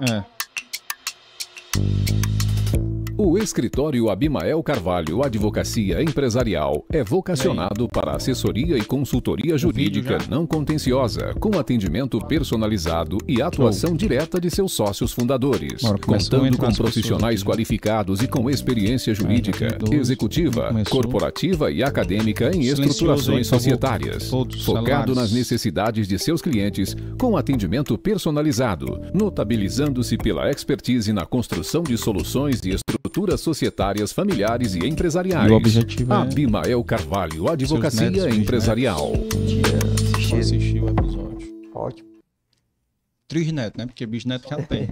É. O escritório Abimael Carvalho Advocacia Empresarial é vocacionado para assessoria e consultoria jurídica não contenciosa, com atendimento personalizado e atuação direta de seus sócios fundadores, contando com profissionais aqui. qualificados e com experiência jurídica, 12, executiva, corporativa e acadêmica em estruturações societárias, focado nas necessidades de seus clientes, com atendimento personalizado, notabilizando-se pela expertise na construção de soluções de estruturas societárias, familiares e empresariais. E o objetivo é- Abimael Carvalho, Advocacia. Empresarial. Só assistir o episódio. Ótimo. Trisneto, né? Porque bisneto já tem.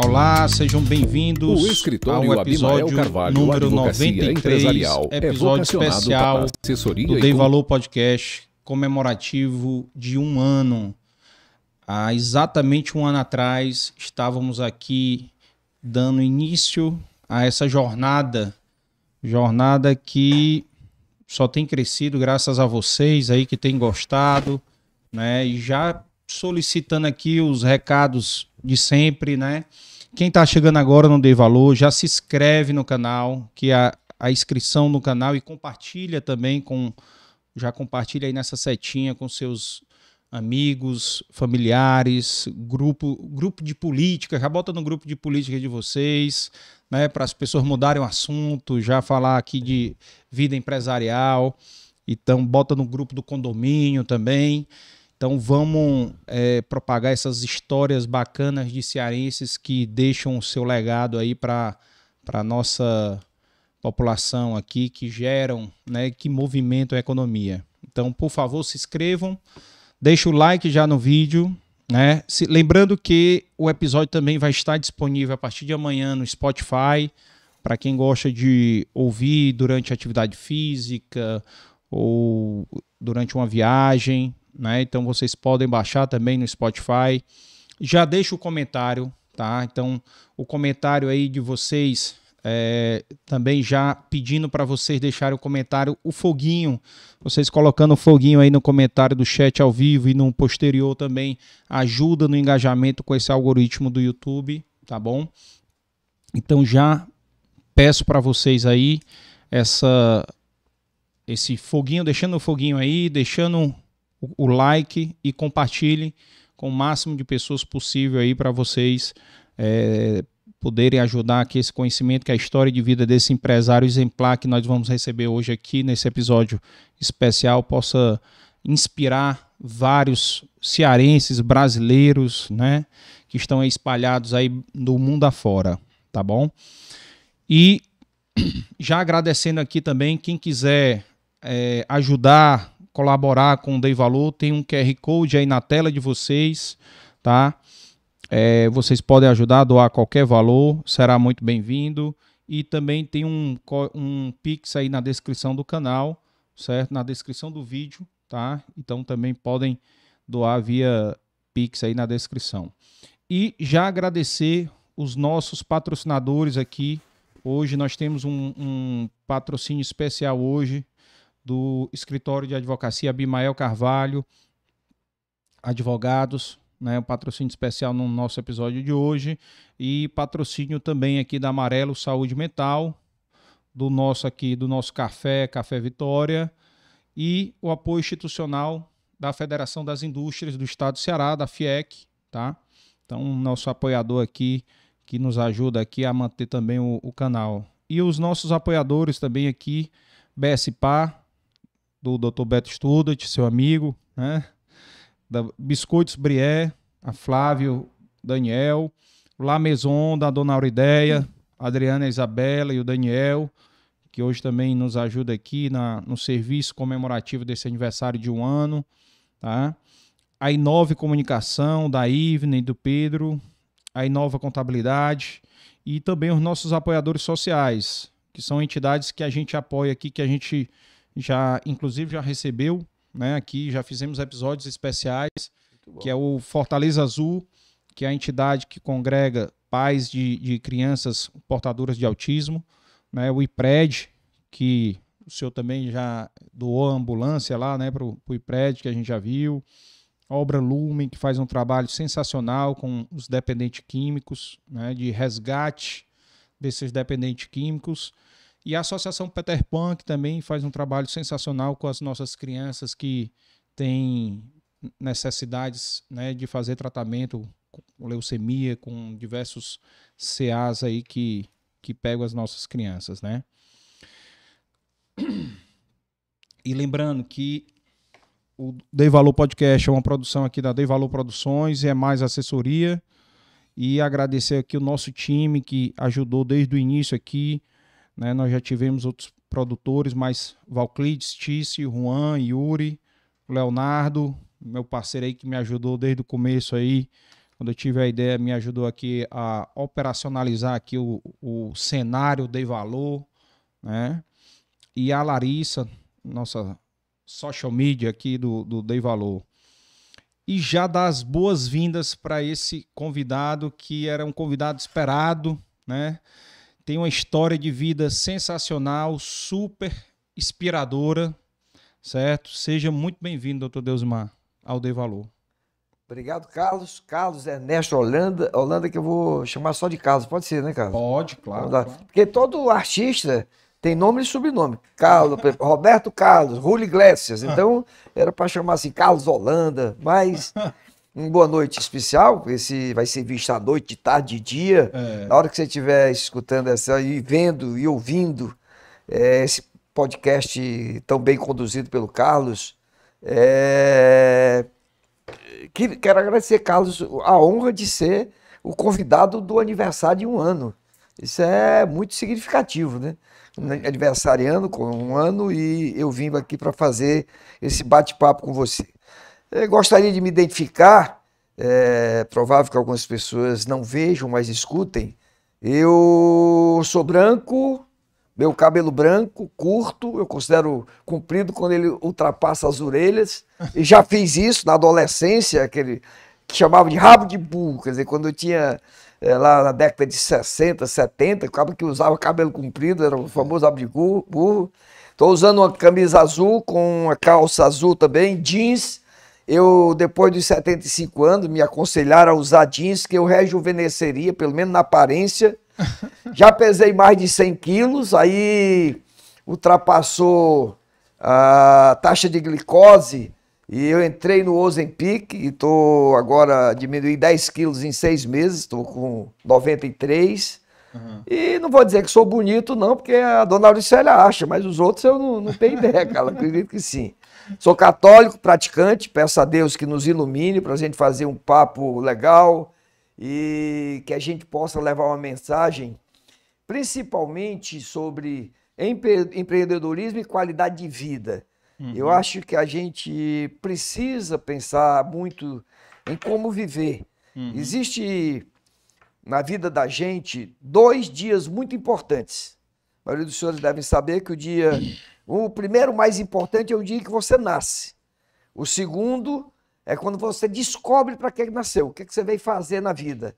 Olá, sejam bem-vindos O escritório ao Abimael episódio Carvalho, número Advocacia 93, Empresarial, é episódio vocacionado especial do Dei Valor Podcast comemorativo de um ano. Há exatamente um ano atrás, estávamos aqui dando início a essa jornada, jornada que só tem crescido graças a vocês aí que têm gostado, né? E já solicitando aqui os recados de sempre, né? Quem está chegando agora não Dei Valor, já se inscreve no canal, que a, a inscrição no canal e compartilha também com já compartilha aí nessa setinha com seus amigos, familiares, grupo, grupo de política, já bota no grupo de política de vocês, né, para as pessoas mudarem o assunto, já falar aqui de vida empresarial. Então bota no grupo do condomínio também. Então vamos é, propagar essas histórias bacanas de cearenses que deixam o seu legado aí para para nossa população aqui, que geram, né, que movimentam a economia. Então, por favor, se inscrevam, deixa o like já no vídeo, né? Se- lembrando que o episódio também vai estar disponível a partir de amanhã no Spotify, para quem gosta de ouvir durante a atividade física ou durante uma viagem, né? Então vocês podem baixar também no Spotify. Já deixa o comentário, tá? Então o comentário aí de vocês é, também já pedindo para vocês deixarem o comentário, o foguinho, vocês colocando o foguinho aí no comentário do chat ao vivo e no posterior também ajuda no engajamento com esse algoritmo do YouTube, tá bom? Então já peço para vocês aí essa esse foguinho, deixando o foguinho aí, deixando o, like e compartilhe com o máximo de pessoas possível aí para vocês é, poderem ajudar aqui esse conhecimento, que é a história de vida desse empresário exemplar que nós vamos receber hoje aqui nesse episódio especial possa inspirar vários cearenses brasileiros, né, que estão aí espalhados aí do mundo afora, tá bom? E já agradecendo aqui também, quem quiser é, ajudar, colaborar com o Dei Valor, tem um QR Code aí na tela de vocês, tá? É, vocês podem ajudar a doar qualquer valor, será muito bem-vindo. E também tem um, um Pix aí na descrição do canal, certo? Na descrição do vídeo, tá? Então também podem doar via Pix aí na descrição. E já agradecer os nossos patrocinadores aqui. Hoje nós temos um, um patrocínio especial hoje do escritório de advocacia Abimael Carvalho, advogados, né, um patrocínio especial no nosso episódio de hoje e patrocínio também aqui da Amarelo Saúde Mental, do nosso aqui, do nosso café, Café Vitória e o apoio institucional da Federação das Indústrias do Estado do Ceará, da FIEC, tá? Então, nosso apoiador aqui que nos ajuda aqui a manter também o, o canal. E os nossos apoiadores também aqui, BSPA, do Dr. Beto Student, seu amigo, né? Da Biscoitos Brié, a Flávio Daniel, La Maison, da Dona Aurideia, Adriana Isabela e o Daniel, que hoje também nos ajuda aqui na, no serviço comemorativo desse aniversário de um ano, tá? A Inove Comunicação, da Ivne e do Pedro, a Inova Contabilidade e também os nossos apoiadores sociais, que são entidades que a gente apoia aqui, que a gente já, inclusive, já recebeu, né? Aqui já fizemos episódios especiais, que é o Fortaleza Azul, que é a entidade que congrega pais de, de crianças portadoras de autismo, né? O IPRED, que o senhor também já doou a ambulância lá, né, para o IPRED, que a gente já viu. Obra Lumen, que faz um trabalho sensacional com os dependentes químicos, né, de resgate desses dependentes químicos. E a Associação Peter Pan, que também faz um trabalho sensacional com as nossas crianças que têm necessidades né, de fazer tratamento com leucemia, com diversos CAs aí que, que pegam as nossas crianças, né? E lembrando que o Dei Valor Podcast é uma produção aqui da Dei Valor Produções e é mais assessoria. E agradecer aqui o nosso time que ajudou desde o início aqui. Né? Nós já tivemos outros produtores, mas Valclides, Tice, Juan, Yuri, Leonardo, meu parceiro aí que me ajudou desde o começo aí. Quando eu tive a ideia, me ajudou aqui a operacionalizar aqui o, o cenário Dei Valor, né? E a Larissa, nossa social media aqui do, do Dei Valor. E já dar as boas-vindas para esse convidado, que era um convidado esperado, né? Tem uma história de vida sensacional, super inspiradora, certo? Seja muito bem-vindo, doutor Deusmar, ao Dei Valor. Obrigado, Carlos. Carlos Ernesto Holanda. Holanda que eu vou chamar só de Carlos. Pode ser, né, Carlos? Pode, claro. claro. Porque todo artista tem nome e sobrenome. Carlos, Roberto Carlos, Rulli Iglesias. Então, era para chamar assim Carlos Holanda, mas uma boa noite especial. Esse vai ser visto à noite, de tarde, de dia. É. Na hora que você estiver escutando essa e vendo e ouvindo é, esse podcast tão bem conduzido pelo Carlos, é... quero agradecer, Carlos, a honra de ser o convidado do aniversário de um ano. Isso é muito significativo, né? aniversariando com um ano e eu vim aqui para fazer esse bate-papo com você. Gostaria de me identificar, é provável que algumas pessoas não vejam, mas escutem. Eu sou branco, meu cabelo branco, curto, eu considero comprido quando ele ultrapassa as orelhas. E já fiz isso na adolescência, aquele que chamava de rabo de burro, quer dizer, quando eu tinha é, lá na década de 60, 70, o que usava cabelo comprido, era o famoso abrigo, burro. Estou usando uma camisa azul com uma calça azul também, jeans. Eu, depois dos 75 anos, me aconselharam a usar jeans, que eu rejuvenesceria, pelo menos na aparência. Já pesei mais de 100 quilos, aí ultrapassou a taxa de glicose e eu entrei no Ozempic e estou agora diminuí 10 quilos em seis meses, estou com 93. Uhum. E não vou dizer que sou bonito, não, porque a dona Auricélia acha, mas os outros eu não, não tenho ideia, cara. Acredito que sim. Sou católico, praticante, peço a Deus que nos ilumine para a gente fazer um papo legal e que a gente possa levar uma mensagem, principalmente sobre empreendedorismo e qualidade de vida. Uhum. Eu acho que a gente precisa pensar muito em como viver. Uhum. Existe na vida da gente dois dias muito importantes. A maioria dos senhores devem saber que o dia. O primeiro mais importante é o dia que você nasce. O segundo é quando você descobre para que nasceu, o que, que você veio fazer na vida.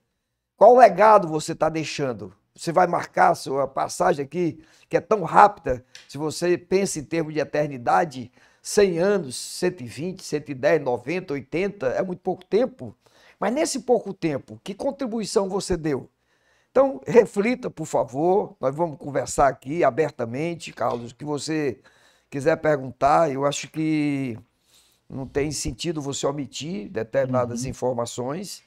Qual legado você está deixando? Você vai marcar sua passagem aqui, que é tão rápida, se você pensa em termos de eternidade, 100 anos, 120, 110, 90, 80, é muito pouco tempo. Mas nesse pouco tempo, que contribuição você deu? Então, reflita, por favor. Nós vamos conversar aqui abertamente, Carlos. O que você quiser perguntar, eu acho que não tem sentido você omitir determinadas uhum. informações.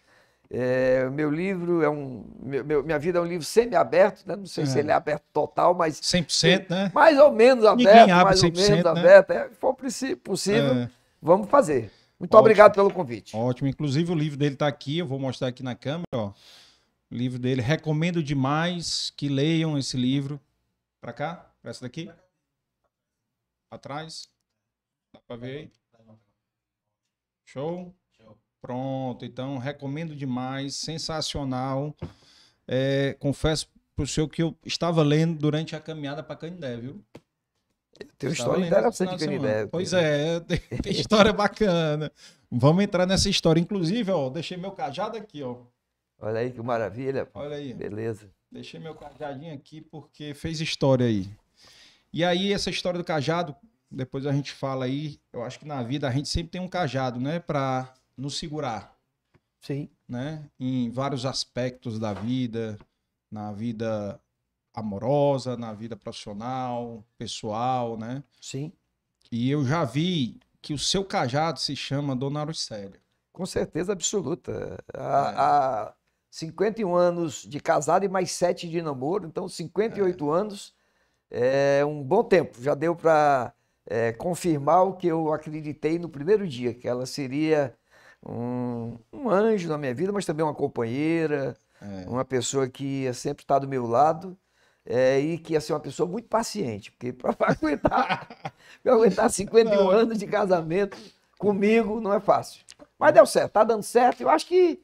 É, meu livro é um. Meu, minha vida é um livro semi-aberto, né? não sei é. se ele é aberto total, mas. 100%, né? Mais ou menos aberto, Ninguém abre mais 100%, ou menos né? aberto. É, se for possível, é. vamos fazer. Muito Ótimo. obrigado pelo convite. Ótimo. Inclusive, o livro dele está aqui, eu vou mostrar aqui na câmera. Ó. O livro dele. Recomendo demais que leiam esse livro. Para cá? Para essa daqui? Atrás? Dá para ver aí? Show? Pronto, então recomendo demais, sensacional. É, confesso para o senhor que eu estava lendo durante a caminhada para Canindé, viu? Tem uma história interessante de Canindé. Pois é, tem, tem história bacana. Vamos entrar nessa história. Inclusive, ó, deixei meu cajado aqui, ó. Olha aí que maravilha. Olha aí. Beleza. Deixei meu cajadinho aqui porque fez história aí. E aí, essa história do cajado, depois a gente fala aí. Eu acho que na vida a gente sempre tem um cajado, né? Pra nos segurar, Sim. né? Em vários aspectos da vida, na vida amorosa, na vida profissional, pessoal, né? Sim. E eu já vi que o seu cajado se chama Dona Aruscélia. Com certeza absoluta. É. Há, há 51 anos de casado e mais 7 de namoro, então 58 anos é um bom tempo. Já deu para confirmar o que eu acreditei no primeiro dia, que ela seria um, um anjo na minha vida, mas também uma companheira, É. uma pessoa que ia sempre estar do meu lado. é, e que ia ser uma pessoa muito paciente, porque para aguentar, pra aguentar 51 anos de casamento comigo não é fácil. Mas deu certo, tá dando certo. Eu acho que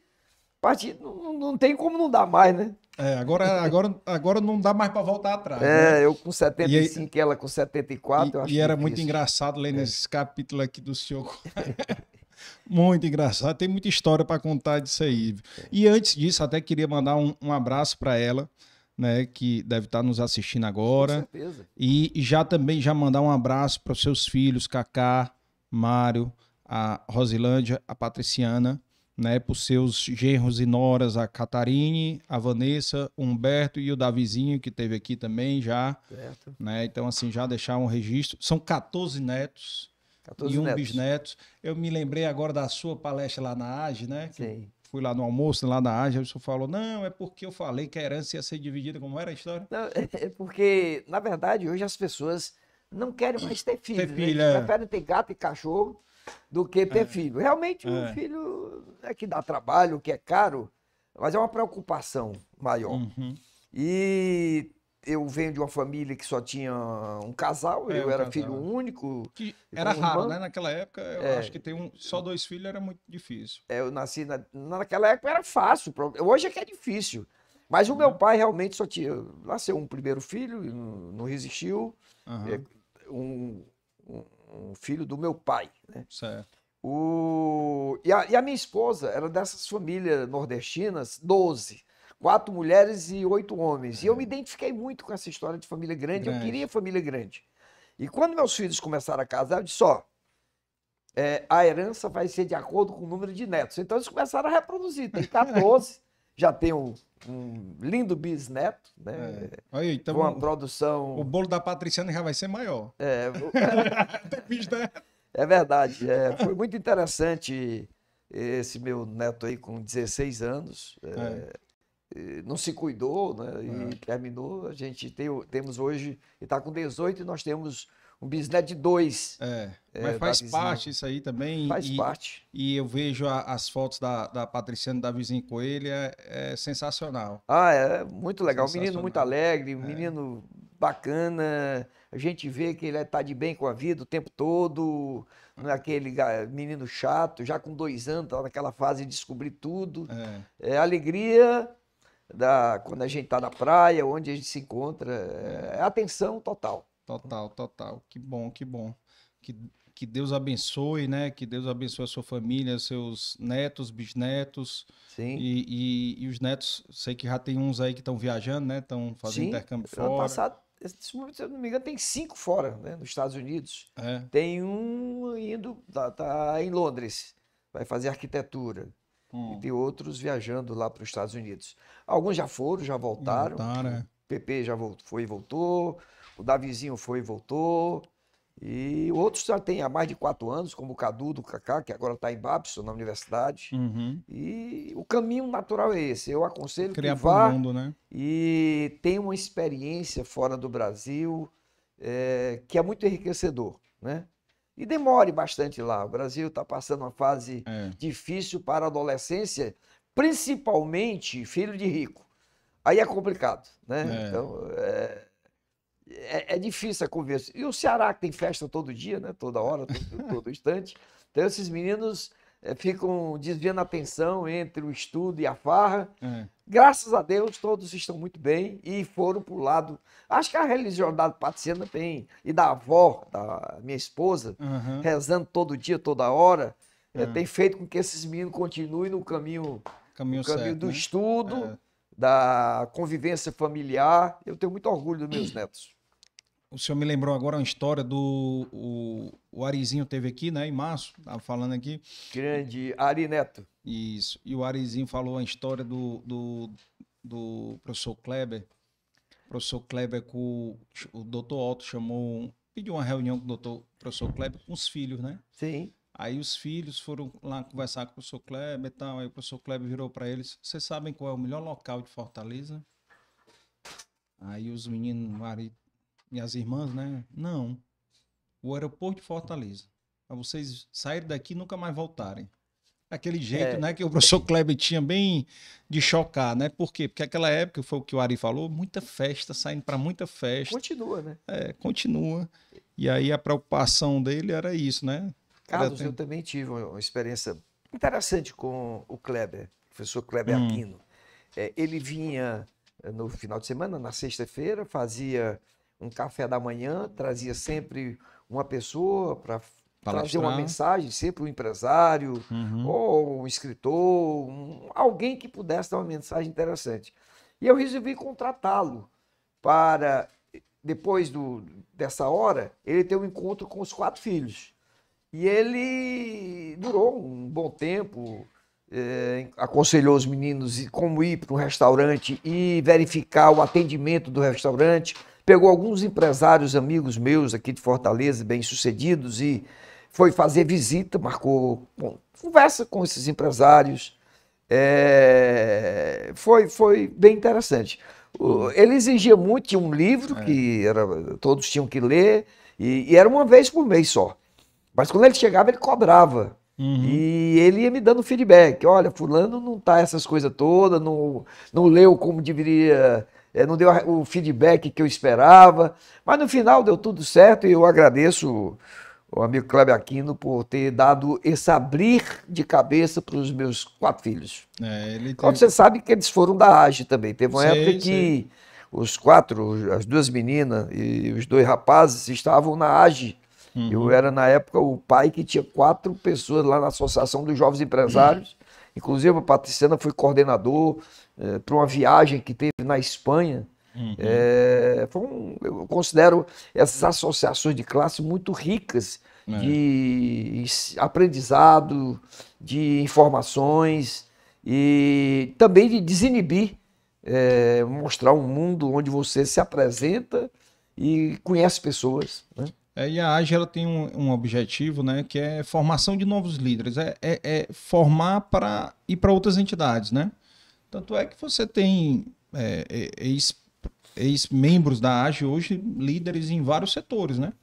partir, não, não tem como não dar mais, né? É, agora, agora, agora não dá mais para voltar atrás. né? É, eu com 75 e ela com 74, eu acho E, e era muito. É. engraçado lendo esse capítulo aqui do senhor. muito engraçado. Tem muita história para contar disso aí. E antes disso, até queria mandar um, um abraço para ela, né, que deve estar nos assistindo Com agora. certeza. E e já também já mandar um abraço para os seus filhos, Cacá, Mário, a Rosilândia, a Patriciana, né, para os seus genros e noras, a Catarine, a Vanessa, o Humberto e o Davizinho, que teve aqui também já, Certo. né? Então, assim, já deixar um registro. São 14 netos 14 e um netos. bisneto. Eu me lembrei agora da sua palestra lá na AGE, né? Sim. Fui lá no almoço, lá da AGE, o senhor falou, não, é porque eu falei que a herança ia ser dividida, como era a história? Não, é porque, na verdade, hoje as pessoas não querem mais ter filhos. né? filho, Eles é. preferem ter gato e cachorro do que ter filho. Realmente, É. filho é que dá trabalho, que é caro, mas é uma preocupação maior. Uhum. E eu venho de uma família que só tinha um casal, É, eu um era casal. filho único. Que era raro, irmã? né? Naquela época, eu É. acho que ter um, só dois filhos era muito difícil. É, Eu nasci na, naquela época era fácil. Hoje é que é difícil. Mas o meu pai realmente só tinha. Nasceu um primeiro filho, não, não resistiu. É, um, um- um filho do meu pai. Né? Certo. O, e, a, e a minha esposa era dessas famílias nordestinas, 12. Quatro mulheres e oito homens. E eu me identifiquei muito com essa história de família grande. Eu Grande. queria família grande. E quando meus filhos começaram a casar, eu disse: ó, é, a herança vai ser de acordo com o número de netos. Então eles começaram a reproduzir. Tem 14, já tem um, um lindo bisneto, né? É. Aí, então, Com uma o produção. bolo da Patriciana já vai ser maior. É? É verdade. é, foi muito interessante esse meu neto aí com 16 anos. é, e não se cuidou, né? E terminou. A gente tem, o- temos hoje, ele está com 18 e nós temos um bisneto de dois. É, É, mas faz parte isso aí também. Faz e, parte. E eu vejo a- as fotos da, da Patriciana e da vizinha Coelho, é, é sensacional. Ah, é muito legal. Um menino. É. muito alegre, um menino bacana. A gente vê que ele está de bem com a vida o tempo todo. Não é aquele menino chato, já com dois anos, tá naquela fase de descobrir tudo. É, É a alegria da, quando a gente está na praia, onde a gente se encontra. É atenção total. Total, total. Que bom, que bom. Que, que Deus abençoe, né? Que Deus abençoe a sua família, seus netos, bisnetos. Sim. E, e, e os netos, sei que já tem uns aí que estão viajando, né? Estão fazendo Sim. intercâmbio Ano fora. passado, se eu não me engano, tem cinco fora, né, nos Estados Unidos. É, Tem um indo, tá, tá em Londres, vai fazer arquitetura. hum, E tem outros viajando lá para os Estados Unidos. Alguns já foram, já voltaram. voltaram, é. O PP já voltou, foi e voltou. O Davizinho foi e voltou. E outros já têm há mais de quatro anos, como o Cadu do Cacá, que agora está em Babson, na universidade. Uhum. E o caminho natural é esse. Eu aconselho Criar que vá mundo, né? e tenha uma experiência fora do Brasil é, que é muito enriquecedor, né? E demore bastante lá. O Brasil está passando uma fase É. difícil para a adolescência, principalmente filho de rico. Aí é complicado, né? É. Então, é, é, é difícil a conversa. E o Ceará, que tem festa todo dia, né? Toda hora, todo, todo instante. Então, esses meninos é, ficam desviando a atenção entre o estudo e a farra. É. Graças a Deus, todos estão muito bem e foram para o lado. Acho que a religiosidade patriciana tem, e da avó, da minha esposa, Aham. rezando todo dia, toda hora, eh, É. tem feito com que esses meninos continuem no caminho caminho, o caminho certo, do né? estudo, É. da convivência familiar. Eu tenho muito orgulho dos meus netos. O senhor me lembrou agora uma história do. O, o Arizinho teve aqui, né? Em março, tava falando aqui. Grande Ari Neto. Isso. E o Arizinho falou a história do, do, do professor Kleber. O professor Kleber com o, o doutor Otto chamou. Pediu uma reunião com o doutor professor Kleber com os filhos, né? Sim. Aí os filhos foram lá conversar com o professor Kleber e tal. Aí o professor Kleber virou para eles: Vocês sabem qual é o melhor local de Fortaleza? Aí os meninos e as irmãs, né? Não. O aeroporto de Fortaleza. Para vocês saírem daqui e nunca mais voltarem. Aquele jeito, É. né? Que o professor Kleber tinha bem de chocar, né? Por quê? Porque aquela época, foi o que o Ari falou, muita festa, saindo para muita festa. Continua, né? É, continua. E aí a preocupação dele era isso, né? Carlos, eu também tive uma uma experiência interessante com o Kleber, professor Kleber Hum. Aquino. É, ele vinha eh, no final de semana, na sexta-feira, fazia um café da manhã, trazia sempre uma pessoa para trazer uma mensagem, sempre um empresário, Uhum. ou um escritor, um- alguém que pudesse dar uma mensagem interessante. E eu resolvi contratá-lo para, depois do, dessa hora, ele ter um encontro com os quatro filhos. E ele durou um bom tempo, eh, aconselhou os meninos como ir para um restaurante e verificar o atendimento do restaurante. Pegou alguns empresários amigos meus aqui de Fortaleza, bem-sucedidos, e foi fazer visita, marcou bom, conversa com esses empresários. É, foi, foi bem interessante. Ele exigia muito, tinha um livro que era, todos tinham que ler, e, e era uma vez por mês só. Mas quando ele chegava, ele cobrava. Uhum. E ele ia me dando feedback. Olha, fulano não tá essas coisas todas, não, não leu como deveria, não deu o feedback que eu esperava. Mas no final deu tudo certo e eu agradeço o, amigo Kleber Aquino por ter dado esse abrir de cabeça para os meus quatro filhos. É, ele Como teve- você sabe que eles foram da AGE também. Teve uma Sei, época que sei. os quatro, as duas meninas e os dois rapazes estavam na AGE. Uhum. Eu era, na época, o pai que tinha quatro pessoas lá na Associação dos Jovens Empresários. Inclusive, a Patriciana foi coordenador para uma viagem que teve na Espanha. Uhum. É, um- eu considero essas associações de classe muito ricas É. de aprendizado, de informações e também de desinibir, é, mostrar um mundo onde você se apresenta e conhece pessoas. né? É, e a AGE ela tem um, um objetivo, né, que é formação de novos líderes, é, é- é formar para ir para outras entidades, né? Tanto é que você tem é, é, ex- ex-membros da AGE hoje líderes em vários setores, né?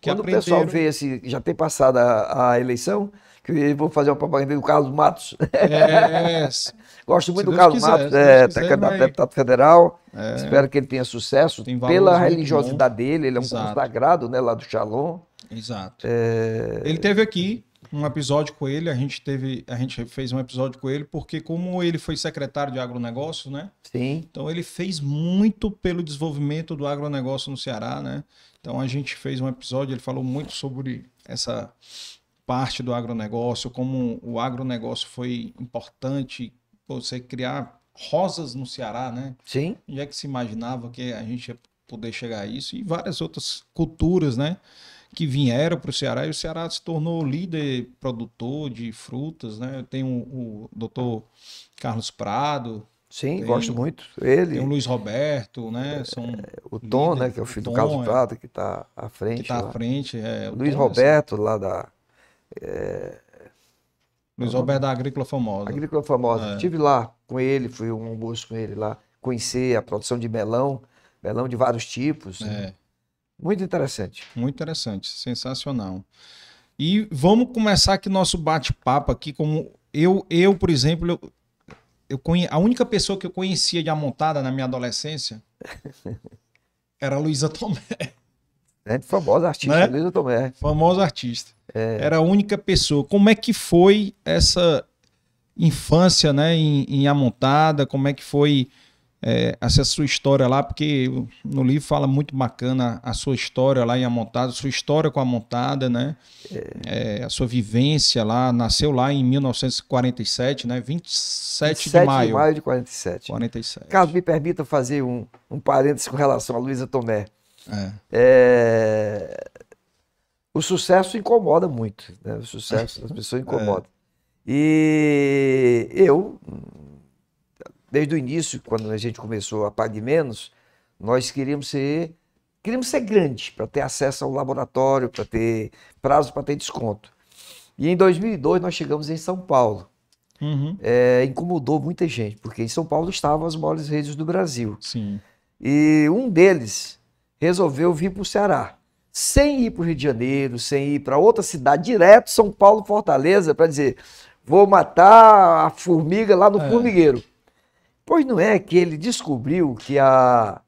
Que Quando o pessoal aprenderam- vê esse, já tem passado a, a eleição, que eu vou fazer uma propaganda do Carlos Matos. É, Gosto muito do Carlos quiser, Matos, é, quiser, candidato a deputado federal. é, Espero que ele tenha sucesso pela religiosidade dele. Ele é um Exato. consagrado né, lá do Shalom. exato. É, Ele teve aqui um episódio com ele, a gente teve, a gente fez um episódio com ele porque como ele foi secretário de agronegócio, né? sim, Então ele fez muito pelo desenvolvimento do agronegócio no Ceará, né? Então a gente fez um episódio, ele falou muito sobre essa parte do agronegócio, como o agronegócio foi importante você criar rosas no Ceará, né? sim. Onde é que se imaginava que a gente ia poder chegar a isso? E várias outras culturas, né? Que vieram para o Ceará e o Ceará se tornou líder produtor de frutas, né? Tem o, o doutor Carlos Prado, Sim, Tem- gosto muito. Ele, tem o Luiz Roberto, né? São o Tom, líder, né, que é o filho do Tom, Carlos é. Prado, que está à que frente. está lá. à frente. É, O o Luiz Tom, Roberto, lá da assim, Luiz Roberto da Agrícola Famosa. Agrícola Famosa. É. Estive lá com ele, fui um almoço com ele lá, conhecer a produção de melão, melão de vários tipos. É, Muito interessante. muito interessante, sensacional. E vamos começar aqui nosso bate-papo aqui como eu, eu por exemplo, eu, eu conhe... a única pessoa que eu conhecia de amontada na minha adolescência era a Luísa Tomé, Gente famosa, artista, Né? Luísa Tomé. famosa artista. É. Era a única pessoa. Como é que foi essa infância, né, em, em Amontada? Como é que foi é, essa sua história lá, porque no livro fala muito bacana a sua história lá em a sua história com a Montada, né? É. É, a sua vivência lá, nasceu lá em 1947, né? 27, 27 de maio. de maio de 47. 47. Caso me permita fazer um, um parênteses com relação a Luísa Tomé. É. é. O sucesso incomoda muito, né? O sucesso das pessoas incomoda. É. E eu, desde o início, quando a gente começou a Pague Menos, nós queríamos ser, queríamos ser grandes para ter acesso ao laboratório, para ter prazo para ter desconto. E em 2002 nós chegamos em São Paulo. Uhum. É, incomodou muita gente, porque em São Paulo estavam as maiores redes do Brasil. Sim. E um deles resolveu vir para o Ceará, sem ir para o Rio de Janeiro, sem ir para outra cidade, direto São Paulo, Fortaleza, para dizer: vou matar a formiga lá no é. formigueiro. Pois não é que ele descobriu que a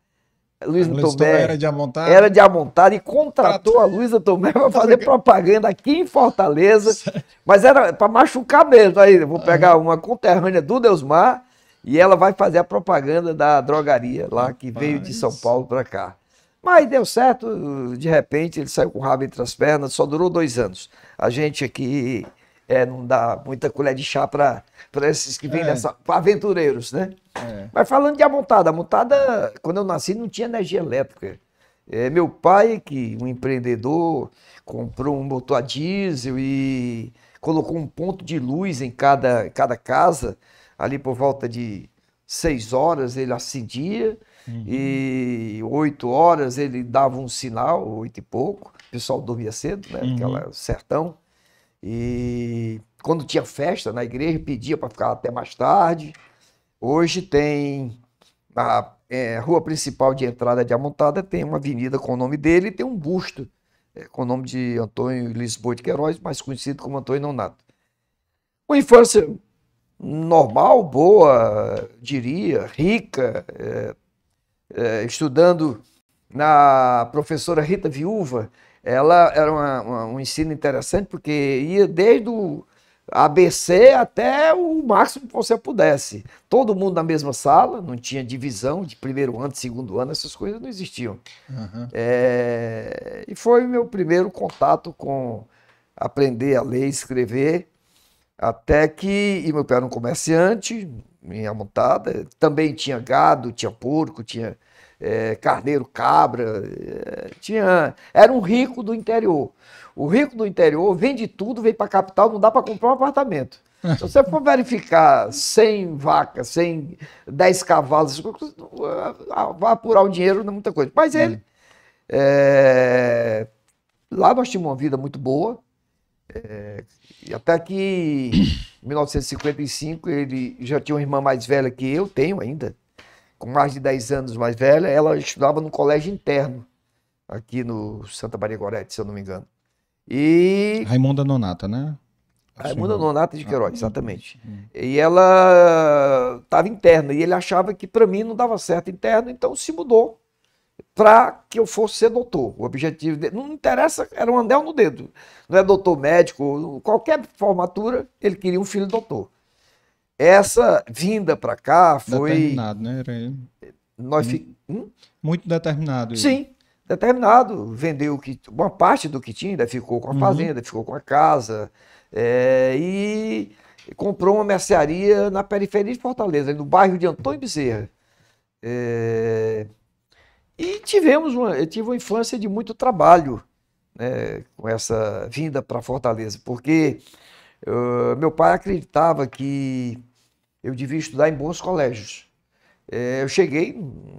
Luísa Tomé era de amontada, era de amontada e contratou a Luísa Tomé para fazer propaganda aqui em Fortaleza, mas era para machucar mesmo. Aí vou pegar uma conterrânea do Deusmar e ela vai fazer a propaganda da drogaria lá que veio de São Paulo para cá. Mas deu certo, de repente ele saiu com o rabo entre as pernas, só durou dois anos. A gente aqui é, não dá muita colher de chá para esses que vêm é. dessa. para aventureiros, né? É. Mas falando de amontada, a montada, quando eu nasci, não tinha energia elétrica. É, meu pai, que um empreendedor, comprou um motor a diesel e colocou um ponto de luz em cada, cada casa, ali por volta de seis horas ele acendia uhum. e oito horas ele dava um sinal, oito e pouco. O pessoal dormia cedo, né? Uhum. Aquela sertão. E quando tinha festa na igreja, pedia para ficar até mais tarde. Hoje tem a é, rua principal de entrada de Amontada, tem uma avenida com o nome dele e tem um busto é, com o nome de Antônio Lisboa de Queiroz, mais conhecido como Antônio Nonato. Uma infância normal, boa, diria, rica, é, é, estudando na professora Rita Viúva, ela era uma, uma, um ensino interessante porque ia desde o ABC até o máximo que você pudesse. Todo mundo na mesma sala, não tinha divisão de primeiro ano, de segundo ano, essas coisas não existiam. Uhum. É, e foi o meu primeiro contato com aprender a ler e escrever, até que, e meu pai era um comerciante, minha montada, também tinha gado, tinha porco, tinha é, carneiro, cabra, é, tinha, era um rico do interior. O rico do interior vende tudo, vem para a capital, não dá para comprar um apartamento. Se você for verificar 100 vacas, 100, 10 cavalos, vai apurar o dinheiro, não é muita coisa. Mas ele, é, lá nós tínhamos uma vida muito boa, é, até que em 1955 ele já tinha uma irmã mais velha que eu tenho ainda, com mais de 10 anos mais velha, ela estudava no colégio interno, aqui no Santa Maria Gorete, se eu não me engano. E. Raimunda Nonata, né? Raimunda Nonata de Queiroz, ah, exatamente. Hum. E ela estava interna, e ele achava que para mim não dava certo interno, então se mudou para que eu fosse ser doutor. O objetivo dele, não interessa, era um anel no dedo. Não é doutor médico, qualquer formatura, ele queria um filho doutor. Essa vinda para cá foi. Determinado, né? Era. Nós fi... hum? Muito determinado. Sim, determinado. Vendeu que... uma parte do que tinha, ainda ficou com a uhum. fazenda, ficou com a casa. É... e comprou uma mercearia na periferia de Fortaleza, no bairro de Antônio Bezerra. É... E tivemos uma, eu tive uma infância de muito trabalho né, com essa vinda para Fortaleza, porque uh, meu pai acreditava que eu devia estudar em bons colégios. É, eu cheguei,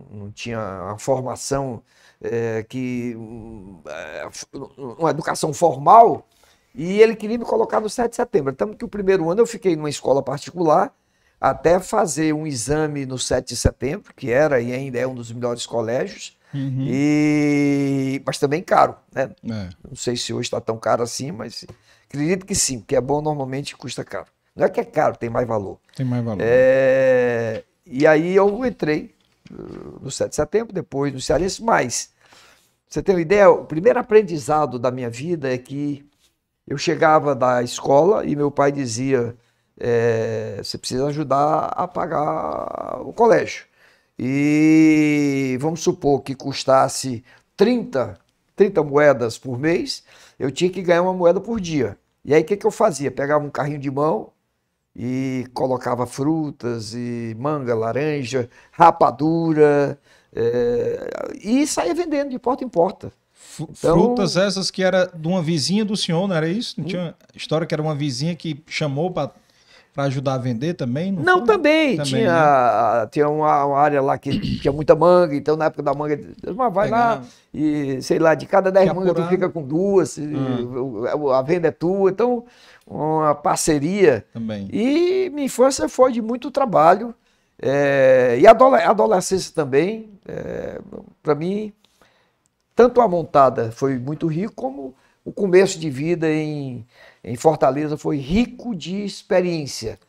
não tinha a formação é, que. É, uma educação formal, e ele queria me colocar no 7 de setembro. Tanto que o primeiro ano eu fiquei numa escola particular até fazer um exame no 7 de setembro, que era e ainda é um dos melhores colégios. Uhum. E... Mas também caro, né? É. Não sei se hoje está tão caro assim, mas acredito que sim, porque é bom normalmente custa caro. Não é que é caro, tem mais valor. Tem mais valor. É... E aí eu entrei no 7 de setembro, depois no Cearense, mas você tem uma ideia, o primeiro aprendizado da minha vida é que eu chegava da escola e meu pai dizia: é, você precisa ajudar a pagar o colégio. e vamos supor que custasse 30, 30 moedas por mês, eu tinha que ganhar uma moeda por dia. E aí o que, que eu fazia? Pegava um carrinho de mão e colocava frutas e manga, laranja, rapadura é, e saía vendendo de porta em porta. Então, Frutas essas que era de uma vizinha do senhor, não era isso? Não tinha história que era uma vizinha que chamou para para ajudar a vender também? Não, não também. também. Tinha, né? tinha uma, uma, área lá que tinha muita manga, então na época da manga, mas vai lá e, sei lá, de cada 10 mangas tu fica com duas, ah. a venda é tua. Então, uma parceria. Também. E minha infância foi de muito trabalho. É, e a adolescência também, é, para mim, tanto a montada foi muito rico, como o começo de vida em, em Fortaleza foi rico de experiência.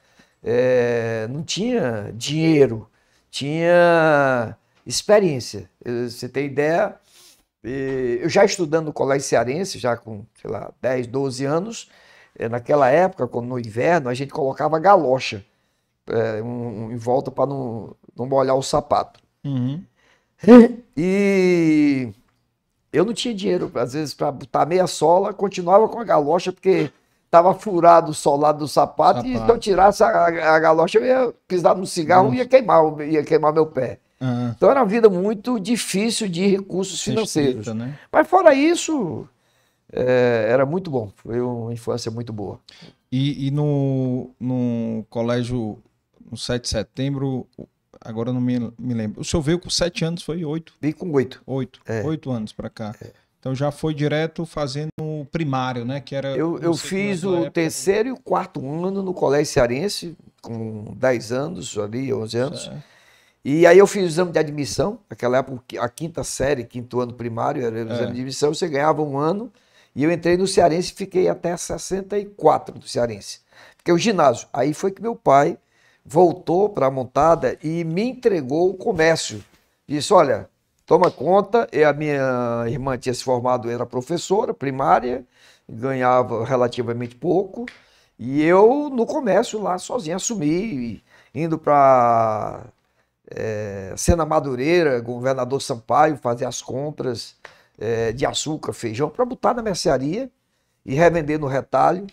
É, não tinha dinheiro, tinha experiência. Você tem ideia? Eu já estudando no colégio cearense, já com, sei lá, 10, 12 anos, naquela época, quando no inverno, a gente colocava galocha é, um, em volta para não, não molhar o sapato. Uhum. E eu não tinha dinheiro, às vezes, para botar meia sola, continuava com a galocha, porque estava furado o solado do sapato, sapato. e se eu tirasse a, a, galocha, eu ia pisar no cigarro e ia queimar, ia queimar meu pé. Uhum. Então era uma vida muito difícil de recursos financeiros. né? Mas fora isso, é, era muito bom. Foi uma infância muito boa. E, e no, no colégio, no 7 de setembro, agora não me, me lembro. O senhor veio com sete anos, foi oito? Veio com oito. Oito, é. oito anos para cá. É. Então já foi direto fazendo o primário, né? Que era. Eu, eu fiz o época... terceiro e o quarto ano no Colégio Cearense, com 10 anos ali, 11 anos. Certo. E aí eu fiz o exame de admissão, naquela época a quinta série, quinto ano primário, era o exame é. de admissão, você ganhava um ano. E eu entrei no Cearense e fiquei até 64 do Cearense. Fiquei o ginásio. Aí foi que meu pai voltou para a montada e me entregou o comércio. Disse: Olha, toma conta. E a minha irmã tinha se formado, era professora primária, ganhava relativamente pouco. E eu, no comércio lá, sozinho, assumi, indo para é, Sena Madureira, governador Sampaio, fazer as compras é, de açúcar, feijão, para botar na mercearia e revender no retalho.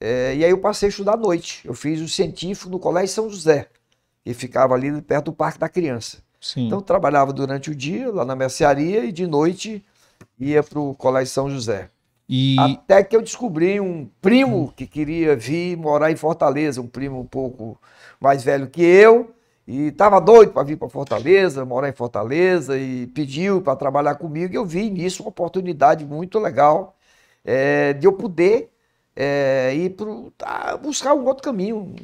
É, e aí eu passei a estudar à noite. Eu fiz o científico no Colégio São José, que ficava ali perto do Parque da Criança. Sim. Então trabalhava durante o dia lá na mercearia e de noite ia para o Colégio São José. E... Até que eu descobri um primo que queria vir morar em Fortaleza, um primo um pouco mais velho que eu, e estava doido para vir para Fortaleza, morar em Fortaleza, e pediu para trabalhar comigo. E eu vi nisso uma oportunidade muito legal é, de eu poder é, ir pro, tá, buscar um outro caminho,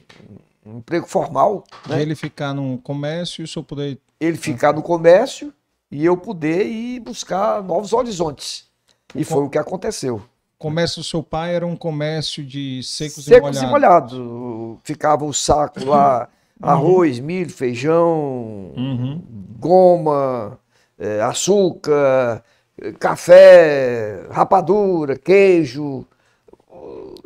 um, emprego formal. Né? Ele ficar no comércio e o senhor poder. Ele ficar no comércio e eu poder ir buscar novos horizontes. E foi o que aconteceu. O comércio do seu pai era um comércio de secos, secos e molhados. e molhados. Ficava o saco lá, uhum. arroz, milho, feijão, uhum. goma, é, açúcar, café, rapadura, queijo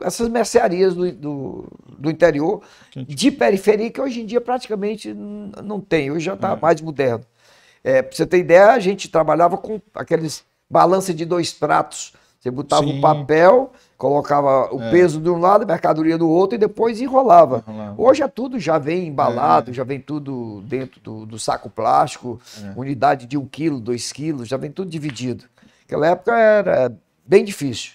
essas mercearias do, do, do, interior, de periferia, que hoje em dia praticamente não tem, hoje já está é. mais moderno. É, para você ter ideia, a gente trabalhava com aqueles balança de dois pratos. Você botava o um papel, colocava o é. peso de um lado, a mercadoria do outro e depois enrolava. Hoje é tudo já vem embalado, é. já vem tudo dentro do, do saco plástico, é. unidade de um quilo, dois quilos, já vem tudo dividido. Naquela época era bem difícil.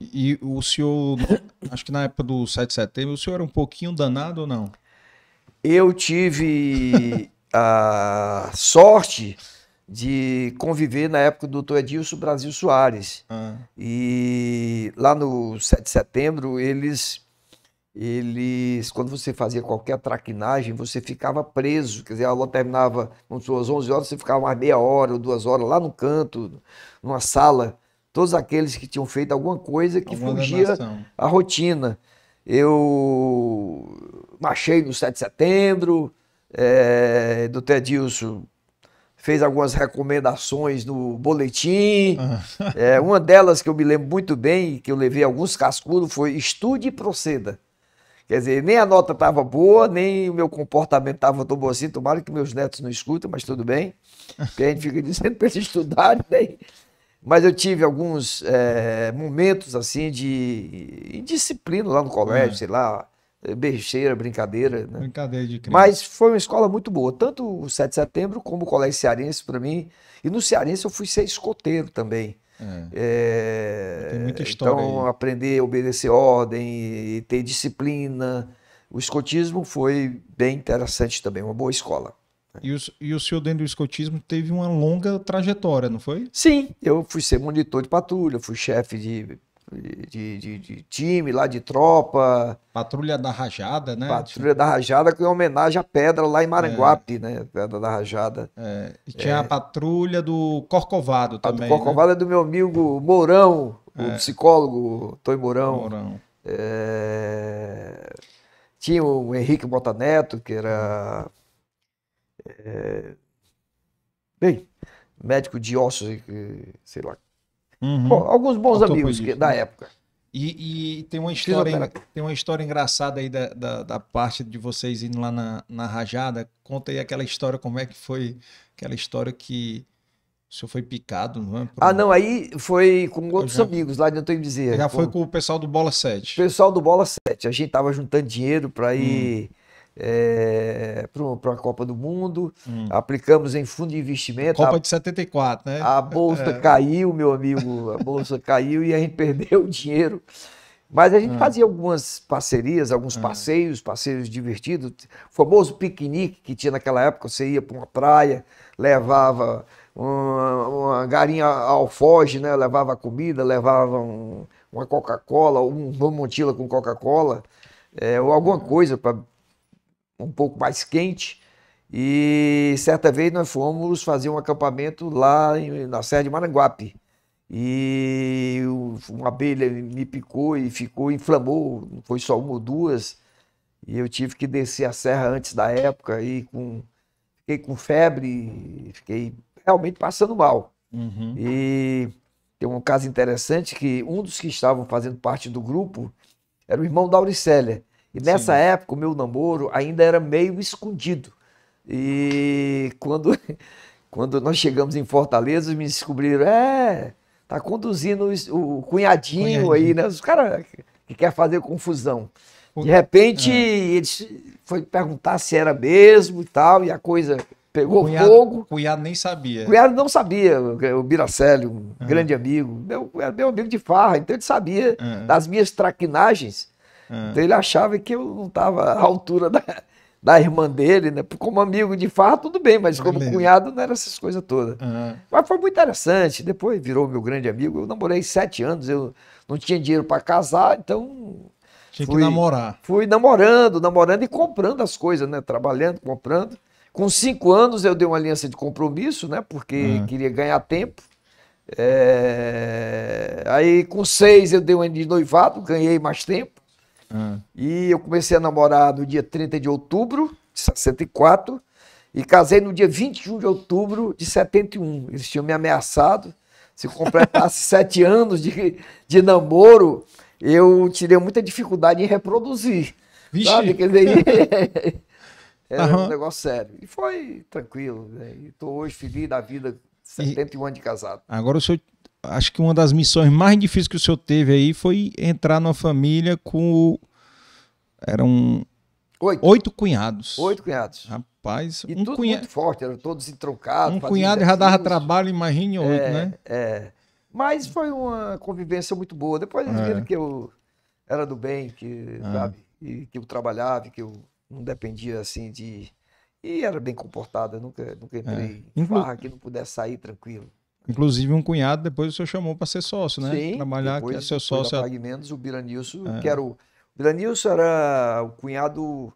E o senhor, acho que na época do 7 de setembro, o senhor era um pouquinho danado ou não? Eu tive a sorte de conviver na época do Dr. Edilson Brasil Soares. Ah. E lá no 7 de setembro, eles, eles, quando você fazia qualquer traquinagem, você ficava preso. Quer dizer, a aula terminava, às 11 horas, você ficava mais meia hora ou duas horas lá no canto, numa sala todos aqueles que tinham feito alguma coisa que alguma fugia a rotina. Eu marchei no 7 de setembro, é, do Tedilson fez algumas recomendações no boletim. é, uma delas que eu me lembro muito bem, que eu levei alguns cascudos, foi estude e proceda. Quer dizer, nem a nota estava boa, nem o meu comportamento estava tão bom assim. Tomara que meus netos não escutem, mas tudo bem. Porque a gente fica dizendo para eles estudarem. Né? Mas eu tive alguns é, momentos assim de indisciplina lá no colégio, é. sei lá, besteira, brincadeira. Né? Brincadeira de criança. Mas foi uma escola muito boa, tanto o 7 de setembro como o Colégio Cearense para mim. E no Cearense eu fui ser escoteiro também. É. É, Tem muita história. Então, aí. aprender a obedecer ordem, ter disciplina. O escotismo foi bem interessante também, uma boa escola. E o, e o senhor, dentro do escotismo, teve uma longa trajetória, não foi? Sim, eu fui ser monitor de patrulha, fui chefe de de, de, de, time lá de tropa. Patrulha da Rajada, né? Patrulha da Rajada, que é homenagem à pedra lá em Maranguape, é. né? Pedra da Rajada. É. E tinha é. a patrulha do Corcovado também. A do Corcovado né? é do meu amigo Mourão, o é. psicólogo Toy Mourão. Mourão. É, tinha o Henrique Botaneto, que era. É, bem, médico de ossos, sei lá, Uhum. Bom, alguns bons amigos que, da época. E, e, tem, uma história, tem uma história engraçada aí da, da, da, parte de vocês indo lá na, na Rajada. Conta aí aquela história, como é que foi aquela história que o senhor foi picado, não é? Por... Ah, não, aí foi com outros já, amigos lá de Antônio Bezerra. Já foi com o pessoal do Bola 7. Pessoal do Bola 7. A gente tava juntando dinheiro para ir. Hum é, para a Copa do Mundo, hum. aplicamos em fundo de investimento. Copa a, de 74, né? A bolsa é. caiu, meu amigo, a bolsa caiu e a gente perdeu o dinheiro. Mas a gente hum. fazia algumas parcerias, alguns hum. passeios, passeios divertidos. O famoso piquenique que tinha naquela época, você ia para uma praia, levava uma, uma garinha alfoge, né? levava comida, levava um, uma Coca-Cola, um, uma mochila com Coca-Cola, é, ou alguma coisa para um pouco mais quente. E certa vez nós fomos fazer um acampamento lá na Serra de Maranguape. E uma abelha me picou e ficou, inflamou, não foi só uma ou duas. E eu tive que descer a serra antes da época e com, fiquei com febre, fiquei realmente passando mal. Uhum. E tem um caso interessante que um dos que estavam fazendo parte do grupo era o irmão da Auricélia. E nessa Sim. época, o meu namoro ainda era meio escondido. E quando, quando nós chegamos em Fortaleza, me descobriram, é, tá conduzindo o, o cunhadinho, cunhadinho, aí, né? Os caras que quer fazer confusão. De repente, é. eles foi perguntar se era mesmo e tal, e a coisa pegou cunhado, fogo. O cunhado nem sabia. O cunhado não sabia, o Biracélio, um uhum. grande amigo, meu, era meu amigo de farra, então ele sabia uhum. das minhas traquinagens. Ah. Então ele achava que eu não estava à altura da, da irmã dele, né? Como amigo de fato, tudo bem, mas como Beleza. cunhado não era essas coisas todas. Uhum. Mas foi muito interessante. Depois virou meu grande amigo. Eu namorei sete anos, eu não tinha dinheiro para casar, então. Tinha fui, que namorar. Fui namorando, namorando e comprando as coisas, né? Trabalhando, comprando. Com cinco anos eu dei uma aliança de compromisso, né? Porque uhum. queria ganhar tempo. É... Aí com seis eu dei um ano de noivado, ganhei mais tempo. Ah. E eu comecei a namorar no dia 30 de outubro de 64 e casei no dia 21 de outubro de 71. Eles tinham me ameaçado. Se completasse sete anos de, de namoro, eu tirei muita dificuldade em reproduzir. Vixe. Sabe? Quer dizer, era uhum. um negócio sério. E foi tranquilo. Né? Estou hoje feliz da vida, 71 e... anos de casado. Agora o senhor acho que uma das missões mais difíceis que o senhor teve aí foi entrar numa família com. Eram oito, oito cunhados. Oito cunhados. Rapaz, e um tudo cunha... muito forte, eram todos entroncados. Um cunhado já dava trabalho, imagine oito, é, né? É. Mas foi uma convivência muito boa. Depois eles é. viram que eu era do bem, que, é. sabe, e que eu trabalhava, que eu não dependia assim de. E era bem comportado, eu nunca, nunca é. entrei é. em farra que não pudesse sair tranquilo. Inclusive, um cunhado depois o senhor chamou para ser sócio, né? Sim, Trabalhar, depois, que é seu sócio. Da Mendes, o Biranilson, é. que era o. Biranilson era o cunhado.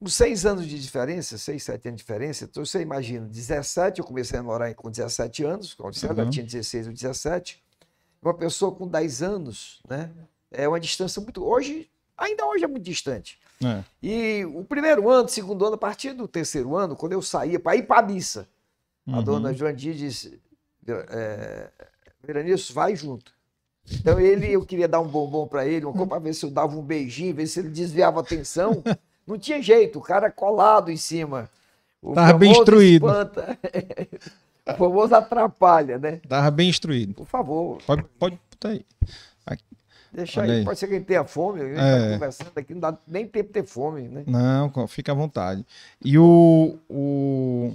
Com seis anos de diferença, seis, sete anos de diferença, então você imagina, 17, eu comecei a morar com 17 anos, quando uhum. tinha 16 ou 17. Uma pessoa com 10 anos, né? É uma distância muito. Hoje, ainda hoje é muito distante. É. E o primeiro ano, segundo ano, a partir do terceiro ano, quando eu saía para ir para a missa, uhum. a dona Joandir disse: é, vai junto. Então ele, eu queria dar um bombom para ele, uma coisa para ver se eu dava um beijinho, ver se ele desviava a atenção. Não tinha jeito, o cara colado em cima. O Tava bem instruído. espanta. o famoso atrapalha, né? Tava bem instruído. Por favor, Pode, pode botar aí. deixa Olha aí. aí. Pode ser que ele tenha fome. A gente É. tá conversando aqui, não dá nem tempo de ter fome, né? Não, fica à vontade. E o. o...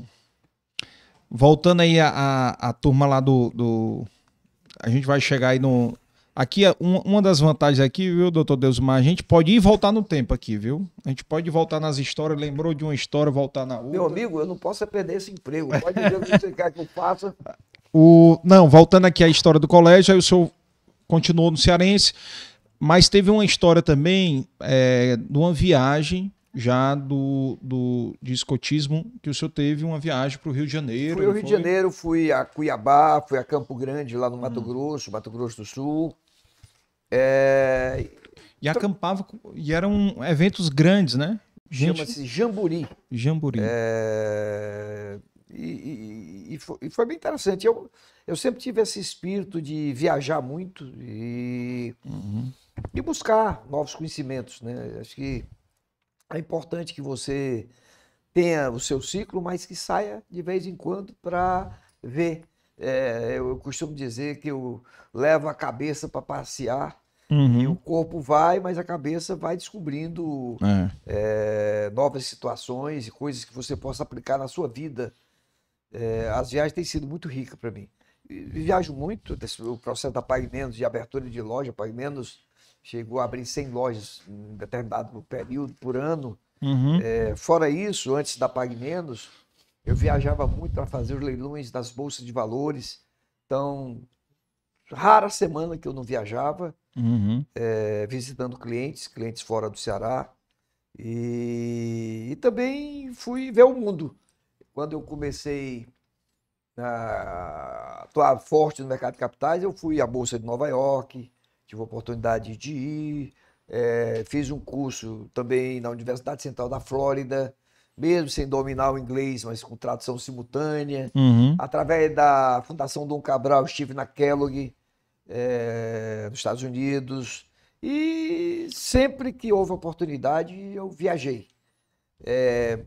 Voltando aí a, a, a turma lá do, do. A gente vai chegar aí no. Aqui, é uma, uma das vantagens aqui, viu, doutor Deusmar? A gente pode ir e voltar no tempo aqui, viu? A gente pode voltar nas histórias, lembrou de uma história, voltar na outra. Meu amigo, eu não posso é perder esse emprego. Pode dizer o que você quer que eu faça. O, não, voltando aqui à história do colégio, aí o senhor continuou no Cearense, mas teve uma história também é, de uma viagem já do, do de escotismo, que o senhor teve uma viagem para o Rio de Janeiro. Fui ao Rio de foi? Janeiro, fui a Cuiabá, fui a Campo Grande, lá no Mato Hum. Grosso, Mato Grosso do Sul. É, E acampava, com- e eram eventos grandes, né? Gente, Chama-se Jamburi. Jamburi. É, e, e- e foi, e foi bem interessante. Eu, eu sempre tive esse espírito de viajar muito e, Uhum. e buscar novos conhecimentos. Né? Acho que é importante que você tenha o seu ciclo, mas que saia de vez em quando para ver. É, eu costumo dizer que eu levo a cabeça para passear e o Uhum. corpo vai, mas a cabeça vai descobrindo É. é, novas situações e coisas que você possa aplicar na sua vida. É, as viagens têm sido muito ricas para mim. E Viajo muito, o processo da Pague Menos, de abertura de loja, Pague Menos chegou a abrir 100 lojas em determinado período por ano. Uhum. É, fora isso, antes da Pague Menos, eu viajava muito para fazer os leilões das bolsas de valores. Então, rara semana que eu não viajava Uhum. é, visitando clientes, clientes fora do Ceará. E, e também fui ver o mundo. Quando eu comecei a atuar forte no mercado de capitais, eu fui à Bolsa de Nova York, tive a oportunidade de ir, é, fiz um curso também na Universidade Central da Flórida, mesmo sem dominar o inglês, mas com tradução simultânea. Uhum. Através da Fundação Dom Cabral, estive na Kellogg, eh, nos Estados Unidos. E sempre que houve oportunidade, eu viajei. Eh,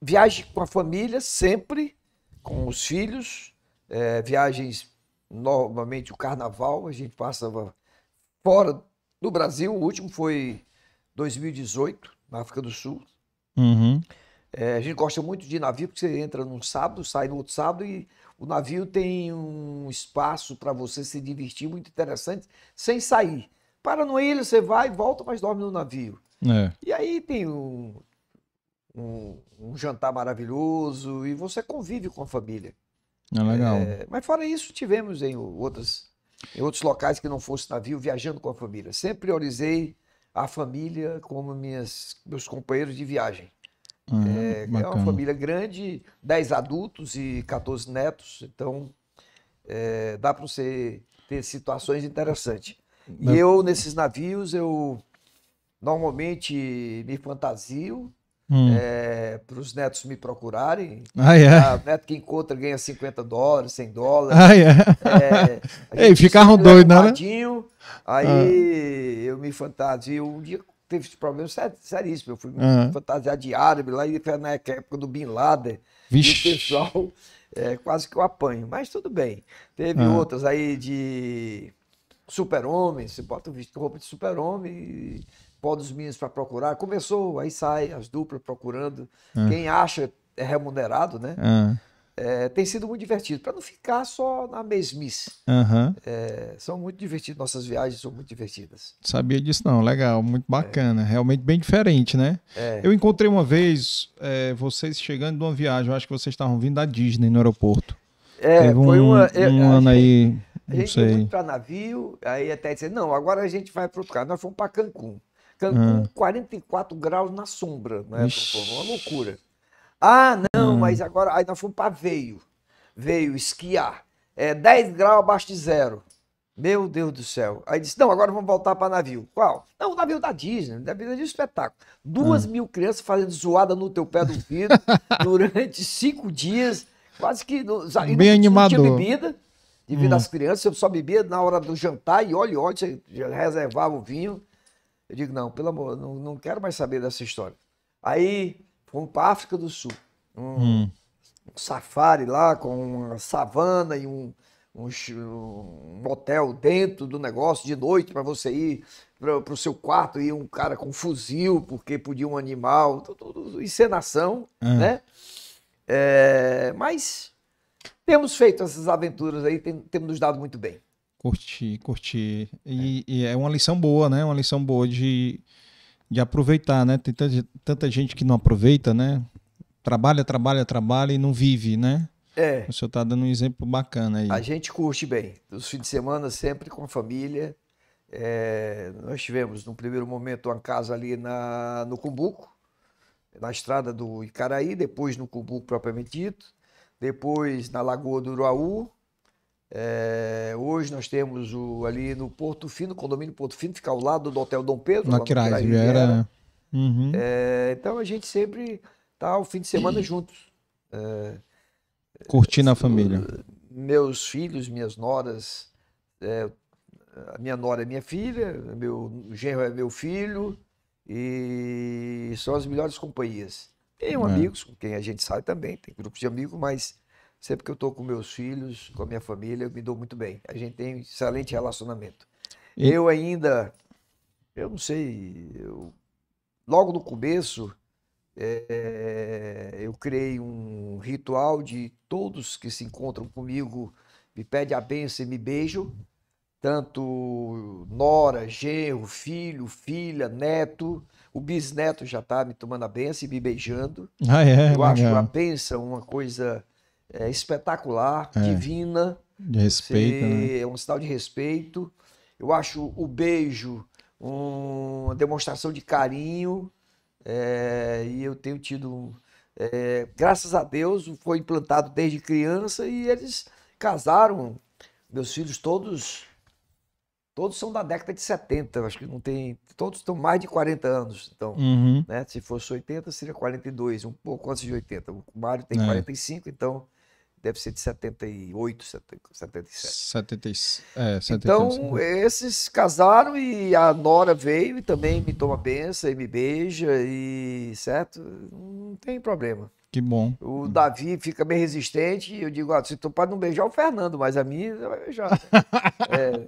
viagem com a família, sempre, com os filhos. eh, viagens, normalmente o carnaval, a gente passava fora do Brasil. O último foi 2018, na África do Sul. Uhum. É, a gente gosta muito de navio, porque você entra num sábado, sai no outro sábado e o navio tem um espaço para você se divertir muito interessante sem sair. Para numa ilha, você vai, volta, mas dorme no navio. É. E aí tem um, um, um jantar maravilhoso e você convive com a família. É legal. É, mas fora isso, tivemos em outras, em outros locais que não fosse navio, viajando com a família. Sempre priorizei a família como minhas, meus companheiros de viagem. Ah, É, é uma família grande, 10 adultos e 14 netos, então é, dá para você ter situações interessantes. E eu, nesses navios, eu normalmente me fantasio Hum. para os netos me procurarem. Ah, é. Ah, o neto que encontra ganha 50 dólares, 100 dólares. Ah, é. É, a Ei, ficaram doidos, né? radinho, Aí eu me fantasio. Um dia teve esse problema sé- seríssimo. Eu fui me Ah. fantasiar de árabe lá e foi na época do Bin Laden. E o Vixe. pessoal é, quase que eu apanho. Mas tudo bem. Teve Ah. outras aí de super-homem. Você bota o vestido- roupa de super-homem e pode os meninos para procurar. Começou, aí sai as duplas procurando. Ah. Quem acha é remunerado, né? Ah, É, tem sido muito divertido. Para não ficar só na mesmice. Aham. É, são muito divertidas. Nossas viagens são muito divertidas. Sabia disso não, legal, muito bacana, realmente bem diferente, né? É. Eu encontrei uma vez é, vocês chegando de uma viagem, eu acho que vocês estavam vindo da Disney no aeroporto. É, Teve foi um, uma. é, um ano gente- aí, A gente foi sei. para navio, aí até dizer, não, agora a gente vai para outro lugar. Nós fomos para Cancún. Cancún, 44 graus na sombra, né? Ah. Foi uma loucura. Ah, não, Hum. mas agora. Aí nós fomos para Veio. Veio esquiar. É 10 graus abaixo de zero. Meu Deus do céu. Aí disse: não, agora vamos voltar para navio. Qual? Não, o navio da Disney, da vida de espetáculo. Duas Ah. mil crianças fazendo zoada no teu pé do vidro durante cinco dias, quase que. não- e não- Bem não tinha animador. bebida. devido Hum. às crianças, eu só bebia na hora do jantar e olha, olha, reservava o vinho. Eu digo, não, pelo amor, não, não quero mais saber dessa história. Aí fomos para África do Sul. Um, Hum. um safari lá com uma savana e um, um, um hotel dentro do negócio de noite para você ir para o seu quarto e um cara com fuzil porque podia um animal, tudo, tudo encenação, Ah. né? É, mas temos feito essas aventuras aí, tem- temos nos dado muito bem. Curti, curti. E e é uma lição boa, né? Uma lição boa de, de aproveitar, né? Tem tanta, tanta gente que não aproveita, né? Trabalha, trabalha, trabalha e não vive, né? É, O senhor tá dando um exemplo bacana aí. a gente curte bem. Os fins de semana sempre com a família. É, nós tivemos, no primeiro momento, uma casa ali na, no Cumbuco, na estrada do Icaraí, depois no Cumbuco propriamente dito, depois na Lagoa do Uruaú. É, hoje nós temos o, ali no Porto Fino, condomínio Porto Fino, fica ao lado do Hotel Dom Pedro. Na Quirais, Riviera. Riviera. Uhum. É, então a gente sempre tá o fim de semana juntos. Curtindo a família. meus filhos, minhas noras, é, a minha nora é minha filha, meu genro é meu filho, e são as melhores companhias. Tenho É. amigos com quem a gente sai também, tem grupos de amigos, mas sempre que eu estou com meus filhos, com a minha família, eu me dou muito bem. A gente tem um excelente relacionamento. E- Eu ainda, eu não sei, eu- logo no começo, é, eu criei um ritual de todos que se encontram comigo me pedem a bênção e me beijam, tanto nora, genro, filho, filha, neto, o bisneto já está me tomando a bênção e me beijando. Ah, é, eu acho a bênção uma coisa é, espetacular, É. divina, De respeito, né? é um sinal de respeito. Eu acho o beijo uma demonstração de carinho. é, e eu tenho tido, é, graças a Deus, foi implantado desde criança e eles casaram. Meus filhos todos, todos são da década de 70. eu Acho que não tem, todos estão mais de 40 anos. Então, Uhum. né? Se fosse 80, seria 42, um pouco antes de 80. O Mário tem É. 45, então deve ser de 78, 70, 77. 70, é, 75. Então, esses casaram e a Nora veio e também me toma benção e me beija e certo? Não tem problema. Que bom. O Davi fica bem resistente e eu digo, ah, você tu pode não beijar o Fernando, mas a mim você vai beijar. É,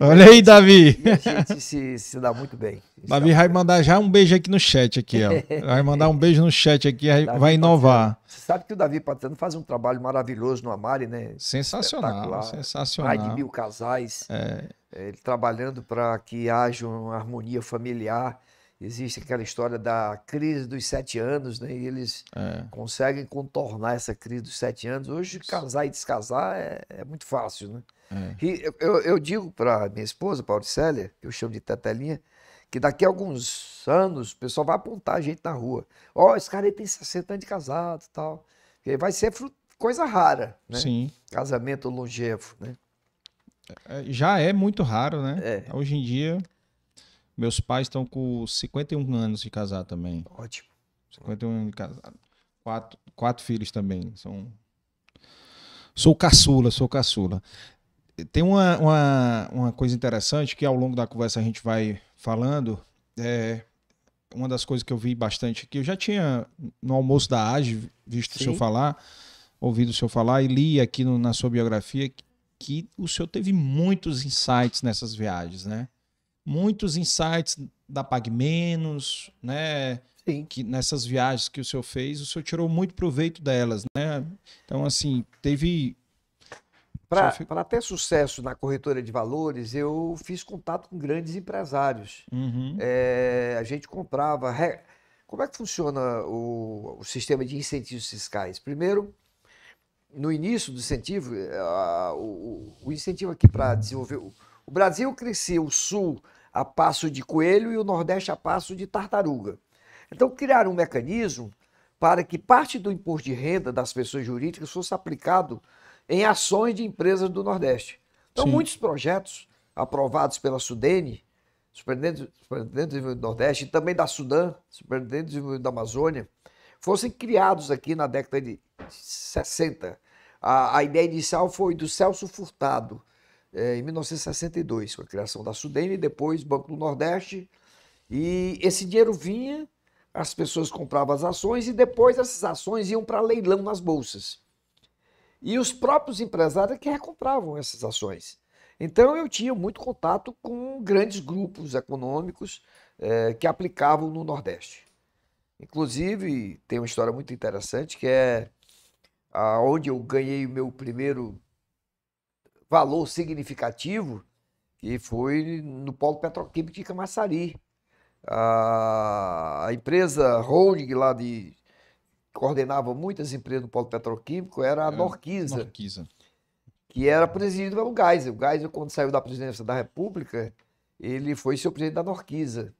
Olha aí, Davi. a gente se, se dá muito bem. Se Davi vai mandar já um beijo aqui no chat aqui, ó. Vai mandar um beijo no chat aqui, Davi vai inovar. Você sabe que o Davi Patrano faz um trabalho maravilhoso no Amari, né? Sensacional, Espetacular. Mais de sensacional. mil casais. É, eh, Ele trabalhando para que haja uma harmonia familiar. Existe aquela história da crise dos sete anos, né? E eles é. conseguem contornar essa crise dos sete anos. Hoje, casar e descasar é, é muito fácil, né? É. E eu, eu- digo para minha esposa, para Auricélia, que eu chamo de Tetelinha, que daqui a alguns anos o pessoal vai apontar a gente na rua. Ó, esse cara aí tem 60 anos de casado e tal. E vai ser coisa rara, né? Sim. Casamento longevo, né? É, Já é muito raro, né? É. Hoje em dia, meus pais estão com 51 anos de casar também. Ótimo. 51 anos de casado. Quatro, quatro filhos também. São... Sou caçula, sou caçula. Tem uma, uma, uma coisa interessante que ao longo da conversa a gente vai falando. É, uma das coisas que eu vi bastante aqui, eu já tinha no almoço da AGE visto o senhor Sim. falar, ouvido o senhor falar e li aqui no- na sua biografia que, que o senhor teve muitos insights nessas viagens, né? Muitos insights da Pague Menos, né? Sim. que nessas viagens que o senhor fez, o senhor tirou muito proveito delas, né? Então, assim, teve. Para fica- ter sucesso na corretora de valores, eu fiz contato com grandes empresários. Uhum, É, a gente comprava. re- Como é que funciona o, o sistema de incentivos fiscais? Primeiro, no início do incentivo, eh, a- o, o incentivo aqui para desenvolver. O, Brasil crescia o sul a passo de coelho e o Nordeste a passo de tartaruga. Então, criaram um mecanismo para que parte do imposto de renda das pessoas jurídicas fosse aplicado em ações de empresas do Nordeste. Então, Sim. muitos projetos aprovados pela Sudene, Superintendente Superintendente do Nordeste, e também da Sudã, Superintendente da Amazônia, fossem criados aqui na década de 60. A, a ideia inicial foi do Celso Furtado, é, em 1962, com a criação da Sudene, depois Banco do Nordeste. E esse dinheiro vinha, as pessoas compravam as ações e depois essas ações iam para leilão nas bolsas. E os próprios empresários é que recompravam essas ações. Então eu tinha muito contato com grandes grupos econômicos é, que aplicavam no Nordeste. Inclusive, tem uma história muito interessante que é onde eu ganhei o meu primeiro valor significativo, que foi no polo petroquímico de Camaçari. A, a empresa holding lá de coordenava muitas empresas do polo petroquímico era a é, Norquiza, Norquiza. que era presidida pelo Geisel. O Geisel, quando saiu da presidência da República, ele foi seu presidente da Norquiza.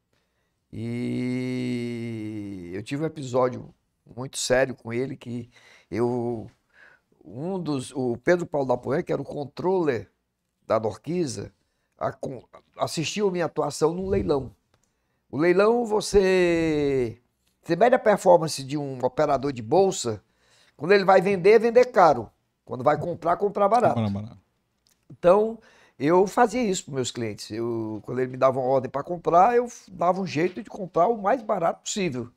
E eu tive um episódio muito sério com ele que eu um dos o Pedro Paulo da Poé, que era o controller da Norquiza, assistiu a minha atuação num leilão. O leilão você você mede a performance de um operador de bolsa, quando ele vai vender, vender caro. Quando vai comprar, comprar barato. Então, eu fazia isso para meus clientes. Eu, quando eles me davam ordem para comprar, eu dava um jeito de comprar o mais barato possível.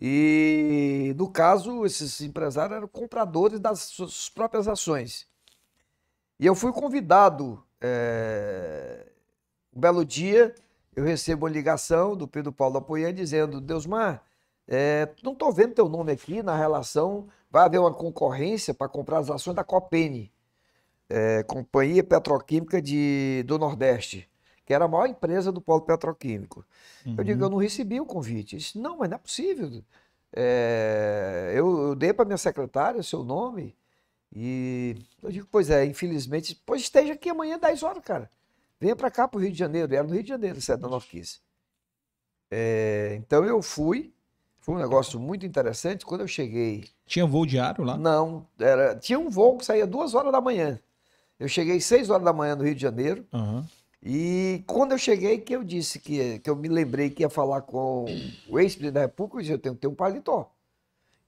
E, no caso, esses empresários eram compradores das suas próprias ações. E eu fui convidado, é... um belo dia, eu recebo uma ligação do Pedro Paulo Apoian dizendo, Deusmar, é, não estou vendo teu nome aqui na relação, vai haver uma concorrência para comprar as ações da Copene é, Companhia Petroquímica de, do Nordeste, que era a maior empresa do polo petroquímico. Uhum. Eu digo, eu não recebi o convite. Ele disse, não, mas não é possível. É, eu, eu, dei para minha secretária o seu nome e eu digo, pois é, infelizmente, pois esteja aqui amanhã 10 horas, cara. Venha para cá, para o Rio de Janeiro. Era no Rio de Janeiro, sede da 915. É, então eu fui, foi um negócio muito interessante. Quando eu cheguei. Tinha voo diário lá? Não, era, tinha um voo que saía duas horas da manhã. Eu cheguei 6 horas da manhã no Rio de Janeiro. Uhum. E quando eu cheguei, que eu disse que, que eu me lembrei que ia falar com o ex-presidente da República, eu disse, eu tenho que ter um paletó.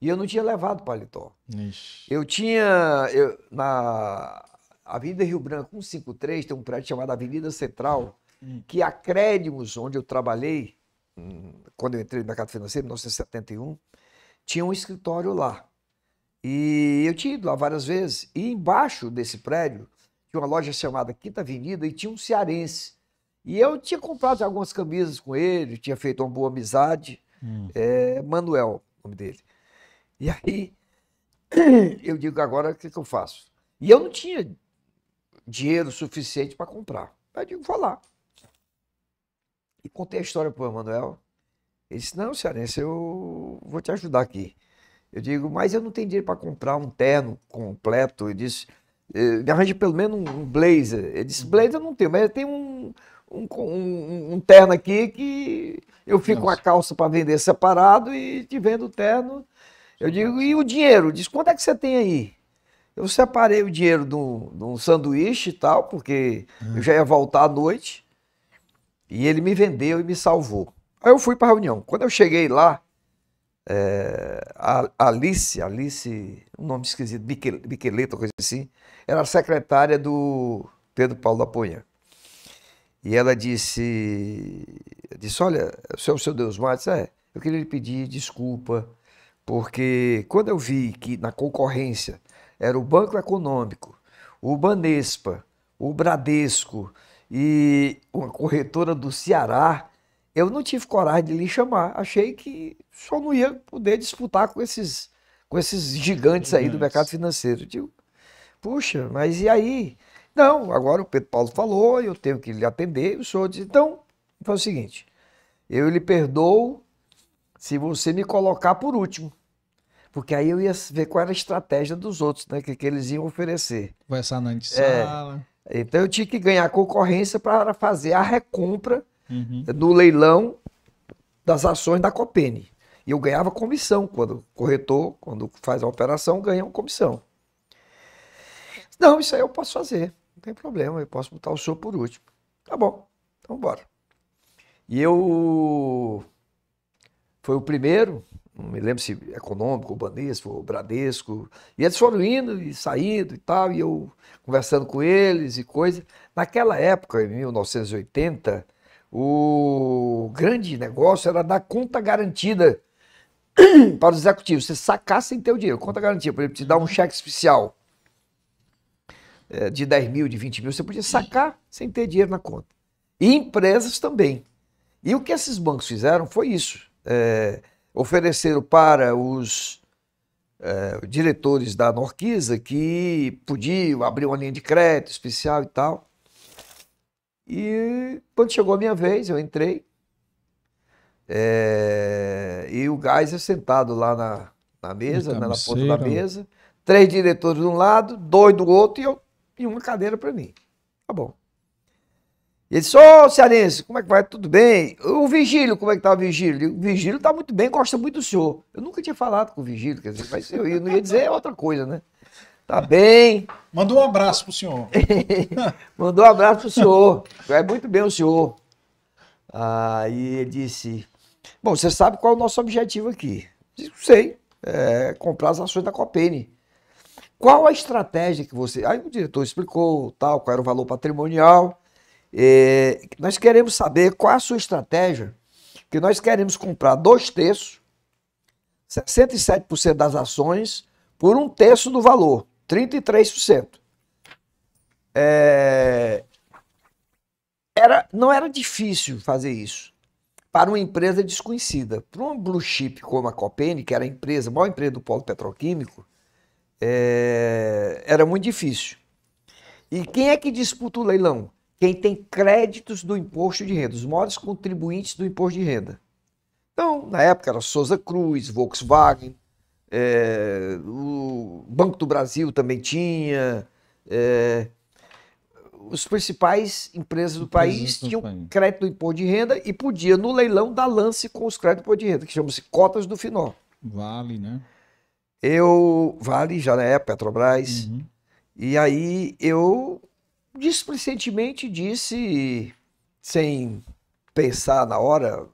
E eu não tinha levado paletó. Ixi. Eu tinha, eu, na Avenida Rio Branco 153, tem um prédio chamado Avenida Central, hum. que a Crédimos, onde eu trabalhei, hum, quando eu entrei no mercado financeiro, em 1971, tinha um escritório lá. E eu tinha ido lá várias vezes. E embaixo desse prédio tinha uma loja chamada Quinta Avenida e tinha um cearense. E eu tinha comprado algumas camisas com ele, tinha feito uma boa amizade. Hum. É, Manuel, o nome dele. E aí eu digo agora o que, que eu faço? E eu não tinha dinheiro suficiente para comprar. Eu digo, vou lá. E contei a história para o Manuel. Ele disse, não, cearense, eu vou te ajudar aqui. Eu digo, mas eu não tenho dinheiro para comprar um terno completo. Ele disse, me arranje pelo menos um blazer. Ele disse, blazer eu não tenho, mas eu tenho um, um, um, um terno aqui que eu fico Nossa. com a calça para vender separado e te vendo o terno. Eu digo, e o dinheiro? Diz, quanto é que você tem aí? Eu separei o dinheiro de um, de um sanduíche e tal, porque eu já ia voltar à noite. E ele me vendeu e me salvou. Aí eu fui para a reunião. Quando eu cheguei lá, é, a Alice, Alice, um nome esquisito, Biqueleta, coisa assim, era secretária do Pedro Paulo da Punha. E ela disse, disse, olha, o seu, o seu Deus Matos, é, eu queria lhe pedir desculpa, porque quando eu vi que na concorrência era o Banco Econômico, o Banespa, o Bradesco e uma corretora do Ceará, eu não tive coragem de lhe chamar. Achei que só não ia poder disputar com esses, com esses gigantes aí do mercado financeiro. Digo, puxa, mas e aí? Não, agora o Pedro Paulo falou, eu tenho que lhe atender. O senhor disse, então, faz o seguinte, eu lhe perdoo se você me colocar por último. Porque aí eu ia ver qual era a estratégia dos outros, né? Que, que eles iam oferecer. Conversar na sala. É, então eu tinha que ganhar concorrência para fazer a recompra uhum. no leilão das ações da Copene. E eu ganhava comissão quando o corretor, quando faz a operação, ganha uma comissão. Não, isso aí eu posso fazer, não tem problema, eu posso botar o senhor por último. Tá bom, então bora. E eu foi o primeiro, não me lembro se econômico, o Banesco, o Bradesco. E eles foram indo e saindo e tal, e eu conversando com eles e coisa. Naquela época, em 1980, o grande negócio era dar conta garantida para os executivos. Você sacar sem ter o dinheiro, conta garantida. Por exemplo, te dar um cheque especial é, de 10 mil, de 20 mil, você podia sacar sem ter dinheiro na conta. E empresas também. E o que esses bancos fizeram foi isso. É, ofereceram para os é, diretores da Norquisa que podiam abrir uma linha de crédito especial e tal. E quando chegou a minha vez, eu entrei. É, e o Geiser sentado lá na, na mesa, né, na ponta da mesa. Três diretores de um lado, dois do outro e, eu, e uma cadeira para mim. Tá bom. Ele disse, ô Cearense, como é que vai? Tudo bem? O Vigílio, como é que tá o Vigílio? O Vigílio tá muito bem, gosta muito do senhor. Eu nunca tinha falado com o Vigílio, quer dizer, mas eu não ia dizer outra coisa, né? Tá bem. Mandou um abraço pro senhor. Mandou um abraço pro senhor. Vai muito bem o senhor. Aí ele disse, bom, você sabe qual é o nosso objetivo aqui? Disse, sei, é comprar as ações da Copene. Qual a estratégia que você... Aí o diretor explicou, tal, qual era o valor patrimonial é, nós queremos saber qual a sua estratégia, que nós queremos comprar dois terços, 67% das ações, por um terço do valor, 33%. É, era, não era difícil fazer isso para uma empresa desconhecida. Para uma blue chip como a Copene, que era a empresa, a maior empresa do polo petroquímico, é, era muito difícil. E quem é que disputa o leilão? quem tem créditos do imposto de renda, os maiores contribuintes do imposto de renda. Então, na época era Souza Cruz, Volkswagen, é, o Banco do Brasil também tinha, é, os principais empresas do país tinham crédito do imposto de renda e podia, no leilão, dar lance com os créditos do imposto de renda, que chama-se cotas do Finó. Vale, né? Eu, Vale, já na época, Petrobras. Uhum. E aí eu displicentemente disse, sem pensar na hora,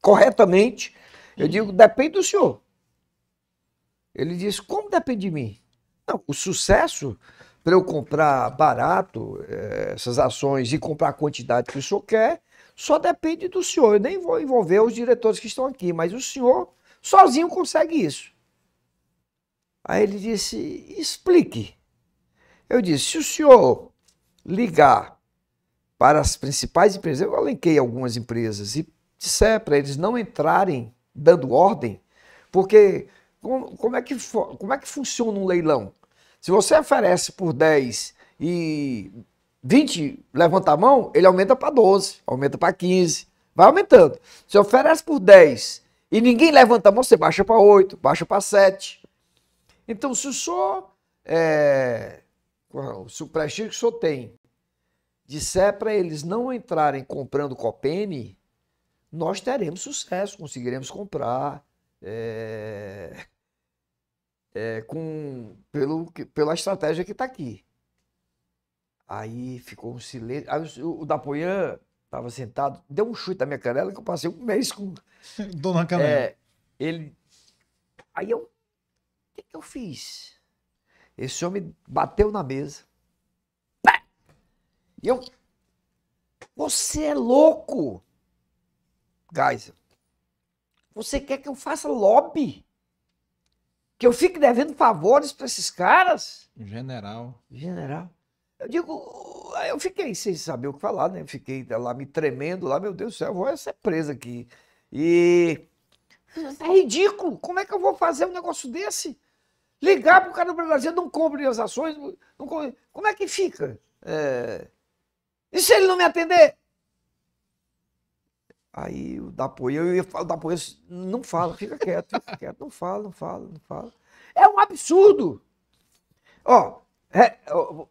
corretamente, eu digo, depende do senhor. Ele disse, como depende de mim? Não, o sucesso para eu comprar barato é, essas ações e comprar a quantidade que o senhor quer, só depende do senhor. Eu nem vou envolver os diretores que estão aqui, mas o senhor sozinho consegue isso. Aí ele disse, explique. Eu disse, se o senhor ligar para as principais empresas, eu elenquei algumas empresas e disser para eles não entrarem dando ordem, porque como, como, é que, como é que funciona um leilão? Se você oferece por 10 e 20 levanta a mão, ele aumenta para 12, aumenta para 15, vai aumentando. Se oferece por 10 e ninguém levanta a mão, você baixa para 8, baixa para 7. Então, se o senhor, é, se o prestígio que o senhor tem disser para eles não entrarem comprando Copene, nós teremos sucesso, conseguiremos comprar é, é, com, pelo, pela estratégia que está aqui. Aí ficou um silêncio. Aí o, o Dapoian estava sentado, deu um chute na minha canela que eu passei um mês com. Dona Canela. É, ele. Aí eu. O que, que eu fiz? Esse homem bateu na mesa e eu. Você é louco! Geisel. Você quer que eu faça lobby? Que eu fique devendo favores para esses caras? General. General. Eu digo, eu fiquei sem saber o que falar, né? fiquei lá me tremendo lá, meu Deus do céu, eu vou ser preso aqui. E é ridículo. Como é que eu vou fazer um negócio desse? Ligar para o cara do Brasil, não compre as ações, não compre... como é que fica? É... E se ele não me atender? Aí o Dapoio, eu ia falar, o Dapoio não fala, fica quieto, fica quieto, não fala, não fala, não fala. É um absurdo. Ó, re,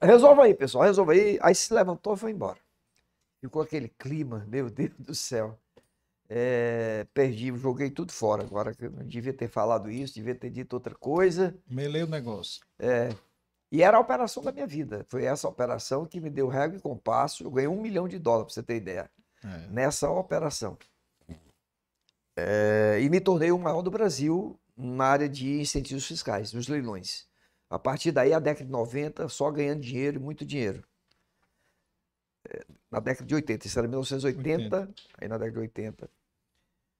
resolva aí, pessoal, resolva aí. Aí se levantou e foi embora. Ficou aquele clima, meu Deus do céu. É, perdi, joguei tudo fora agora. Eu não devia ter falado isso, devia ter dito outra coisa. Melei o negócio. É, e era a operação da minha vida. Foi essa operação que me deu régua e compasso. Eu ganhei um milhão de dólares, para você ter ideia. É. Nessa operação. É, e me tornei o maior do Brasil na área de incentivos fiscais, nos leilões. A partir daí, a década de 90, só ganhando dinheiro e muito dinheiro. É, na década de 80, isso era 1980, 80. aí na década de 80.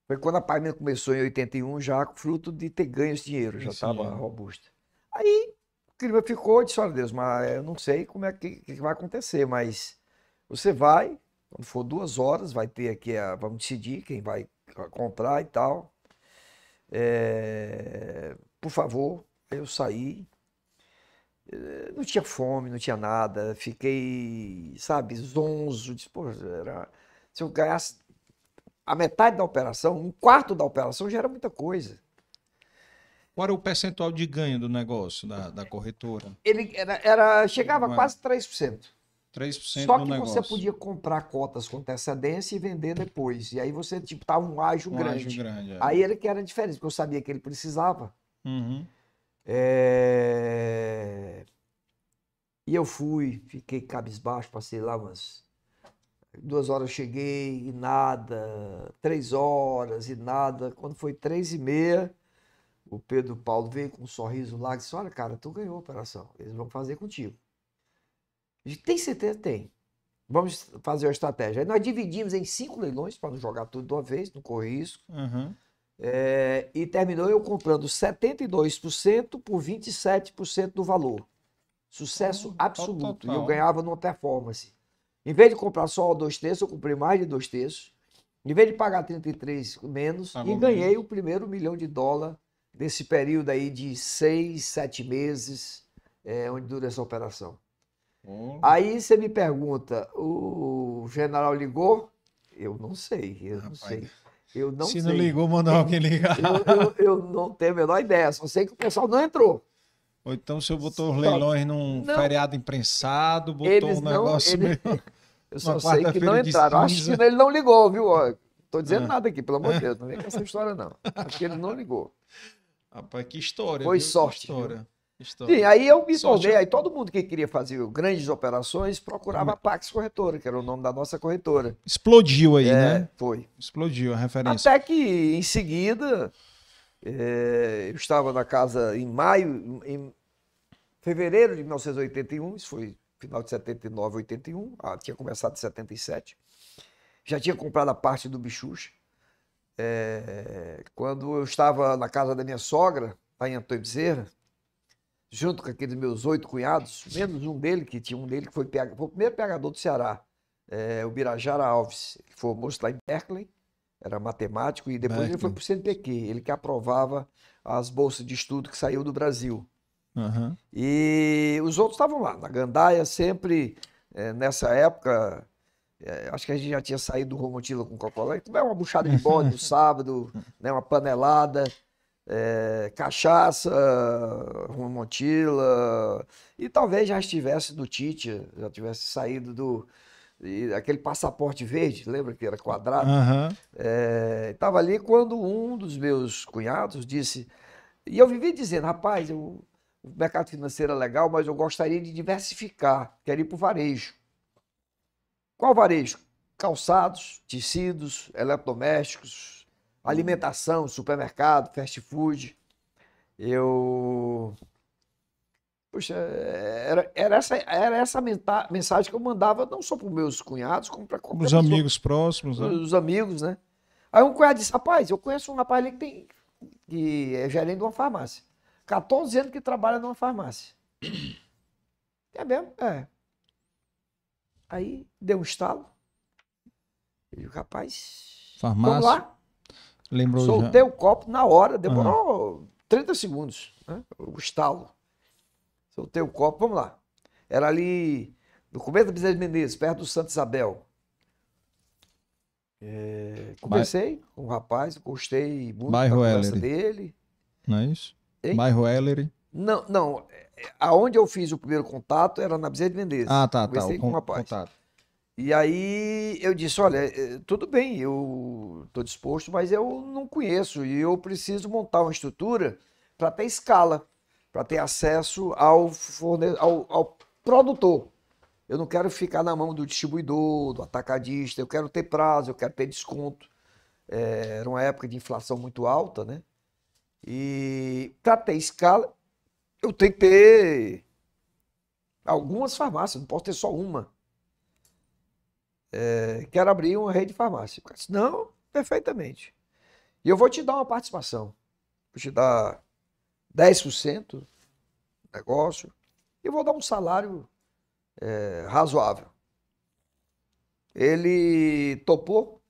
Foi quando a Pagina começou em 81, já fruto de ter ganho esse dinheiro, já estava robusta. Aí o clima ficou, disse, olha Deus, mas eu não sei como é que, que vai acontecer, mas você vai, quando for duas horas, vai ter aqui, a, vamos decidir quem vai comprar e tal. É, por favor, eu saí. É, não tinha fome, não tinha nada. Fiquei, sabe, zonzo. Disse, Pô, era, se eu ganhasse a metade da operação, um quarto da operação já era muita coisa. Qual era o percentual de ganho do negócio, da, da corretora? Ele era, era chegava a quase 3%. 3% Só que você podia comprar cotas com antecedência e vender depois. E aí você, tipo, tava um ágio um grande. Ágio grande é. Aí ele que era diferente, porque eu sabia que ele precisava. Uhum. É... E eu fui, fiquei cabisbaixo, passei lá umas duas horas cheguei e nada, três horas e nada. Quando foi três e meia, o Pedro Paulo veio com um sorriso lá e disse: Olha, cara, tu ganhou a operação, eles vão fazer contigo. Tem certeza? Tem. Vamos fazer a estratégia. Aí nós dividimos em cinco leilões para não jogar tudo de uma vez, não correr risco. Uhum. É, e terminou eu comprando 72% por 27% do valor. Sucesso absoluto. E eu ganhava numa performance. Em vez de comprar só dois terços, eu comprei mais de dois terços. Em vez de pagar 33 menos, tá e ganhei o primeiro milhão de dólar nesse período aí de seis, sete meses, é, onde dura essa operação. Aí você me pergunta, o general ligou? Eu não sei, eu Rapaz, não sei. Eu não se sei. não ligou, mandou alguém ligar. Eu, eu, eu, não tenho a menor ideia, só sei que o pessoal não entrou. Ou então o senhor botou os leilões num não, feriado imprensado, botou um negócio não, meio... Eu só sei que não entraram. Acho que ele não ligou, viu? Tô dizendo é. nada aqui, pelo amor de Deus. Não vem com essa história, não. Acho que ele não ligou. Rapaz, que história. Foi viu? sorte. Que história. História. Sim, aí eu me tornei, aí todo mundo que queria fazer grandes operações procurava a Pax Corretora, que era o nome da nossa corretora. Explodiu aí, é, né? Foi. Explodiu a referência. Até que em seguida, é, eu estava na casa em maio, em fevereiro de 1981, isso foi final de 79, 81, ah, tinha começado em 77. Já tinha comprado a parte do Bichucha. É, quando eu estava na casa da minha sogra, lá em Antônio Bezerra, junto com aqueles meus oito cunhados, menos um dele, que tinha um dele que foi, foi o primeiro pegador do Ceará, é, o Birajara Alves. Ele foi moço lá em Berkeley, era matemático, e depois Berkeley. ele foi para o CNPq, ele que aprovava as bolsas de estudo que saiu do Brasil. Uhum. E os outros estavam lá, na Gandaia, sempre é, nessa época. É, acho que a gente já tinha saído do Romotila com Coca-Cola. É uma buchada de bode no sábado, né, uma panelada, é, cachaça, Romotila. E talvez já estivesse do Tite, já tivesse saído do. E aquele passaporte verde, lembra que era quadrado? Uhum. Estava ali quando um dos meus cunhados disse. E eu vivi dizendo, rapaz, eu o mercado financeiro é legal, mas eu gostaria de diversificar, quero ir para o varejo. Qual varejo? Calçados, tecidos, eletrodomésticos, alimentação, supermercado, fast food. Eu. Puxa, era, era, essa, era essa mensagem que eu mandava não só para os meus cunhados, como para Os amigos próximos, né? Os amigos, né? Aí um cunhado disse: Rapaz, eu conheço um rapaz ali que, tem, que é gerente de uma farmácia. 14 anos que trabalha numa farmácia. É mesmo? É. Aí deu um estalo. Eu digo, rapaz. Farmácia. Vamos lá. Lembrou Soltei já. o copo na hora, demorou uhum. 30 segundos. Né? O estalo. Soltei o copo, vamos lá. Era ali no começo da Bezerra de Menezes, perto do Santa Isabel. É, Ba... com o rapaz, gostei muito Bairro da conversa dele. Não é isso? Hein? Bairro Ellery. Não, não. Aonde eu fiz o primeiro contato era na Bezerra de Menezes. Ah, tá, tá. O com o rapaz. Contato. E aí eu disse, olha, eh, tudo bem, eu estou disposto, mas eu não conheço e eu preciso montar uma estrutura para ter escala, para ter acesso ao, forne... ao, ao produtor. Eu não quero ficar na mão do distribuidor, do atacadista, eu quero ter prazo, eu quero ter desconto. É, era uma época de inflação muito alta, né? E para ter escala, eu tenho que ter algumas farmácias, não posso ter só uma. É, quero abrir uma rede de farmácia. Disse, não, perfeitamente. E eu vou te dar uma participação. Vou te dar 10% do negócio e vou dar um salário é, razoável. Ele topou.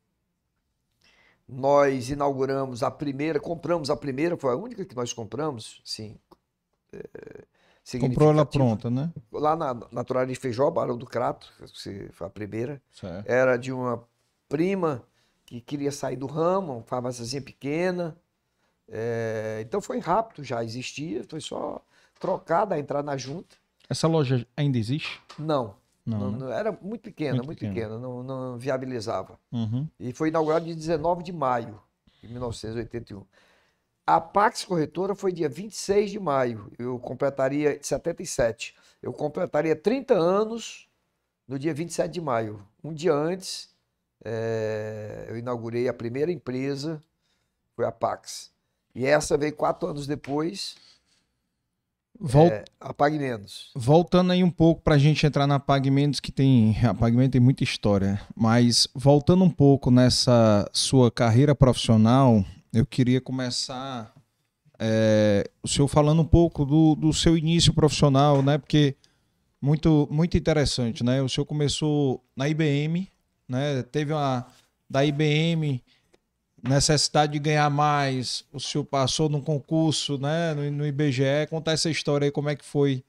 Nós inauguramos a primeira, compramos a primeira, foi a única que nós compramos, sim. É, Comprou ela pronta, né? Lá na Naturaria de Feijó, Barão do Crato, que foi a primeira. Certo. Era de uma prima que queria sair do ramo, uma farmáciazinha pequena. É, então foi rápido, já existia, foi só trocada, entrar na junta. Essa loja ainda existe? Não. Não, não, né? Era muito pequena, muito, muito pequena, pequena não, não, viabilizava. Uhum. E foi inaugurado dia 19 de maio de 1981. A Pax Corretora foi dia 26 de maio. Eu completaria 77. Eu completaria 30 anos no dia 27 de maio. Um dia antes, é, eu inaugurei a primeira empresa, foi a Pax. E essa veio quatro anos depois, Vol... É, a Pague Menos. Voltando aí um pouco para a gente entrar na Pague Menos, que tem. A Pague Menos tem muita história. Mas voltando um pouco nessa sua carreira profissional, eu queria começar. É, o senhor falando um pouco do, do seu início profissional, né? Porque muito, muito interessante, né? O senhor começou na IBM, né? Teve uma. Da IBM necessidade de ganhar mais, o senhor passou num concurso, né, no, no, IBGE, contar essa história aí, como é que foi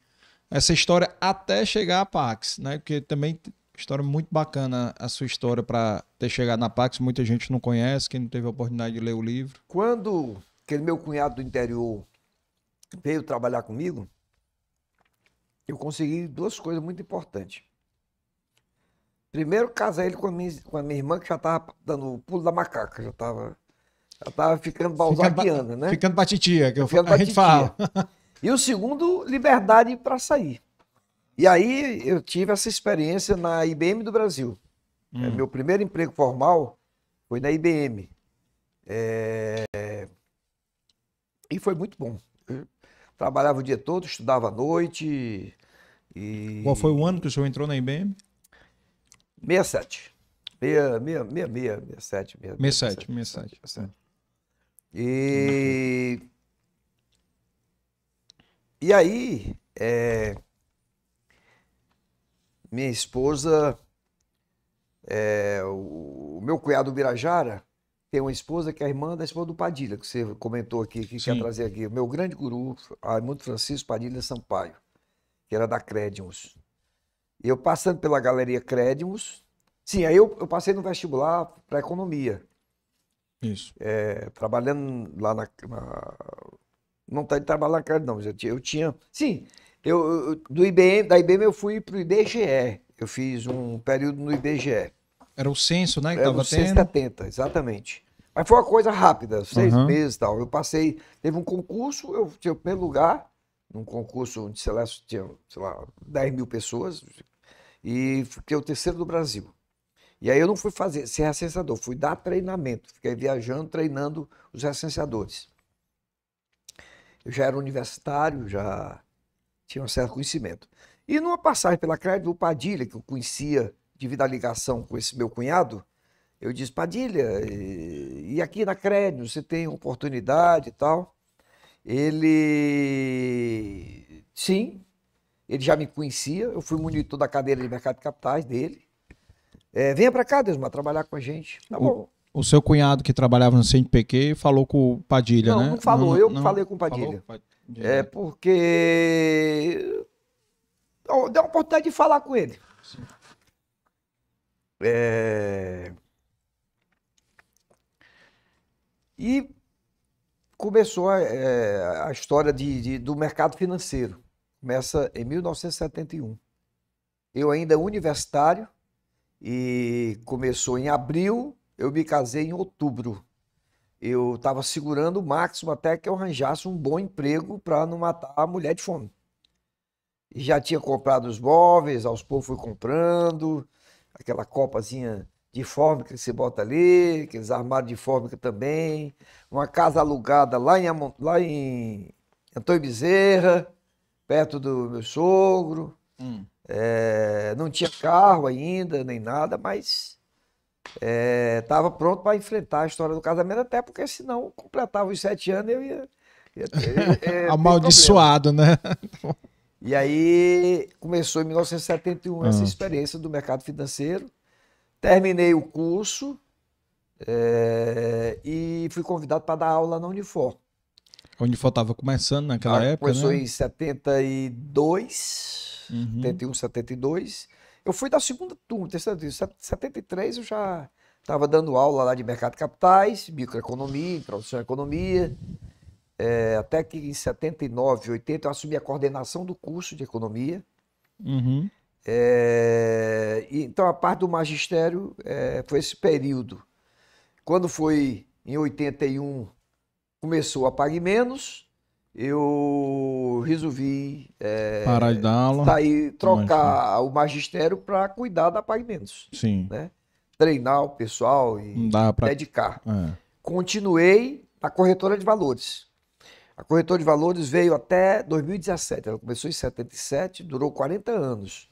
essa história até chegar à Pax, né, porque também história muito bacana a sua história para ter chegado na Pax, muita gente não conhece, quem não teve a oportunidade de ler o livro. Quando aquele meu cunhado do interior veio trabalhar comigo, eu consegui duas coisas muito importantes. Primeiro, casei ele com a minha, com a minha irmã, que já estava dando o pulo da macaca, já estava já tava ficando balzaquiana, né? Ficando pra titia, que eu, ficando a gente fala. E o segundo, liberdade para sair. E aí eu tive essa experiência na IBM do Brasil. É, hum. É, meu primeiro emprego formal foi na IBM. É... E foi muito bom. Eu trabalhava o dia todo, estudava à noite. E... Qual foi o ano que o senhor entrou na IBM? 67. 66, 67. 67, 67. 67. E, e aí, é, minha esposa, é, o, o, meu cunhado Birajara, tem uma esposa que é a irmã da esposa do Padilha, que você comentou aqui, que Sim. quer trazer aqui. O meu grande guru, Raimundo Francisco Padilha Sampaio, que era da Crédimos. Eu passando pela Galeria Crédimos, Sim, aí eu, eu passei no vestibular para economia. Isso. É, trabalhando lá na, na não tá de trabalhar na não, eu tinha, eu tinha sim, eu, eu, do IBM, da IBM eu fui para o IBGE, eu fiz um período no IBGE. Era o censo, né, que Era o tendo? 70, exatamente. Mas foi uma coisa rápida, seis uhum. meses e tal. Eu passei, teve um concurso, eu tinha o primeiro lugar, num concurso onde sei lá, tinha, sei lá, 10 mil pessoas, e fiquei o terceiro do Brasil. E aí eu não fui fazer ser recenseador, fui dar treinamento. Fiquei viajando, treinando os recenseadores. Eu já era universitário, já tinha um certo conhecimento. E numa passagem pela crédito do Padilha, que eu conhecia devido à ligação com esse meu cunhado, eu disse, Padilha, e aqui na crédito você tem oportunidade e tal? Ele, sim, ele já me conhecia, eu fui monitor da cadeira de mercado de capitais dele, é, venha para cá, Desmar, trabalhar com a gente. Tá bom. O, seu cunhado que trabalhava no CNPq falou com o Padilha, não, né? Não, falou, não, eu não, falei com o Padilha. Falou, é porque deu a oportunidade de falar com ele. É... E começou a, é, a história de, de, do mercado financeiro. Começa em 1971. Eu ainda universitário, e começou em abril, eu me casei em outubro. Eu estava segurando o máximo até que eu arranjasse um bom emprego para não matar a mulher de fome. E já tinha comprado os móveis, aos poucos fui comprando, aquela copazinha de fórmica que se bota ali, aqueles armários de fórmica também, uma casa alugada lá em, lá em Antônio Bezerra, perto do meu sogro. Hum. É, não tinha carro ainda, nem nada, mas estava pronto para enfrentar a história do casamento, até porque senão completava os sete anos eu ia. ia ter- ia. Amaldiçoado, né? E aí começou em 1971 essa Ah. experiência do mercado financeiro. Terminei o curso é, e fui convidado para dar aula na Unifor. Onde estava começando naquela Ah, época, Começou né? em 72, Uhum. 71, 72. Eu fui da segunda turma, terceira turma. Set- 73 eu já estava dando aula lá de mercado de capitais, microeconomia, introdução à economia. É, até que em 79, 80 eu assumi a coordenação do curso de economia. Uhum. É, e então a parte do magistério é, foi esse período. Quando foi em 81, começou a Pague Menos, eu resolvi é, Parar de dar aula. sair, trocar o magistério para cuidar da Pague Menos, Sim. treinar o pessoal e pra. dedicar. É. Continuei na corretora de valores. A corretora de valores veio até 2017. Ela começou em 77, durou 40 anos.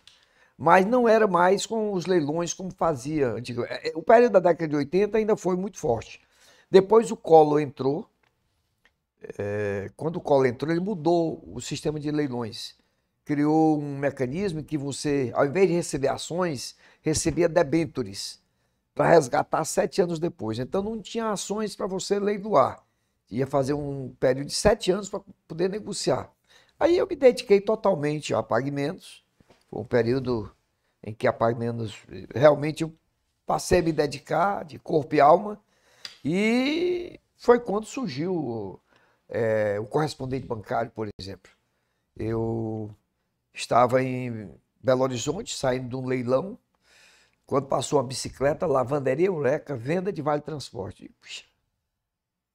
Mas não era mais com os leilões como fazia antigamente. É, O período da década de 80 ainda foi muito forte. Depois o Collor entrou. É, quando o Collor entrou, ele mudou o sistema de leilões. Criou um mecanismo que você, ao invés de receber ações, recebia debêntures para resgatar sete anos depois. Então não tinha ações para você leiloar. Ia fazer um período de sete anos para poder negociar. Aí eu me dediquei totalmente a pagamentos. Foi um período em que a pagamentos realmente eu passei a me dedicar de corpo e alma. E foi quando surgiu é, o correspondente bancário, por exemplo. Eu estava em Belo Horizonte, saindo de um leilão, quando passou uma bicicleta, lavanderia Eureka, venda de vale transporte. Puxa,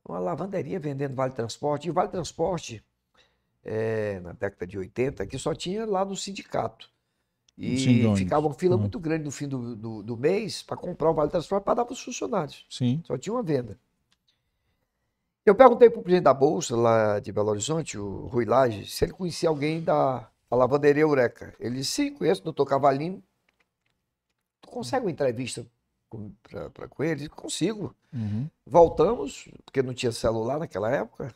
uma lavanderia vendendo vale transporte. E vale transporte, é, na década de 80, que só tinha lá no sindicato. E Sindônibus. ficava uma fila Uhum. muito grande no fim do, do, do mês para comprar o vale transporte para dar para os funcionários. Sim. Só tinha uma venda. Eu perguntei para o presidente da Bolsa, lá de Belo Horizonte, o Rui Lage, se ele conhecia alguém da lavanderia Eureka. Ele disse, sim, conheço o doutor Cavalino. Tu consegue uma entrevista com, pra, pra- com ele? Consigo. Uhum. Voltamos, porque não tinha celular naquela época,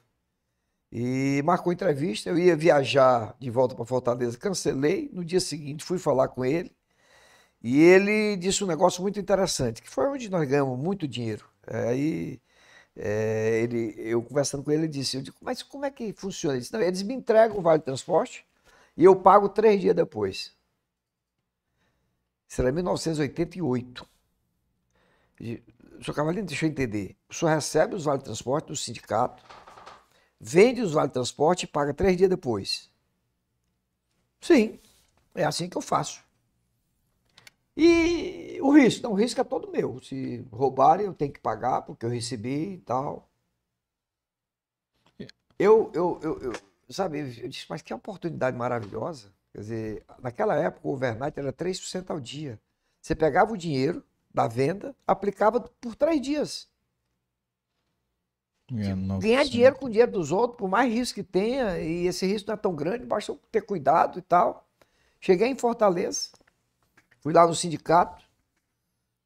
e marcou entrevista. Eu ia viajar de volta para Fortaleza, cancelei. No dia seguinte, fui falar com ele, e ele disse um negócio muito interessante, que foi onde nós ganhamos muito dinheiro. Aí, é, ele, eu conversando com ele, ele disse: eu digo, Mas como é que funciona? Não, eles me entregam o vale transporte e eu pago três dias depois. Isso era 1988. E, Senhor Cavalino, deixa eu entender. O senhor recebe os vale transporte do sindicato, vende os vale transporte e paga três dias depois. Sim, é assim que eu faço. E o risco? Não, o risco é todo meu. Se roubarem, eu tenho que pagar porque eu recebi e tal. Eu, eu, eu, eu- sabe, eu disse, mas que oportunidade maravilhosa. Quer dizer, naquela época o overnight era 3% ao dia. Você pegava o dinheiro da venda, aplicava por três dias. É, Ganhar dinheiro com o dinheiro dos outros, por mais risco que tenha, e esse risco não é tão grande, basta ter cuidado e tal. Cheguei em Fortaleza, fui lá no sindicato,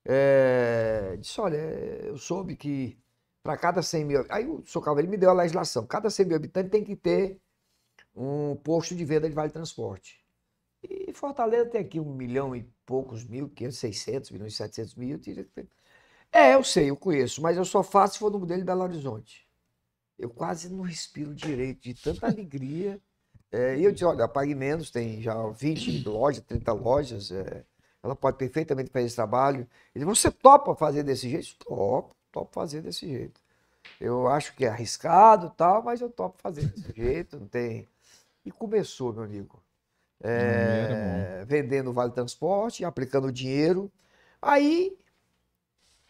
é, disse, olha, eu soube que para cada 100 mil... Aí o senhor Cavalheiro me deu a legislação, cada 100 mil habitantes tem que ter um posto de venda de vale transporte. E Fortaleza tem aqui um milhão e poucos mil, 500, 600, milhões e 700 mil. É, eu sei, eu conheço, mas eu só faço se for no modelo de Belo Horizonte. Eu quase não respiro direito, de tanta alegria. É, e eu disse, olha, Pague Menos tem já 20 lojas, 30 lojas, é, ela pode perfeitamente fazer esse trabalho. Ele você topa fazer desse jeito? Topo, topo fazer desse jeito. Eu acho que é arriscado e tal, mas eu topo fazer desse jeito, não tem... E começou, meu amigo. É, Dinheiro vendendo vale transporte, aplicando dinheiro. Aí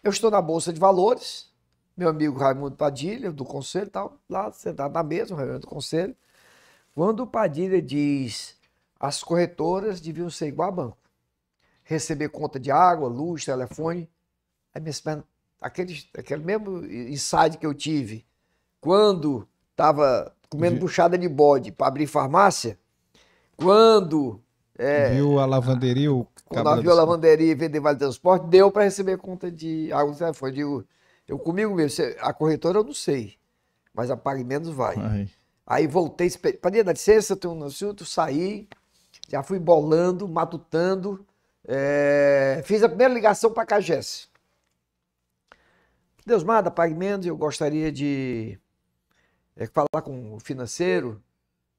eu estou na Bolsa de Valores, meu amigo Raimundo Padilha, do conselho, tal, lá sentado na mesa, reunião do conselho. Quando o Padilha diz as corretoras deviam ser igual a banco. Receber conta de água, luz, telefone, Aí minhas pernas, aquele, aquele mesmo insight que eu tive quando estava comendo buchada de bode para abrir farmácia, quando é, Viu a lavanderia, o quando abriu a lavanderia e vender vale transporte, deu para receber conta de água do telefone. Eu eu comigo mesmo, a corretora eu não sei, mas a Pague Menos vai. Ai, Aí voltei, para dia da licença, tenho um assunto, saí, já fui bolando, matutando, é, fiz a primeira ligação para a Cagesse. Deus manda, Pague Menos, eu gostaria de é, falar com o financeiro.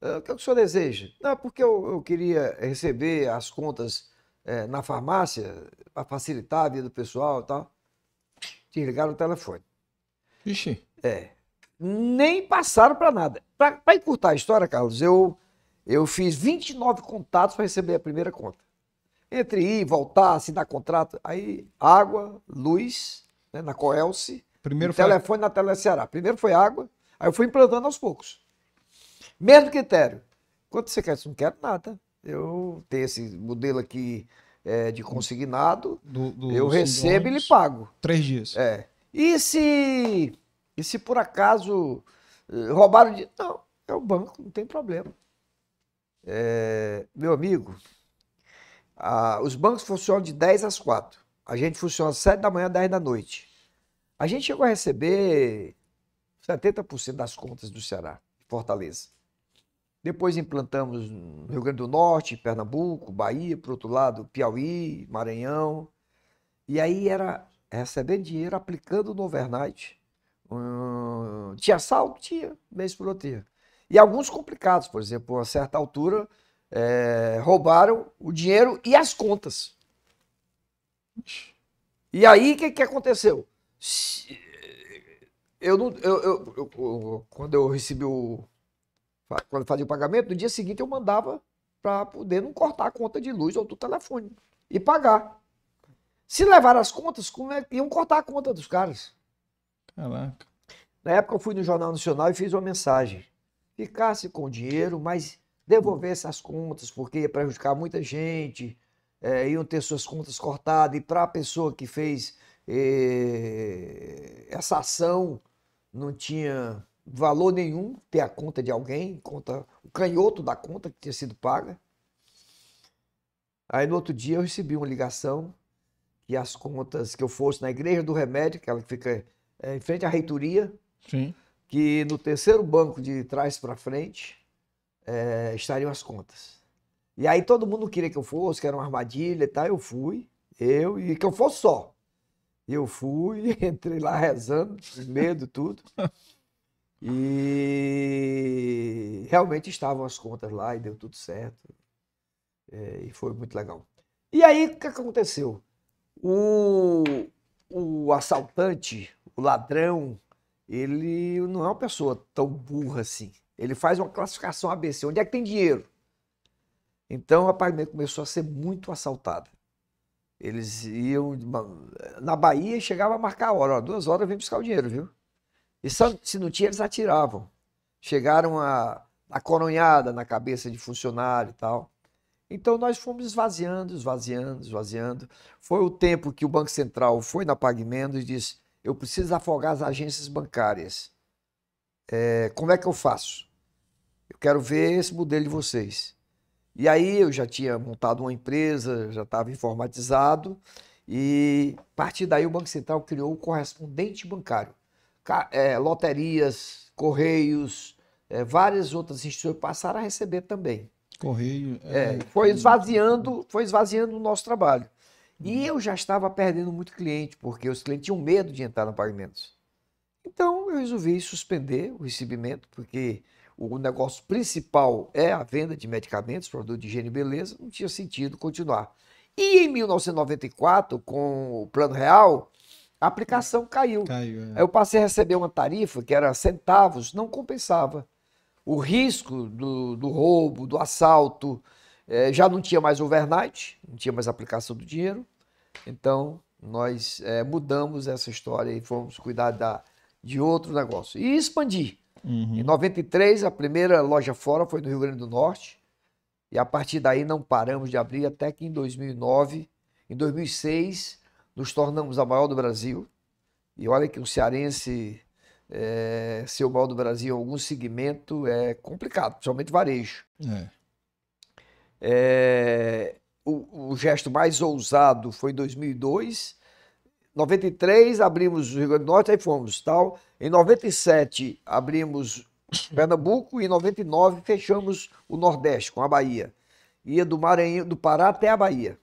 É, o que o senhor deseja? Não, porque eu, eu queria receber as contas é, na farmácia para facilitar a vida do pessoal e tal. Desligaram o telefone. Ixi, É. Nem passaram para nada. Para encurtar a história, Carlos, eu, eu fiz 29 contatos para receber a primeira conta. Entre ir, voltar, assinar contrato. Aí, água, luz, né, na Coelce, primeiro foi... telefone na Teleceará. Primeiro foi água, aí eu fui implantando aos poucos. Mesmo critério. Quanto você quer? Eu não quero nada. Eu tenho esse modelo aqui é, de consignado, do, do eu recebo e lhe pago. Três dias. É. E se, e se por acaso eh, roubaram de. Não, é o banco, não tem problema. É, meu amigo, ah, os bancos funcionam de 10 às 4. A gente funciona às 7 da manhã, 10 da noite. A gente chegou a receber 70% das contas do Ceará, de Fortaleza. Depois implantamos no Rio Grande do Norte, Pernambuco, Bahia, por outro lado, Piauí, Maranhão. E aí era recebendo dinheiro, aplicando no overnight. Hum, tinha saldo? Tinha, mês por outro dia. E alguns complicados, por exemplo, a certa altura, eh, roubaram o dinheiro e as contas. E aí, o que, que aconteceu? Eu não, eu, eu- eu- quando eu recebi o. Quando eu fazia o pagamento, no dia seguinte eu mandava para poder não cortar a conta de luz ou do telefone e pagar. Se levar as contas, como é que iam cortar a conta dos caras? Caraca. Na época eu fui no Jornal Nacional e fiz uma mensagem. Ficasse com o dinheiro, mas devolvesse as contas, porque ia prejudicar muita gente, eh, iam ter suas contas cortadas, e para a pessoa que fez eh, essa ação, não tinha valor nenhum ter a conta de alguém, conta, o canhoto da conta que tinha sido paga. Aí no outro dia eu recebi uma ligação que as contas que eu fosse na Igreja do Remédio, aquela que fica eh, em frente à reitoria, Sim. que no terceiro banco de trás para frente eh, estariam as contas. E aí todo mundo queria que eu fosse, que era uma armadilha e tal. Eu fui, eu, e que eu fosse só. Eu fui, entrei lá rezando, com medo, tudo. E realmente estavam as contas lá e deu tudo certo. Eh, e foi muito legal. E aí, o que que aconteceu? O, o assaltante, o ladrão, ele não é uma pessoa tão burra assim. Ele faz uma classificação ABC. Onde é que tem dinheiro? Então a Pagamento começou a ser muito assaltada. Eles iam na Bahia e chegava a marcar a hora. Ó, duas horas vem buscar o dinheiro, viu? E só- se não tinha, eles atiravam. Chegaram a, a coronhada na cabeça de funcionário e tal. Então nós fomos esvaziando, esvaziando, esvaziando. Foi o tempo que o Banco Central foi na PagMenos e disse: eu preciso afogar as agências bancárias. É, como é que eu faço? Eu quero ver esse modelo de vocês. E aí eu já tinha montado uma empresa, já estava informatizado, e a partir daí o Banco Central criou o correspondente bancário. É, loterias, correios, é, várias outras instituições passaram a receber também. Correio. É, foi esvaziando, foi esvaziando o nosso trabalho. E eu já estava perdendo muito cliente, porque os clientes tinham medo de entrar no pagamentos. Então eu resolvi suspender o recebimento, porque o negócio principal é a venda de medicamentos, produtos de higiene e beleza, não tinha sentido continuar. E em 1994, com o Plano Real, a aplicação caiu. Caiu. é. Aí eu passei a receber uma tarifa que era centavos, não compensava. O risco do, do roubo, do assalto, eh, já não tinha mais overnight, não tinha mais aplicação do dinheiro. Então, nós eh, mudamos essa história e fomos cuidar da, de outro negócio. E expandir. Uhum. Em 93, a primeira loja fora foi no Rio Grande do Norte. E a partir daí não paramos de abrir até que em 2009, em 2006, nos tornamos a maior do Brasil. E olha que um cearense é, ser o maior do Brasil em algum segmento é complicado, principalmente varejo. É. É, o, o gesto mais ousado foi em 2002. 93 abrimos o Rio Grande do Norte, aí fomos, tal. Em 97 abrimos Pernambuco e em 99 fechamos o Nordeste com a Bahia. Ia do Maranhão, do Pará até a Bahia.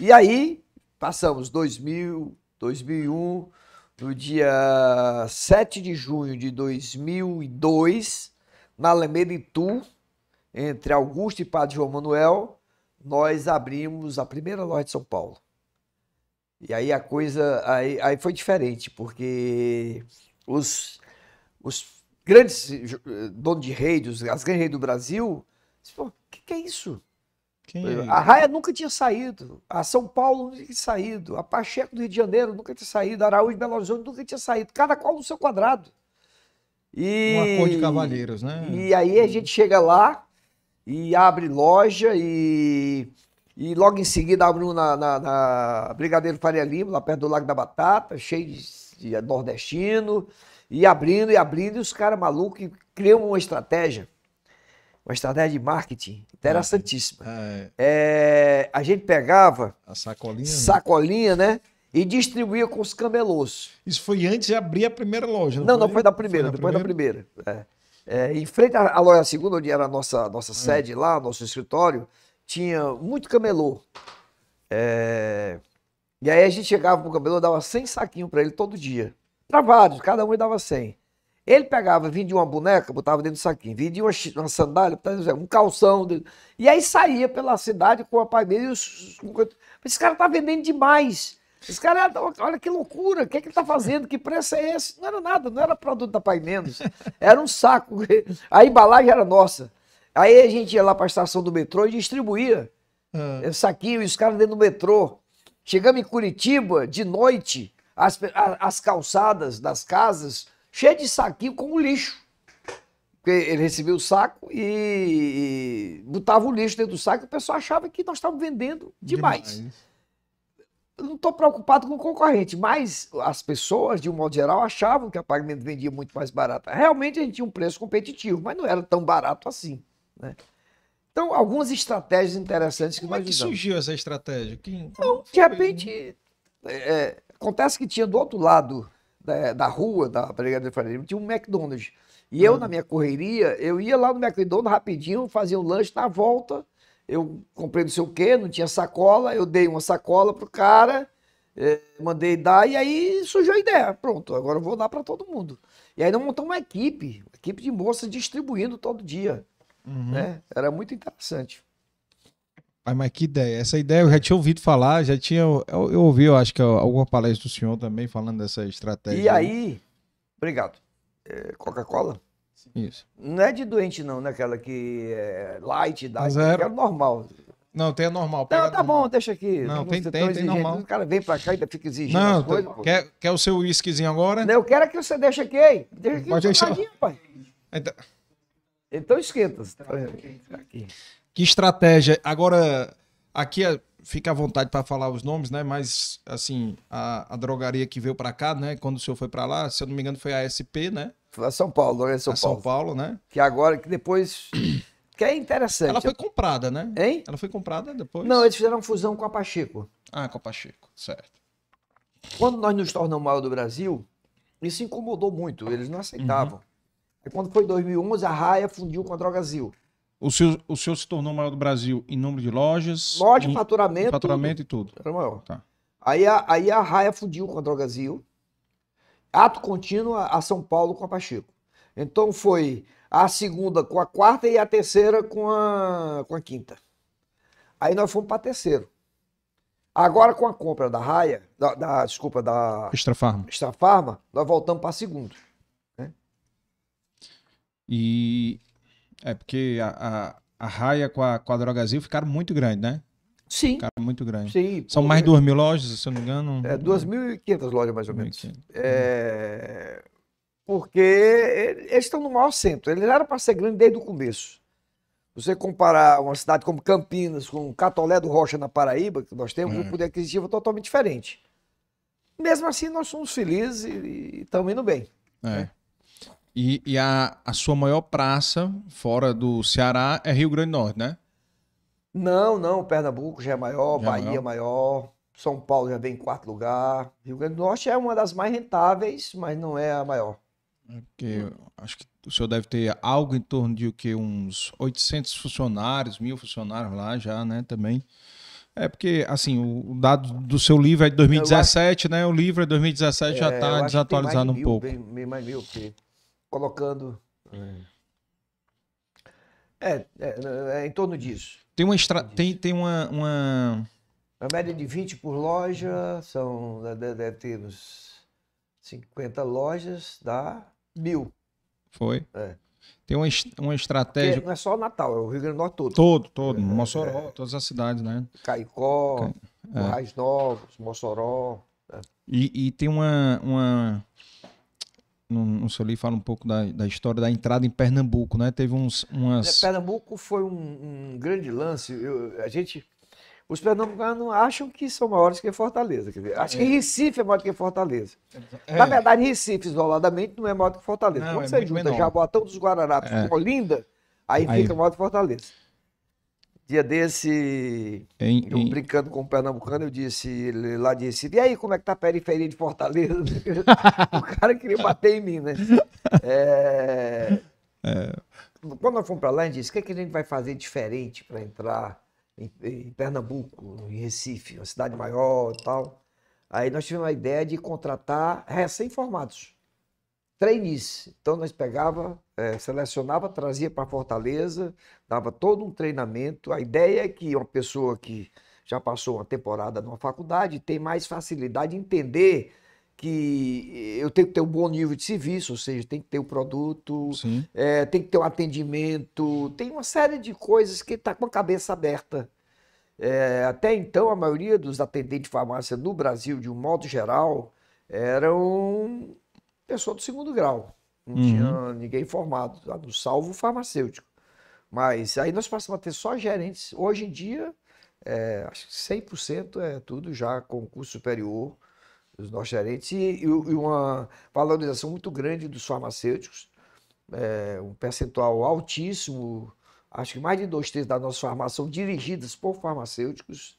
E aí passamos 2000, 2001, no dia 7 de junho de 2002, na Alameda Itu, entre Augusto e Padre João Manuel, nós abrimos a primeira loja de São Paulo. E aí a coisa aí, aí foi diferente, porque os, os grandes eh, donos de redes, as grandes redes do Brasil, o que, que é isso? Quem é? A Raia nunca tinha saído, a São Paulo nunca tinha saído, a Pacheco do Rio de Janeiro nunca tinha saído, a Araújo de Belo Horizonte nunca tinha saído, cada qual no seu quadrado. E, Uma cor de cavalheiros, né? e aí a gente chega lá e abre loja e, e logo em seguida abre um na, na, na Brigadeiro Faria Lima, lá perto do Lago da Batata, cheio de, de nordestino, e abrindo e abrindo, e os caras malucos criam uma estratégia, uma estratégia de marketing interessantíssima. É, É, a gente pegava a sacolinha. né? sacolinha, né? E distribuía com os camelôs. Isso foi antes de abrir a primeira loja. Não, não foi da primeira, na depois da primeira. É. É, em frente à à loja segunda, onde era a nossa, nossa sede lá, nosso escritório, tinha muito camelô. É, E aí a gente chegava pro camelô, dava 100 saquinhos para ele todo dia. Para vários, cada um ele dava 100. Ele pegava, vendia uma boneca, botava dentro do saquinho, vendia uma, uma sandália, um calção. E aí saía pela cidade com a pai dele. Esse cara tá vendendo demais. Esse cara, olha que loucura, o que, é que ele tá fazendo? Que preço é esse? Não era nada, não era produto da Pai Menos. Era um saco. A embalagem era nossa. Aí a gente ia lá para a estação do metrô e distribuía Ah, esse saquinho, e os caras dentro do metrô. Chegamos em Curitiba, de noite, as, as calçadas das casas cheias de saquinho com lixo. Porque ele recebia o saco e, e botava o lixo dentro do saco e o pessoal achava que nós estávamos vendendo demais. Eu não estou preocupado com o concorrente, mas as pessoas, de um modo geral, achavam que a pagamento vendia muito mais barato. Realmente a gente tinha um preço competitivo, mas não era tão barato assim. Né? Então, algumas estratégias interessantes que Como é nós que usamos. surgiu essa estratégia? Quem... Então, de repente, é, é, acontece que tinha do outro lado da, da rua, da Brigadeiro Faria Lima, tinha um McDonald's. E eu, na minha correria, eu ia lá no McDonald's rapidinho, fazia um lanche, na volta, eu comprei não sei o quê, não tinha sacola, eu dei uma sacola pro cara, é, mandei dar, e aí surgiu a ideia. Pronto, agora eu vou dar para todo mundo. E aí nós montamos uma equipe, uma equipe de moças distribuindo todo dia. Uhum. Né? Era muito interessante. Ai, mas que ideia. Essa ideia eu já tinha ouvido falar, já tinha. Eu, eu ouvi, eu acho que alguma palestra do senhor também falando dessa estratégia. E aí, obrigado. É, Coca-Cola? Isso. Não é de doente, não, né? Aquela que é light, dá. Zero. É normal. Não, tem a normal. Não, tá normal. bom, deixa aqui. Não, Não tem- tem- tem exigente. normal. O cara vem pra cá e ainda fica exigindo Não, as coisas. pô. quer, quer o seu whiskyzinho agora? Não, eu quero que você deixe aqui? Deixa aqui Pode um deixar. pai. Então, Então esquenta. Aqui. Que estratégia. Agora, aqui é- fica à vontade para falar os nomes, né? Mas, assim, a, a drogaria que veio para cá, né? Quando o senhor foi para lá, se eu não me engano, foi a SP, né? Foi a São Paulo, olha São a São Paulo. Paulo, né? Que agora, que depois. Que é interessante. Ela foi comprada, né? Hein? Ela foi comprada depois? Não, eles fizeram fusão com a Pacheco. Ah, com a Pacheco, certo. Quando nós nos tornamos maior do Brasil, isso incomodou muito, eles não aceitavam. Uhum. Aí quando foi 2011, a Raia fundiu com a Drogazil. O senhor, o senhor se tornou maior do Brasil em número de lojas, Loja, em faturamento, faturamento e tudo. era maior. Tá. Aí, a, aí a Raia fundiu com a Drogazil, ato contínuo a, a São Paulo com a Pacheco. Então foi a segunda com a quarta e a terceira com a, com a quinta. Aí nós fomos para terceiro. Agora com a compra da Raia, da, da- desculpa, da Extra Farma. Extra Farma, nós voltamos para segundo. E é porque a, a, a Raia com a, com a Drogazil ficaram muito grandes, né? Sim, Ficaram muito grandes. sim. São mais de 2 mil lojas, se eu não me engano. É, 2.500 lojas, mais ou menos. 1.500. É, porque eles estão no maior centro. Eles eram para ser grande desde o começo. Você comparar uma cidade como Campinas com Catolé do Rocha na Paraíba, que nós temos um poder aquisitivo totalmente diferente. Mesmo assim, nós somos felizes e estamos indo bem. É. E, e a, a sua maior praça fora do Ceará é Rio Grande do Norte, né? Não, não, Pernambuco já é maior, Já é Bahia é maior, São Paulo já vem em quarto lugar. Rio Grande do Norte é uma das mais rentáveis, mas não é a maior. Porque eu acho que o senhor deve ter algo em torno de o que uns 800 funcionários, mil funcionários lá já, né, também. É porque, assim, o, dado do seu livro é de 2017, né? O livro é 2017 já É, está acho que tem desatualizado um pouco. Bem, bem mais mil, porque colocando. É, é, é em torno disso. Tem uma extra... tem, tem uma, uma A média de 20 por loja, são, deve, deve ter uns 50 lojas, dá mil. foi. É. Tem uma, uma Porque estratégia não é só Natal, é o Rio Grande do Norte todo. todo, todo, Mossoró, todas as cidades, né? Caicó, Currais Novos, Mossoró. E, e tem uma. uma no, no seu livro fala um pouco da, da história da entrada em Pernambuco, né? Teve uns, umas. Pernambuco foi um, um grande lance. Eu- a gente, os pernambucanos acham que são maiores que Fortaleza. Quer dizer, acho que Recife é maior do que Fortaleza. Na verdade, Recife, isoladamente, não é maior do que Fortaleza. Não, Quando é você junta menor. Jaboatão dos Guararapes É. com Olinda, aí, Aí- fica maior do que Fortaleza. Dia desse, Em, eu em- brincando com o pernambucano, eu disse lá de Recife, e aí, como é que tá a periferia de Fortaleza? o cara queria bater em mim, né? É, Quando nós fomos para lá, a gente disse, o que, é que a gente vai fazer diferente para entrar em, em Pernambuco, em Recife, uma cidade maior e tal. Aí nós tivemos a ideia de contratar recém-formados, trainees. Então nós pegava, eh, selecionava, trazia para Fortaleza, dava todo um treinamento. A ideia é que uma pessoa que já passou uma temporada numa faculdade tem mais facilidade de entender que eu tenho que ter um bom nível de serviço, ou seja, tem que ter o produto, Sim. é, tem que ter um atendimento, tem uma série de coisas que está com a cabeça aberta. É, até então, a maioria dos atendentes de farmácia no Brasil, de um modo geral, eram pessoas do segundo grau. Não Uhum. tinha ninguém formado, salvo o farmacêutico. Mas aí nós passamos a ter só gerentes. Hoje em dia, é, acho que 100% é tudo já com curso superior dos nossos gerentes e, e uma valorização muito grande dos farmacêuticos é, um percentual altíssimo, acho que mais de dois terços das nossas farmácias são dirigidas por farmacêuticos.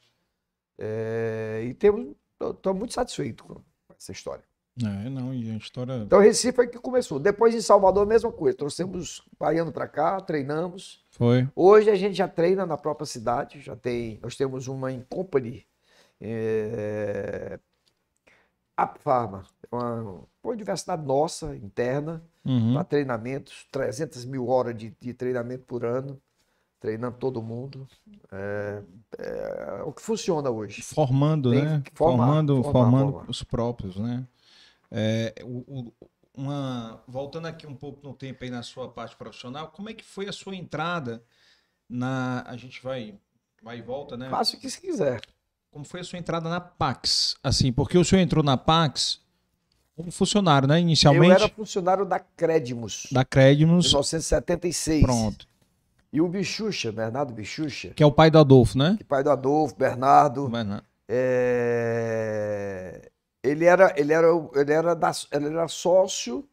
É, e temos, estou muito satisfeito com essa história. É, não, e a história. Então, Recife é que começou. Depois, em Salvador, a mesma coisa. Trouxemos baiano para cá, treinamos. Foi. Hoje a gente já treina na própria cidade, já tem, nós temos uma em Company, é, Apfarma, é uma, uma universidade nossa, interna, Uhum. para treinamentos, 300 mil horas de, de treinamento por ano, treinando todo mundo. É, é o que funciona hoje. Formando, Tem né? formar, formando formar, formando formar. os próprios, né? É, o- o- uma, voltando aqui um pouco no tempo aí na sua parte profissional, como é que foi a sua entrada na. A gente vai, vai e volta, né? Faça o que se quiser. Como foi a sua entrada na Pax? Assim, porque o senhor entrou na Pax como funcionário, né? Eu Inicialmente era funcionário da Credimus, da Credimus. 1976. Pronto. E o Bichucha, Bernardo Bichucha, Que é o pai do Adolfo, né? que pai do Adolfo, Bernardo, não. É, Ele era, ele era, ele era, da- ele era sócio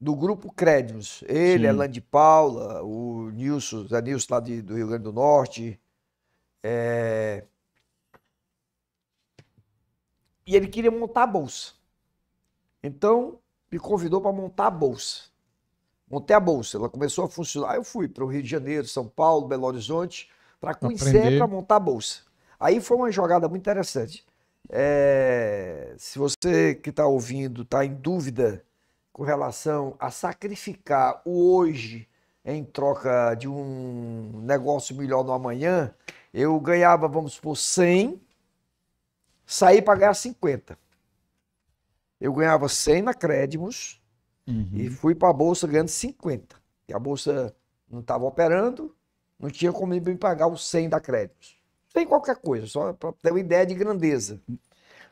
do grupo Créditos. Ele, Sim. Elan de Paula, o Nilson, Zé Nilson lá de- do Rio Grande do Norte. É, E ele queria montar a bolsa. Então, me convidou para montar a bolsa. Montei a bolsa, ela começou a funcionar. Aí eu fui para o Rio de Janeiro, São Paulo, Belo Horizonte, para conhecer, para montar a bolsa. Aí foi uma jogada muito interessante. É, se você que está ouvindo está em dúvida com relação a sacrificar o hoje em troca de um negócio melhor no amanhã, eu ganhava, vamos supor, 100, saí para ganhar 50. Eu ganhava 100 na Crédimos, Uhum. e fui para a bolsa ganhando 50. E a bolsa não estava operando, não tinha como me pagar os 100 da créditos. Sem qualquer coisa, só para ter uma ideia de grandeza.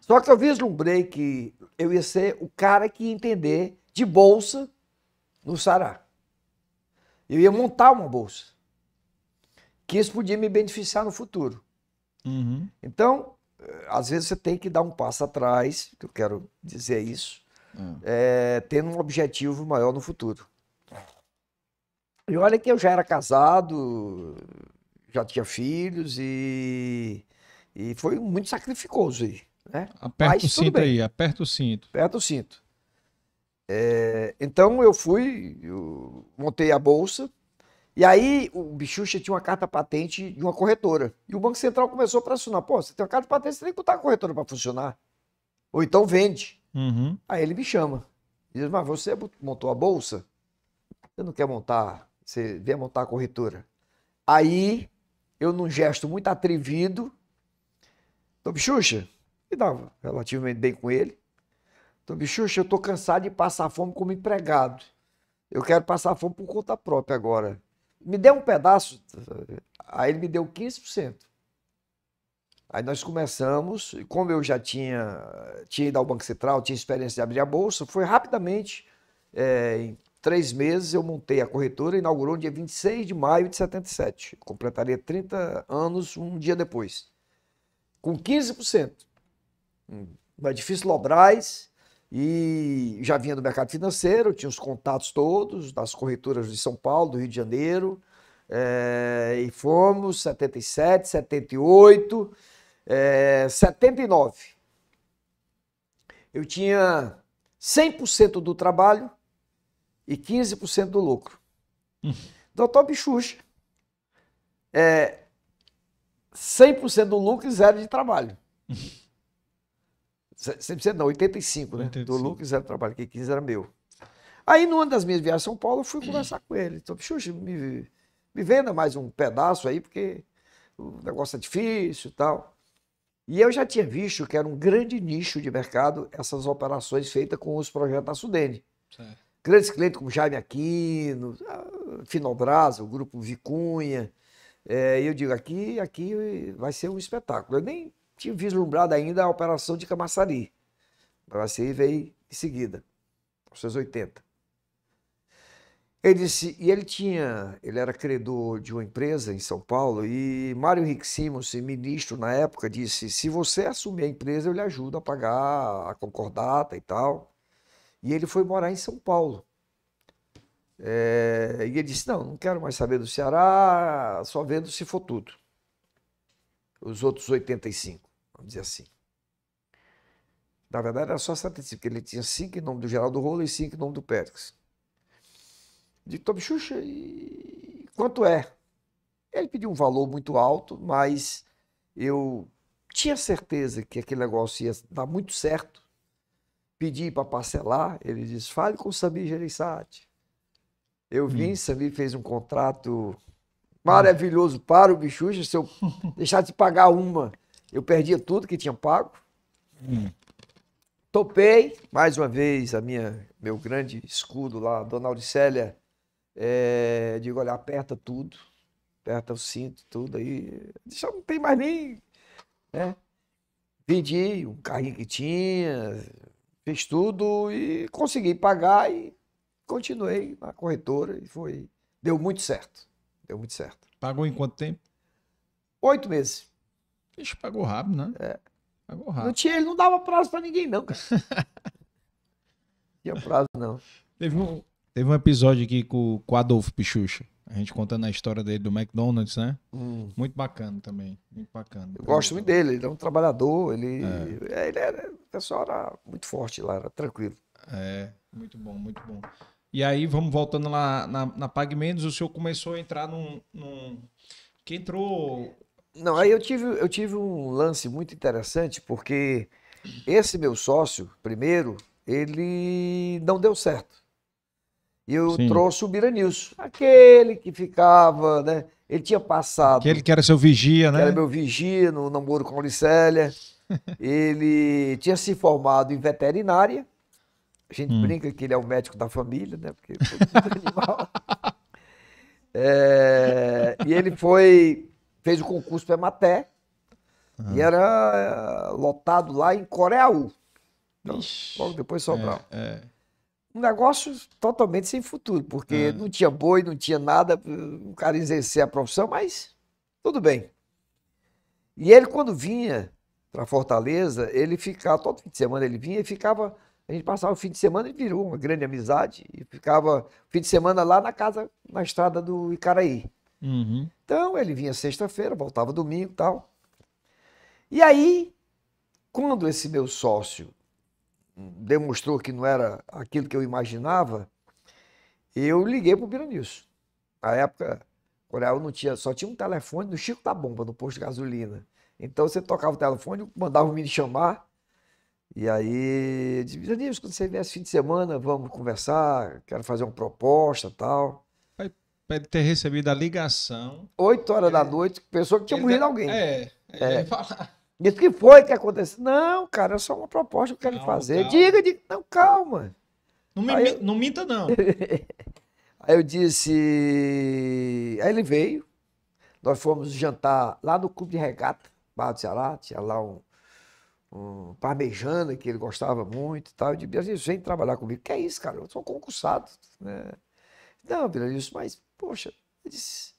Só que eu vislumbrei que eu ia ser o cara que ia entender de bolsa no Sará. Eu ia montar uma bolsa. que isso podia me beneficiar no futuro. Uhum. Então, eh, às vezes você tem que dar um passo atrás, que eu quero dizer isso, é, tendo um objetivo maior no futuro. E olha que eu já era casado, já tinha filhos e, e foi muito sacrificoso aí, né? Aperta Mas o cinto aí, aperta o cinto. Aperta o cinto. É, então eu fui, eu montei a bolsa, e aí o Bichucha tinha uma carta patente de uma corretora. E o Banco Central começou a pressionar: pô, você tem uma carta patente, você tem que botar a corretora para funcionar. Ou então vende. Uhum. Aí ele me chama. Diz, mas você montou a bolsa? Você não quer montar? Você vem montar a corretora? Aí, eu num gesto muito atrevido, Tô Bichucha, e dava relativamente bem com ele. Tô Bichucha, eu tô cansado de passar fome como empregado. Eu quero passar fome por conta própria agora. Me dê um pedaço. Aí ele me deu 15%. Aí nós começamos, e como eu já tinha, tinha ido ao Banco Central, tinha experiência de abrir a bolsa, foi rapidamente, é, em três meses, eu montei a corretora, inaugurou no dia 26 de maio de 77. Completaria 30 anos um dia depois. Com 15%. No edifício Lobrais, e já vinha do mercado financeiro, tinha os contatos todos das corretoras de São Paulo, do Rio de Janeiro, é, e fomos 77, 78, é, 79. Eu tinha 100% do trabalho e 15% do lucro. Doutor Bichucha, é, 100% do lucro e zero de trabalho. 100% não, 85, né? 85. Do lucro e zero de trabalho, que 15 era meu. Aí, numa das minhas viagens a São Paulo, eu fui conversar com ele. Então, Xuxa, me, me venda mais um pedaço aí, porque o negócio é difícil e tal. E eu já tinha visto que era um grande nicho de mercado essas operações feitas com os projetos da Sudene. Certo. Grandes clientes como Jaime Aquino, Finobras, o grupo Vicunha. É, eu digo, aqui, aqui vai ser um espetáculo. Eu nem tinha vislumbrado ainda a operação de Camaçari. Mas aí veio em seguida, aos seus 80. Ele disse, e ele tinha, ele era credor de uma empresa em São Paulo, e Mário Henrique Simons, ministro na época, disse: se você assumir a empresa, eu lhe ajudo a pagar a concordata e tal. E ele foi morar em São Paulo. É, e ele disse: não, não quero mais saber do Ceará, só vendo se for tudo. Os outros 85, vamos dizer assim. Na verdade, era só 75, porque ele tinha cinco em nome do Geraldo Rola e cinco em nome do Pérez. Digo, Tom Xuxa, e quanto é? Ele pediu um valor muito alto, mas eu tinha certeza que aquele negócio ia dar muito certo. Pedi para parcelar, ele disse, fale com o Samir Gereissati. Eu vim, Samir fez um contrato maravilhoso para o Bichucha, se eu deixar de pagar uma, eu perdia tudo que tinha pago. Topei, mais uma vez, a minha, meu grande escudo lá, Dona Auricélia, é, digo, olha, aperta tudo, aperta o cinto, tudo aí, já não tem mais nem, né? Vendi um carrinho que tinha, fiz tudo e consegui pagar e continuei na corretora e foi, deu muito certo, deu muito certo. Pagou em quanto tempo? Oito meses. Ixi, pagou rápido, né? É. Pagou Não rápido. tinha, ele não dava prazo para ninguém não, cara. Não tinha prazo não. Teve um, teve um episódio aqui com, com o Adolfo Pichucha. A gente contando a história dele do McDonald's, né? Hum. Muito bacana também. Muito bacana. Eu gosto muito dele, ele é um trabalhador, ele, é, ele era, o pessoal era muito forte lá, era tranquilo. É, muito bom, muito bom. E aí, vamos voltando lá na, na Pag Menos, o senhor começou a entrar num. num... Que entrou. Não, aí eu tive, eu tive um lance muito interessante, porque esse meu sócio, primeiro, ele não deu certo. E eu Sim. trouxe o Biranilson, aquele que ficava, né? Ele tinha passado. Aquele que era seu vigia, né? era meu vigia no namoro com a Auricélia. ele tinha se formado em veterinária. A gente Hum. brinca que ele é o médico da família, né? Porque é animal. É, e ele foi, fez o concurso para Ematé e era eh, lotado lá em Coreaú. Então, logo depois Sobral. É, Um negócio totalmente sem futuro, porque É. não tinha boi, não tinha nada, o cara exercer a profissão, mas Tudo bem. E ele, quando vinha para Fortaleza, ele ficava, todo fim de semana ele vinha e ficava. A gente passava o fim de semana e virou uma grande amizade. E ficava o fim de semana lá na casa, na estrada do Icaraí. Uhum. Então ele vinha sexta-feira, voltava domingo e tal. E aí, quando esse meu sócio demonstrou que não era aquilo que eu imaginava, eu liguei para o Biranilson. Na época, Coreia não tinha, só tinha um telefone no Chico da Bomba, no posto de gasolina. Então você tocava o telefone, mandava o me chamar. E aí, Biranilson, quando você vier esse fim de semana, vamos conversar, quero fazer uma proposta tal. Pra ele ter recebido a ligação. Oito horas da noite, pensou que tinha ele morrido alguém. É. É. Ele fala, Disse, o que foi que aconteceu? Não, cara, é só uma proposta que eu quero Calma, fazer. calma. Diga, diga. Não, calma. não, me, eu- não minta, não. Aí eu disse. Aí ele veio. Nós fomos jantar lá no Clube de Regata, Barra do Ceará. Tinha lá um, um parmejana que ele gostava muito e tal. Eu disse, vem trabalhar comigo. Que é isso, cara? Eu sou concursado. Né? Não, Biranilson, mas, poxa, eu disse.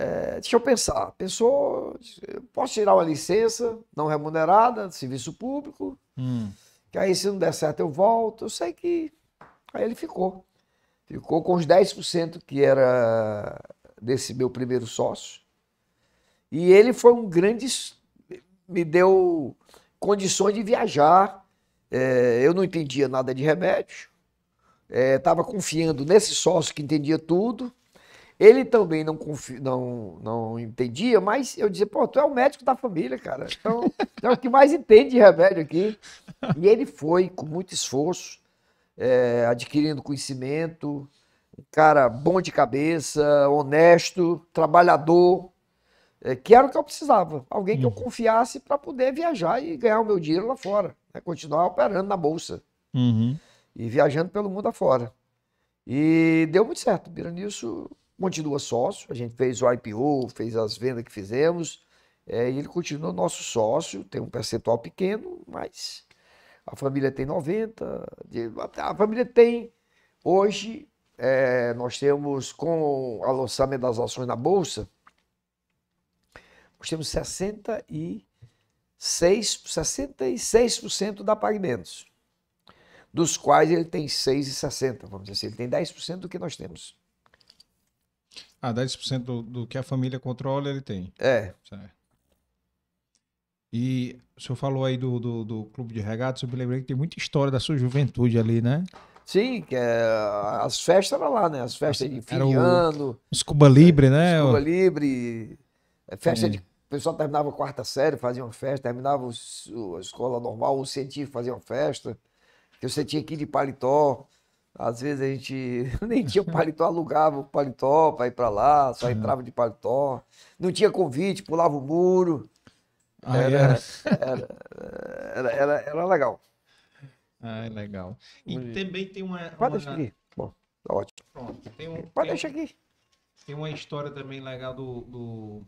"É, deixa eu pensar. Pensou, posso tirar uma licença não remunerada, de serviço público, Hum. que aí se não der certo eu volto. Eu sei que. Aí ele ficou. Ficou com os 10% que era desse meu primeiro sócio. E ele foi um grande. Me deu condições de viajar. É, eu não entendia nada de remédio. Estava confiando nesse sócio que entendia tudo. Ele também não, confi- não, não entendia, mas eu dizia, pô, tu é o médico da família, cara. Então, é o que mais entende de remédio aqui. E ele foi, com muito esforço, é, adquirindo conhecimento, um cara bom de cabeça, honesto, trabalhador, é, que era o que eu precisava. Alguém que eu confiasse para poder viajar e ganhar o meu dinheiro lá fora. né? Continuar operando na Bolsa Uhum. e viajando pelo mundo afora. E deu muito certo. Biranilson continua sócio, a gente fez o IPO, fez as vendas que fizemos, é, e ele continua nosso sócio, tem um percentual pequeno, mas a família tem 90, de- a família tem, hoje, é, nós temos, com o lançamento das ações na Bolsa, nós temos 66, 66% da Pagamentos dos quais ele tem 6,60, vamos dizer assim, ele tem 10% do que nós temos. Ah, 10% do, do que a família controla, ele tem. É, Certo. E o senhor falou aí do, do, do clube de regatas, eu me lembrei que tem muita história da sua juventude ali, né? sim, que é, as festas eram lá, né? As festas de fim de ano, Os Cuba Libre, né? Cuba Livre, é, festa É. de. O pessoal terminava a quarta série, fazia uma festa, terminava os- a escola normal, o científico fazia uma festa, que você tinha que ir de paletó. Às vezes a gente nem tinha paletó, alugava o paletó para ir para lá, só entrava de paletó. Não tinha convite, pulava o muro. Ah, Era, era. era, era, era legal. Ah, é legal. E também tem uma. Pode deixar aqui. Bom, tá ótimo. Pronto, tem, um, Pode tem, deixar aqui. tem uma história também legal do, do-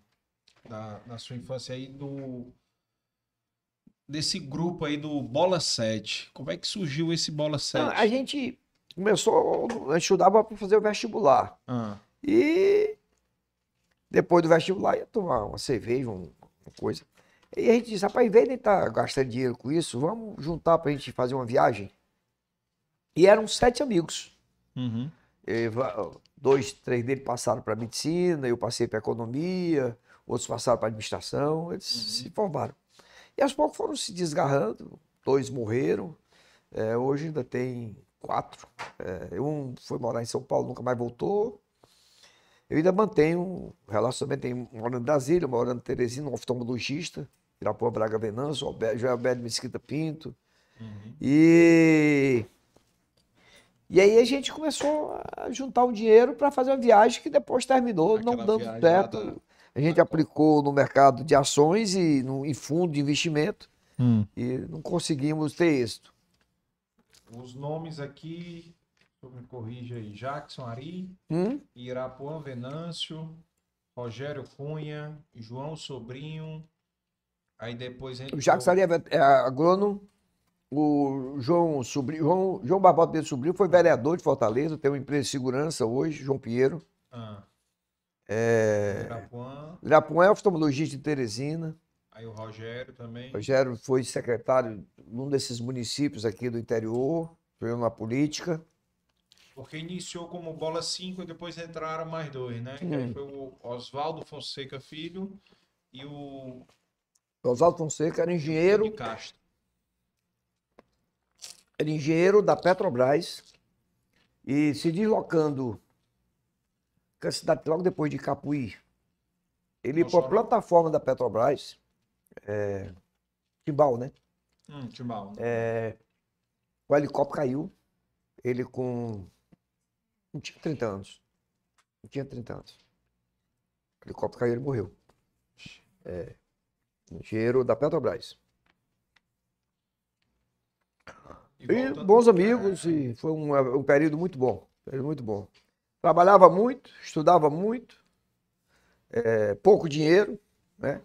da, da sua infância aí do desse grupo aí do Bola 7. Como é que surgiu esse Bola 7? Não, a gente começou, a gente estudava para fazer o vestibular. Ah, E depois do vestibular ia tomar uma cerveja, um- uma coisa. E a gente disse, rapaz, em vez de estar gastando dinheiro com isso, vamos juntar para a gente fazer uma viagem. E eram sete amigos. uhum. E dois, três deles passaram para medicina, eu passei para economia, outros passaram para administração, eles se formaram. E aos poucos foram se desgarrando, dois morreram, é, hoje ainda tem quatro. É, um foi morar em São Paulo, nunca mais voltou. Eu ainda mantenho um relacionamento, tem morando em Brasília, morando em Teresina, um oftalmologista, Irapuã Braga Venâncio, Joel Alberto Mesquita Pinto. E e aí a gente começou a juntar um dinheiro para fazer uma viagem que depois terminou não Aquela dando viagem lá certo. A gente aplicou no mercado de ações e no, em fundo de investimento Hum. e não conseguimos ter êxito. Os nomes aqui, me corrija aí, Jackson Ari, Hum? Irapuã Venâncio, Rogério Cunha, João Sobrinho, aí depois entra O Jacques Ari é é agrônomo, o João Sobrinho, João, João Barbosa Pedro Sobrinho foi vereador de Fortaleza, tem uma empresa de segurança hoje, João Pinheiro. Ah, É, Irapuã, Irapuã é oftalmologista de Teresina. Aí o Rogério também. Rogério foi secretário num desses municípios aqui do interior, veio na política. Porque iniciou como bola 5 e depois entraram mais dois, né? Que Hum. foi o Oswaldo Fonseca Filho e o Oswaldo Fonseca era engenheiro, de Castro. era engenheiro da Petrobras e se deslocando com a cidade logo depois de Capuí. Ele ia para a plataforma da Petrobras, é, Timbal, né? Hum, Timbal. É, o helicóptero caiu, ele com. Não tinha 30 anos. Não tinha 30 anos. O helicóptero caiu e ele morreu. É, engenheiro da Petrobras. E E bons amigos, e foi um, um período muito bom. Período muito bom. Trabalhava muito, estudava muito, é, pouco dinheiro, né?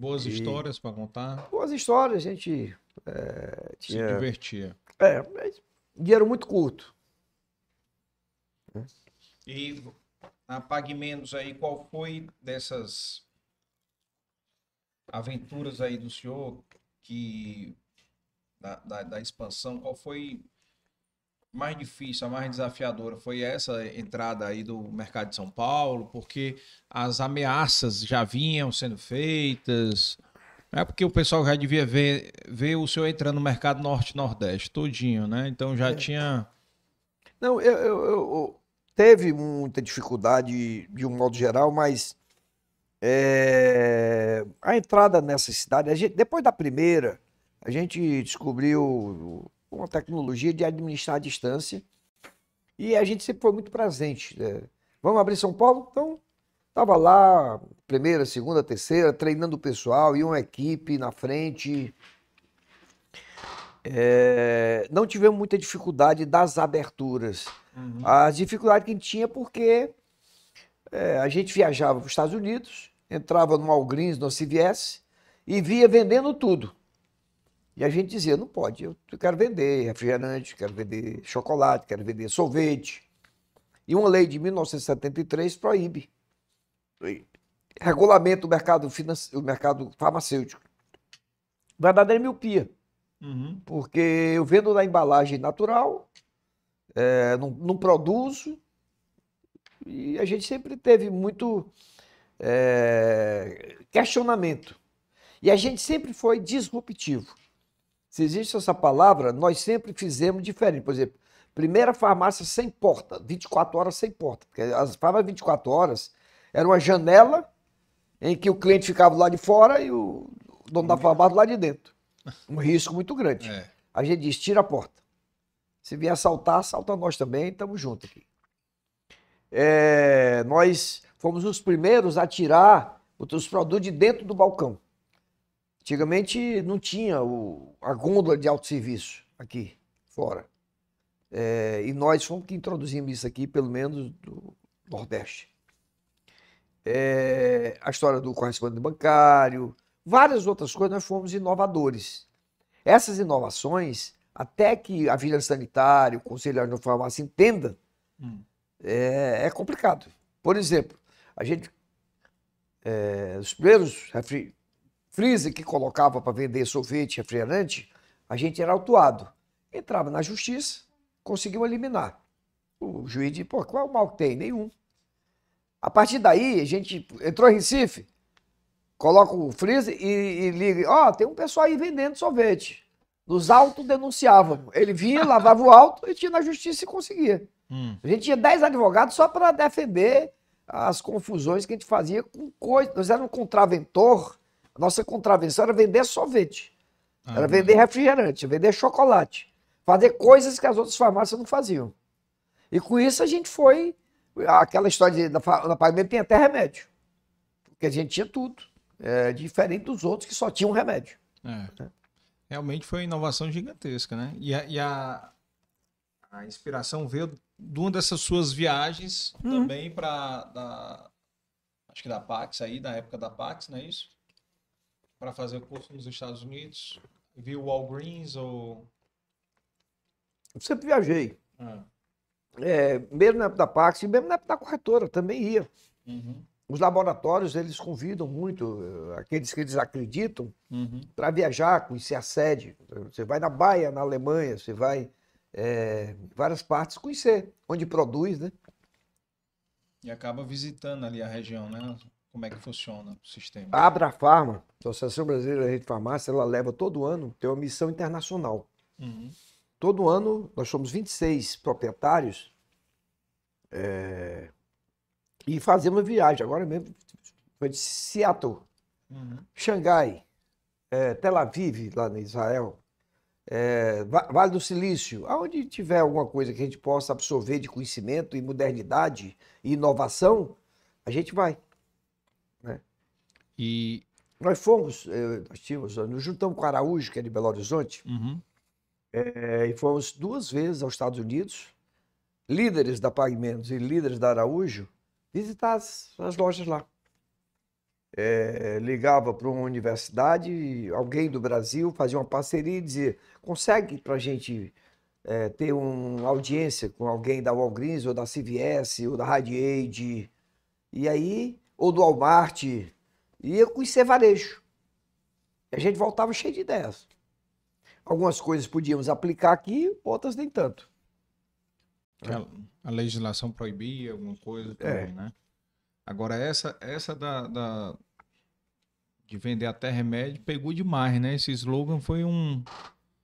Boas E- histórias para contar. Boas histórias, a gente é, Se tinha. divertia. É, mas dinheiro muito curto. E na Pague Menos aí, qual foi dessas aventuras aí do senhor que da, da, da expansão, qual foi mais difícil, a mais desafiadora? Foi essa entrada aí do mercado de São Paulo, porque as ameaças já vinham sendo feitas. É porque o pessoal já devia ver, ver o senhor entrando no mercado norte-nordeste todinho, né? Então já tinha. Não, eu, eu- eu- teve muita dificuldade de um modo geral, mas é, a entrada nessa cidade, a gente- depois da primeira, a gente descobriu uma tecnologia de administrar a distância e a gente sempre foi muito presente. né? Vamos abrir São Paulo? Então, estava lá, primeira, segunda, terceira, treinando o pessoal, e uma equipe na frente. É, não tivemos muita dificuldade das aberturas. As dificuldades que a gente tinha porque é, a gente viajava para os Estados Unidos, entrava no Walgreens, no CVS e via vendendo tudo. E a gente dizia, não pode, eu quero vender refrigerante, quero vender chocolate, quero vender sorvete. E uma lei de 1973 proíbe. Regulamenta o mercado, finance- o mercado farmacêutico. Verdadeira miopia Uhum. porque eu vendo na embalagem natural, é, não, não produzo, e a gente sempre teve muito é, questionamento. E a gente sempre foi disruptivo. Se existe essa palavra, nós sempre fizemos diferente. Por exemplo, primeira farmácia sem porta, 24 horas sem porta. Porque as farmácias 24 horas era uma janela em que o cliente ficava lá de fora e o dono da farmácia lá de dentro. Um risco muito grande. É. A gente diz, tira a porta. Se vier assaltar, assalta nós também, estamos juntos aqui. É, nós fomos os primeiros a tirar os produtos de dentro do balcão. Antigamente não tinha o- a gôndola de autosserviço aqui fora. É, e nós fomos que introduzimos isso aqui, pelo menos do Nordeste. É, a história do correspondente bancário, várias outras coisas, nós fomos inovadores. Essas inovações, até que a vigilância sanitária, o conselho de farmácia entenda, Hum. é, é complicado. Por exemplo, a gente, é, os primeiros refri, freezer que colocava para vender sorvete, refrigerante, a gente era autuado. Entrava na justiça, conseguiu eliminar. O juiz disse, pô, qual é o mal que tem? Nenhum. A partir daí, a gente entrou em Recife, coloca o freezer e, e liga, ó, tem um pessoal aí vendendo sorvete. Nos autos denunciavam. Ele vinha, lavava o auto e tinha na justiça e conseguia. Hum. A gente tinha 10 advogados só para defender as confusões que a gente fazia com coisas. Nós éramos um contraventor, nossa contravenção era vender sorvete, Ah, era vender refrigerante, vender chocolate, fazer coisas que as outras farmácias não faziam. E com isso a gente foi. Aquela história de, da, da pagamento tem até remédio. Porque a gente tinha tudo. É, diferente dos outros que só tinham remédio. É. Realmente foi uma inovação gigantesca, né? E a, e a, a inspiração veio de uma dessas suas viagens Uhum. também para acho que da Pax aí, da época da Pax, não é isso? Para fazer o curso nos Estados Unidos. Viu o Walgreens ou Eu sempre viajei. Ah, É, mesmo na época da Pax, e mesmo na época da corretora, também ia. Uhum. Os laboratórios, eles convidam muito eh, aqueles que eles acreditam Uhum. para viajar, conhecer a sede. Você vai na Baia, na Alemanha, você vai eh, em várias partes conhecer onde produz, né? E acaba visitando ali a região, né? Como é que funciona o sistema. A Abrafarma, Associação Brasileira de Farmácia, ela leva todo ano, tem uma missão internacional. Uhum. Todo ano, nós somos 26 proprietários eh, e fazemos viagem. Agora mesmo foi de Seattle, Uhum. Xangai, eh, Tel Aviv, lá em Israel, Va- Vale do Silício, aonde tiver alguma coisa que a gente possa absorver de conhecimento e modernidade e inovação, a gente vai. E. Nós fomos, eh, nós tínhamos, nos juntamos com o Araújo, que é de Belo Horizonte, Uhum. eh, e fomos duas vezes aos Estados Unidos, líderes da Pagamentos e líderes da Araújo, visitar as, as lojas lá. Eh, ligava para uma universidade, alguém do Brasil fazia uma parceria e dizia: consegue para a gente eh, ter uma audiência com alguém da Walgreens ou da CVS ou da Rite Aid, e aí, ou do Walmart, ia conhecer varejo. E a gente voltava cheio de ideias. Algumas coisas podíamos aplicar aqui, outras nem tanto. A, a legislação proibia alguma coisa É. também, né? Agora, essa, essa da, da- de vender até remédio pegou demais, né? Esse slogan foi um.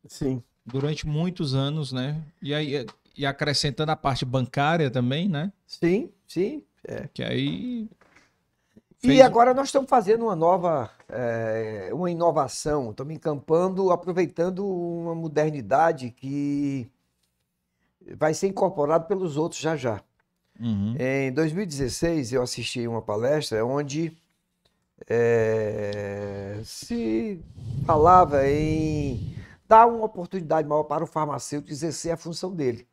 Sim. Durante muitos anos, né? E aí, e acrescentando a parte bancária também, né? Sim, sim. Que aí. E agora nós estamos fazendo uma nova, eh, uma inovação, estamos encampando, aproveitando uma modernidade que vai ser incorporada pelos outros já já. Uhum. Em 2016, eu assisti uma palestra onde eh, se falava em dar uma oportunidade maior para o farmacêutico exercer a função dele.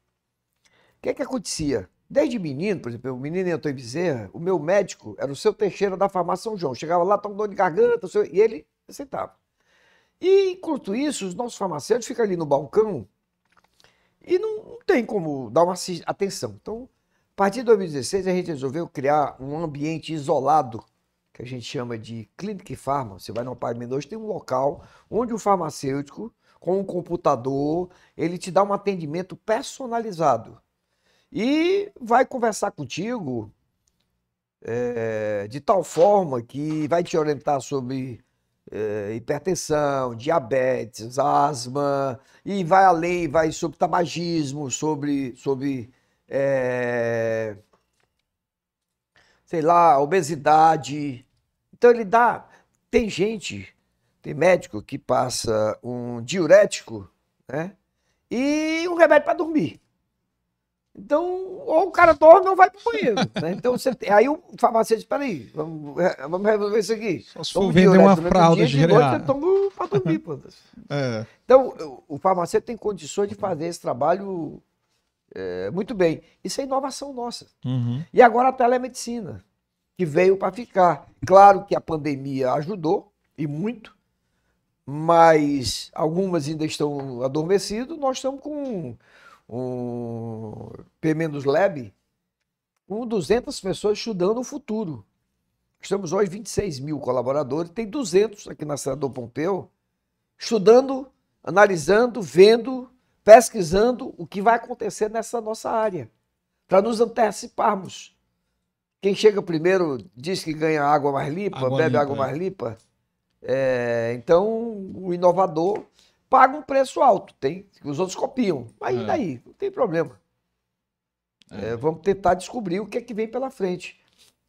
O que é que acontecia? Desde menino, por exemplo, o menino Antônio Bezerra, o meu médico era o seu Teixeira da farmácia São João. Chegava lá, estava com dor de garganta, seu- e ele aceitava. E, enquanto isso, os nossos farmacêuticos ficam ali no balcão e não, não tem como dar uma atenção. Então, a partir de 2016, a gente resolveu criar um ambiente isolado, que a gente chama de Clinic Pharma. Você vai no apartamento hoje, tem um local onde o farmacêutico, com um computador, ele te dá um atendimento personalizado. E vai conversar contigo eh, de tal forma que vai te orientar sobre eh, hipertensão, diabetes, asma, e vai além, vai sobre tabagismo, sobre, sobre eh, sei lá, obesidade. Então ele dá. Tem gente, tem médico que passa um diurético, né? E um remédio para dormir. Então, ou o cara dorme ou vai pro banheiro. Né? Então, você aí o farmacêutico diz: peraí, vamos, vamos resolver isso aqui. Só se for vender uma o fralda de noite você toma para dormir. pô. É. Então, o- o farmacêutico tem condições de fazer esse trabalho é, muito bem. Isso é inovação nossa. Uhum. E agora a telemedicina, que veio para ficar. Claro que a pandemia ajudou, e muito, mas algumas ainda estão adormecidas. Nós estamos com um P-Menos Lab, com 200 pessoas estudando o futuro. Estamos hoje 26 mil colaboradores, tem 200 aqui na Senador Pompeu, estudando, analisando, vendo, pesquisando o que vai acontecer nessa nossa área, para nos anteciparmos. Quem chega primeiro diz que ganha água mais limpa, Água bebe limpa, água é. mais limpa. É, então, o inovador paga um preço alto, tem, os outros copiam. Mas É. e daí? Não tem problema. É, vamos tentar descobrir o que é que vem pela frente.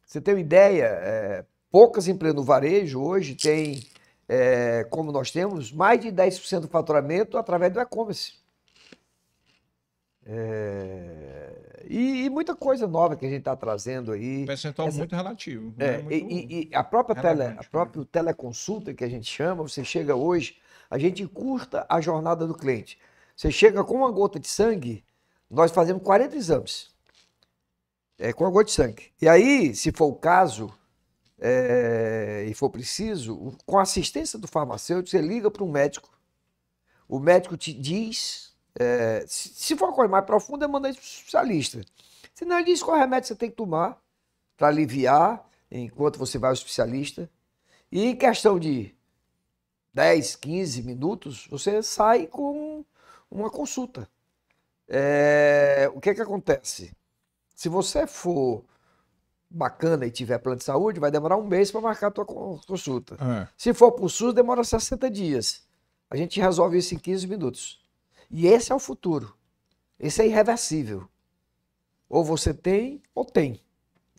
Você tem uma ideia? é, poucas empresas no varejo hoje têm, é, como nós temos, mais de 10% do faturamento através do e-commerce. É, e, e muita coisa nova que a gente está trazendo aí. Percentual Essa- muito relativo. É, né? Muito- e, e- a própria tele, a né? própria teleconsulta que a gente chama, você chega hoje, a gente encurta a jornada do cliente. Você chega com uma gota de sangue, nós fazemos 40 exames. É, com a gota de sangue. E aí, se for o caso, é, e for preciso, com a assistência do farmacêutico, você liga para um médico. O médico te diz, é, se, se for uma coisa mais profunda, manda isso para o especialista. Se não, ele diz qual remédio você tem que tomar para aliviar enquanto você vai ao especialista. E em questão de 10, 15 minutos, você sai com uma consulta. É, o que que acontece? Se você for bacana e tiver plano de saúde, vai demorar um mês para marcar a tua consulta. É. Se for para o SUS, demora 60 dias. A gente resolve isso em 15 minutos. E esse é o futuro. Esse é irreversível. Ou você tem, ou tem.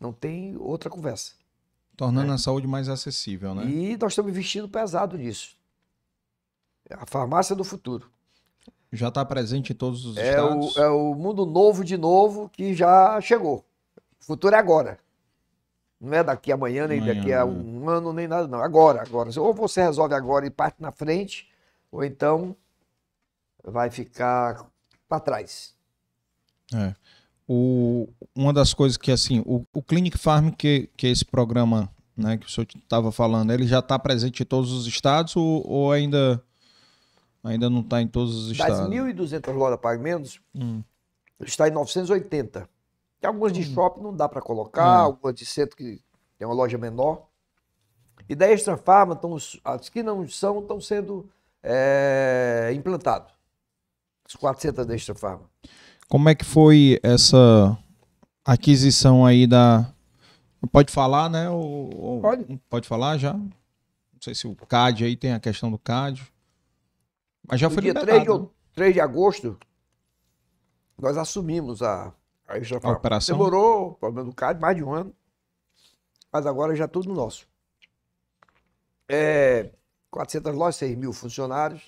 Não tem outra conversa. Tornando a saúde mais acessível, né? E nós estamos investindo pesado nisso. A farmácia do futuro. Já está presente em todos os É o, estados. é o mundo novo de novo que já chegou. O futuro é agora. Não é daqui a amanhã, nem Amanhã, daqui a né? um ano, nem nada, não. Agora, agora. Ou você resolve agora e parte na frente, ou então vai ficar para trás. É. O, uma das coisas que, assim, o, o Clinic Farm, que, que é esse programa né, que o senhor estava falando, ele já está presente em todos os estados ou, ou ainda, ainda não está em todos os Das estados? 1.200 lojas Pague Menos, Hum. está em 980. Tem algumas de shopping não dá para colocar, Hum. algumas de centro que tem uma loja menor. E da Extra Farma, tão, as que não são, estão sendo é, implantados. As 400 da Extra Farma. Como é que foi essa aquisição aí da. Pode falar, né? Ou- Pode. Pode falar já? Não sei se o CAD aí tem a questão do CAD. Mas já foi dia liberado, 3 de, out- 3 de agosto, nós assumimos a, a Farma. operação? Demorou, problema do CAD, mais de um ano. Mas agora já tudo nosso. É, 400 lojas, 6 mil funcionários.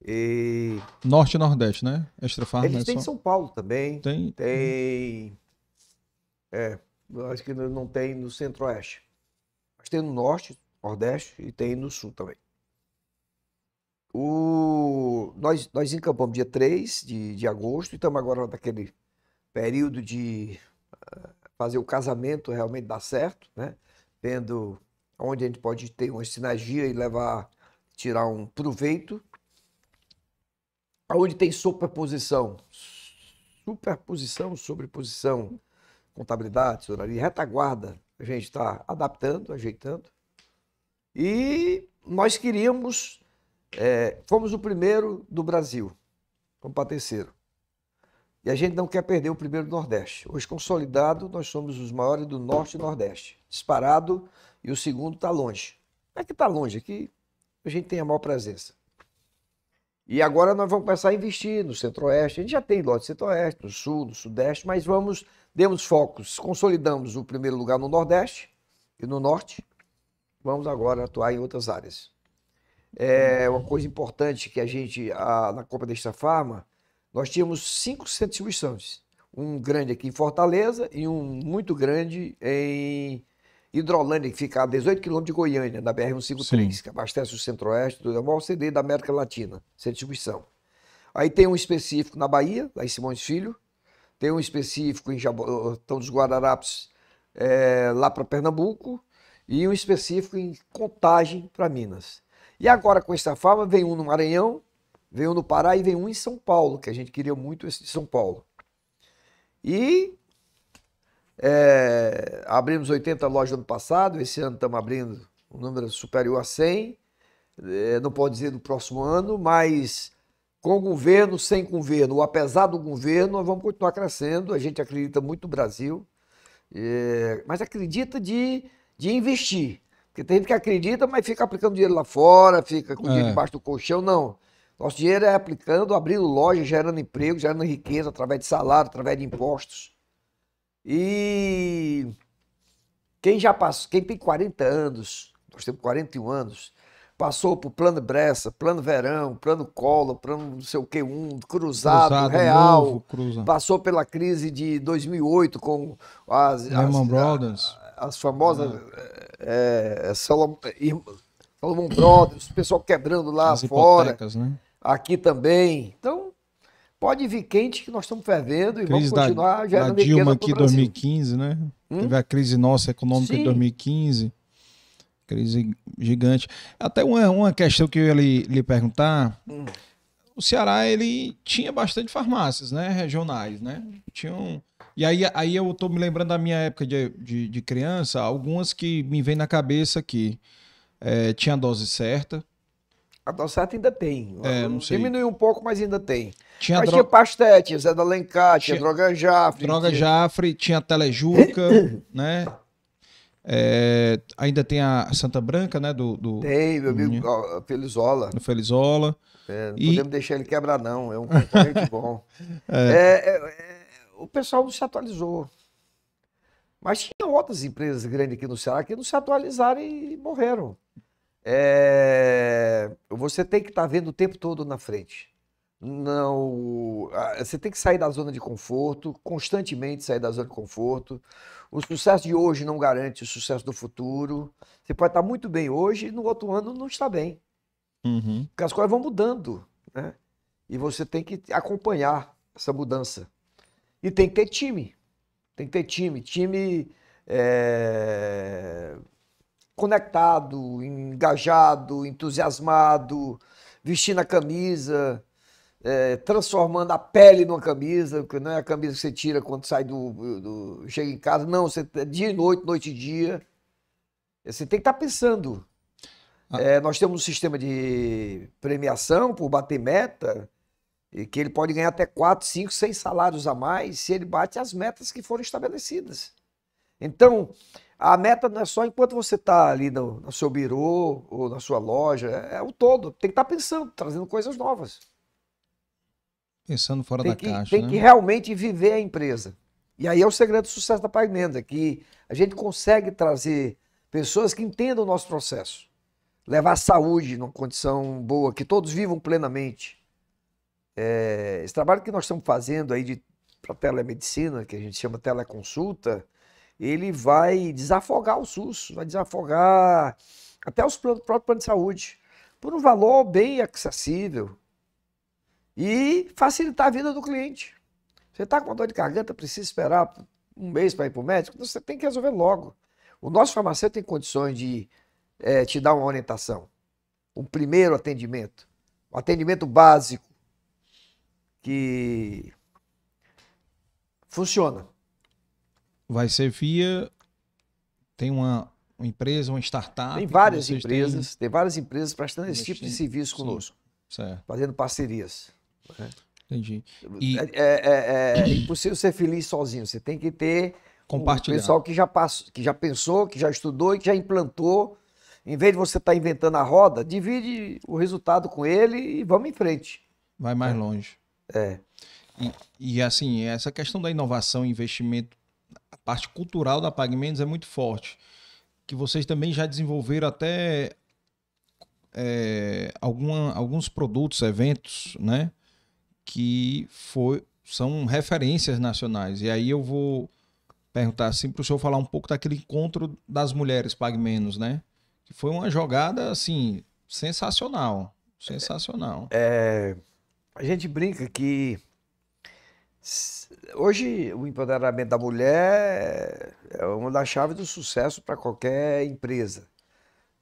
E Norte e Nordeste, né? Extra Farm. eles né? têm Só- São Paulo também. Tem. Tem. É, acho que não tem no Centro-Oeste. Mas tem no Norte, Nordeste e tem no Sul também. O, nós, nós encampamos dia 3 de, de agosto e estamos agora naquele período de ah, fazer o casamento realmente dar certo, né? Vendo onde a gente pode ter uma sinergia e levar, tirar um proveito. Onde tem superposição, superposição, sobreposição, contabilidade, tesouraria, retaguarda, a gente está adaptando, ajeitando. E nós queríamos, é, fomos o primeiro do Brasil, vamos para terceiro. E a gente não quer perder o primeiro do Nordeste. Hoje, consolidado, nós somos os maiores do Norte e Nordeste. Disparado, e o segundo está longe. Não é que está longe, aqui a gente tem a maior presença. E agora nós vamos começar a investir no Centro-Oeste. A gente já tem lote Centro-Oeste, no Sul, no Sudeste, mas vamos, demos focos, consolidamos o primeiro lugar no Nordeste e no Norte. Vamos agora atuar em outras áreas. É uma coisa importante que a gente, a- na Copa Desta Farma, nós tínhamos cinco centros de distribuições. Um grande aqui em Fortaleza e um muito grande em Hidrolândia, que fica a 18 quilômetros de Goiânia, na BR-153, Sim. que abastece o Centro-Oeste, é o maior CD da América Latina, centro de distribuição. Aí tem um específico na Bahia, lá em Simões Filho, tem um específico em Jabotão dos Guararapes, é, lá para Pernambuco, e um específico em Contagem para Minas. E agora com essa farma vem um no Maranhão, vem um no Pará e vem um em São Paulo, que a gente queria muito esse de São Paulo. E é, abrimos 80 lojas no ano passado, esse ano estamos abrindo um número superior a 100. É, não pode dizer no próximo ano, mas com governo, sem governo, ou apesar do governo, nós vamos continuar crescendo. A gente acredita muito no Brasil, é, mas acredita de, de investir. Porque tem gente que acredita, mas fica aplicando dinheiro lá fora, fica com dinheiro É. debaixo do colchão. Não. Nosso dinheiro é aplicando, abrindo lojas, gerando emprego, gerando riqueza através de salário, através de impostos. E quem já passou, quem tem 40 anos, nós temos 41 anos, passou por plano Bressa, plano Verão, plano Collor, plano não sei o que, um, cruzado, real, novo, cruza. passou pela crise de 2008 com as, Lehman Brothers. As famosas é, Salomon, Salomon Brothers, o pessoal quebrando lá as fora, né? aqui também. Então, pode vir quente que nós estamos fervendo e vamos Crise da, continuar da gerando riqueza Dilma aqui em Brasil. 2015, né? Hum? Teve a crise nossa econômica Sim. em 2015. Crise gigante. Até uma, uma questão que eu ia lhe, lhe perguntar. Hum. o Ceará ele tinha bastante farmácias, né, regionais, né? Tinham e aí, aí eu tô me lembrando da minha época de, de, de criança, algumas que me vêm na cabeça que é, tinha a dose certa. A dose certa ainda tem. É, não sei. Diminuiu um pouco, mas ainda tem. Tinha mas dro- tinha Pastete, Zé da Alencar, tinha, Tinha- Droga Jafre. Droga tinha... Jafre, tinha Telejuca, né? É, ainda tem a Santa Branca, né? Do, do, Tem, meu amigo ó, Felizola. do Felizola. É, não E- podemos deixar ele quebrar, não. É um concorrente bom. É, é, é, o pessoal não se atualizou. Mas tinha outras empresas grandes aqui no Ceará que não se atualizaram e morreram. É, você tem que estar vendo o tempo todo na frente. Não, você tem que sair da zona de conforto, constantemente sair da zona de conforto. O sucesso de hoje não garante o sucesso do futuro. Você pode estar muito bem hoje e no outro ano não está bem. Uhum. Porque as coisas vão mudando, né? E você tem que acompanhar essa mudança. E tem que ter time. Tem que ter time. Time é, conectado, engajado, entusiasmado, vestindo a camisa, é, transformando a pele numa camisa, porque não é a camisa que você tira quando sai do, do- chega em casa. Não, você é dia e noite, noite e dia. Você tem que estar pensando. Ah. É, nós temos um sistema de premiação por bater meta, que ele pode ganhar até 4, 5, 6 salários a mais se ele bate as metas que foram estabelecidas. Então, a meta não é só enquanto você está ali no, no seu birô ou na sua loja, é, é o todo. Tem que estar pensando, trazendo coisas novas. Pensando fora Tem da que, caixa, tem né? que realmente viver a empresa. E aí é o segredo do sucesso da Pagmenda, que a gente consegue trazer pessoas que entendam o nosso processo. Levar a saúde numa condição boa, que todos vivam plenamente. É, esse trabalho que nós estamos fazendo aí de para telemedicina, que a gente chama teleconsulta, ele vai desafogar o SUS, vai desafogar até os planos, próprio plano de saúde, por um valor bem acessível e facilitar a vida do cliente. Você está com uma dor de garganta, precisa esperar um mês para ir para o médico, você tem que resolver logo. O nosso farmacêutico tem condições de eh, te dar uma orientação, um primeiro atendimento, um atendimento básico que funciona. Vai ser via. Tem uma, uma empresa, uma startup. Tem várias vocês têm- empresas, tem várias empresas prestando esse tipo de serviço sim. conosco, Certo, fazendo parcerias. entendi. E É, é- é- é impossível ser feliz sozinho. Você tem que ter um compartilhar. pessoal que já passou, que já pensou, que já estudou e que já implantou. Em vez de você estar inventando a roda, divide o resultado com ele e vamos em frente. Vai mais longe. É. E, e, assim, essa questão da inovação e investimento, a parte cultural da PagMendes é muito forte. Que vocês também já desenvolveram até é, alguma- alguns produtos, eventos, né? Que foi, são referências nacionais. E aí eu vou perguntar assim para o senhor falar um pouco daquele encontro das mulheres PagMenos, né? Que foi uma jogada, assim, sensacional. Sensacional. A gente brinca que hoje o empoderamento da mulher é uma das chaves do sucesso para qualquer empresa.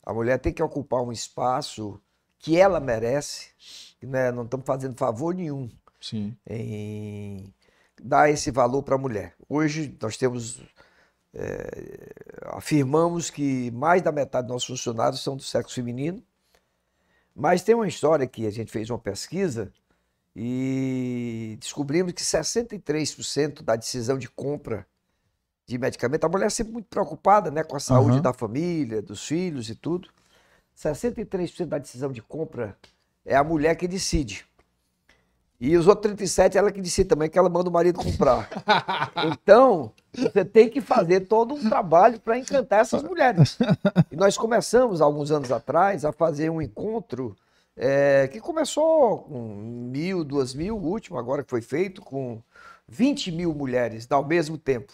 A mulher tem que ocupar um espaço que ela merece, né? não estamos fazendo favor nenhum Sim. em dar esse valor para a mulher. Hoje nós temos, é, afirmamos que mais da metade dos nossos funcionários são do sexo feminino, mas tem uma história que a gente fez uma pesquisa e descobrimos que 63% da decisão de compra de medicamento, a mulher é sempre muito preocupada né, com a saúde Aham. da família, dos filhos e tudo. 63% da decisão de compra é a mulher que decide. E os outros 37 ela que decide também, que ela manda o marido comprar. Então, você tem que fazer todo um trabalho para encantar essas mulheres. E nós começamos, alguns anos atrás, a fazer um encontro é, que começou com mil, duas mil, o último agora que foi feito, com 20 mil mulheres ao mesmo tempo.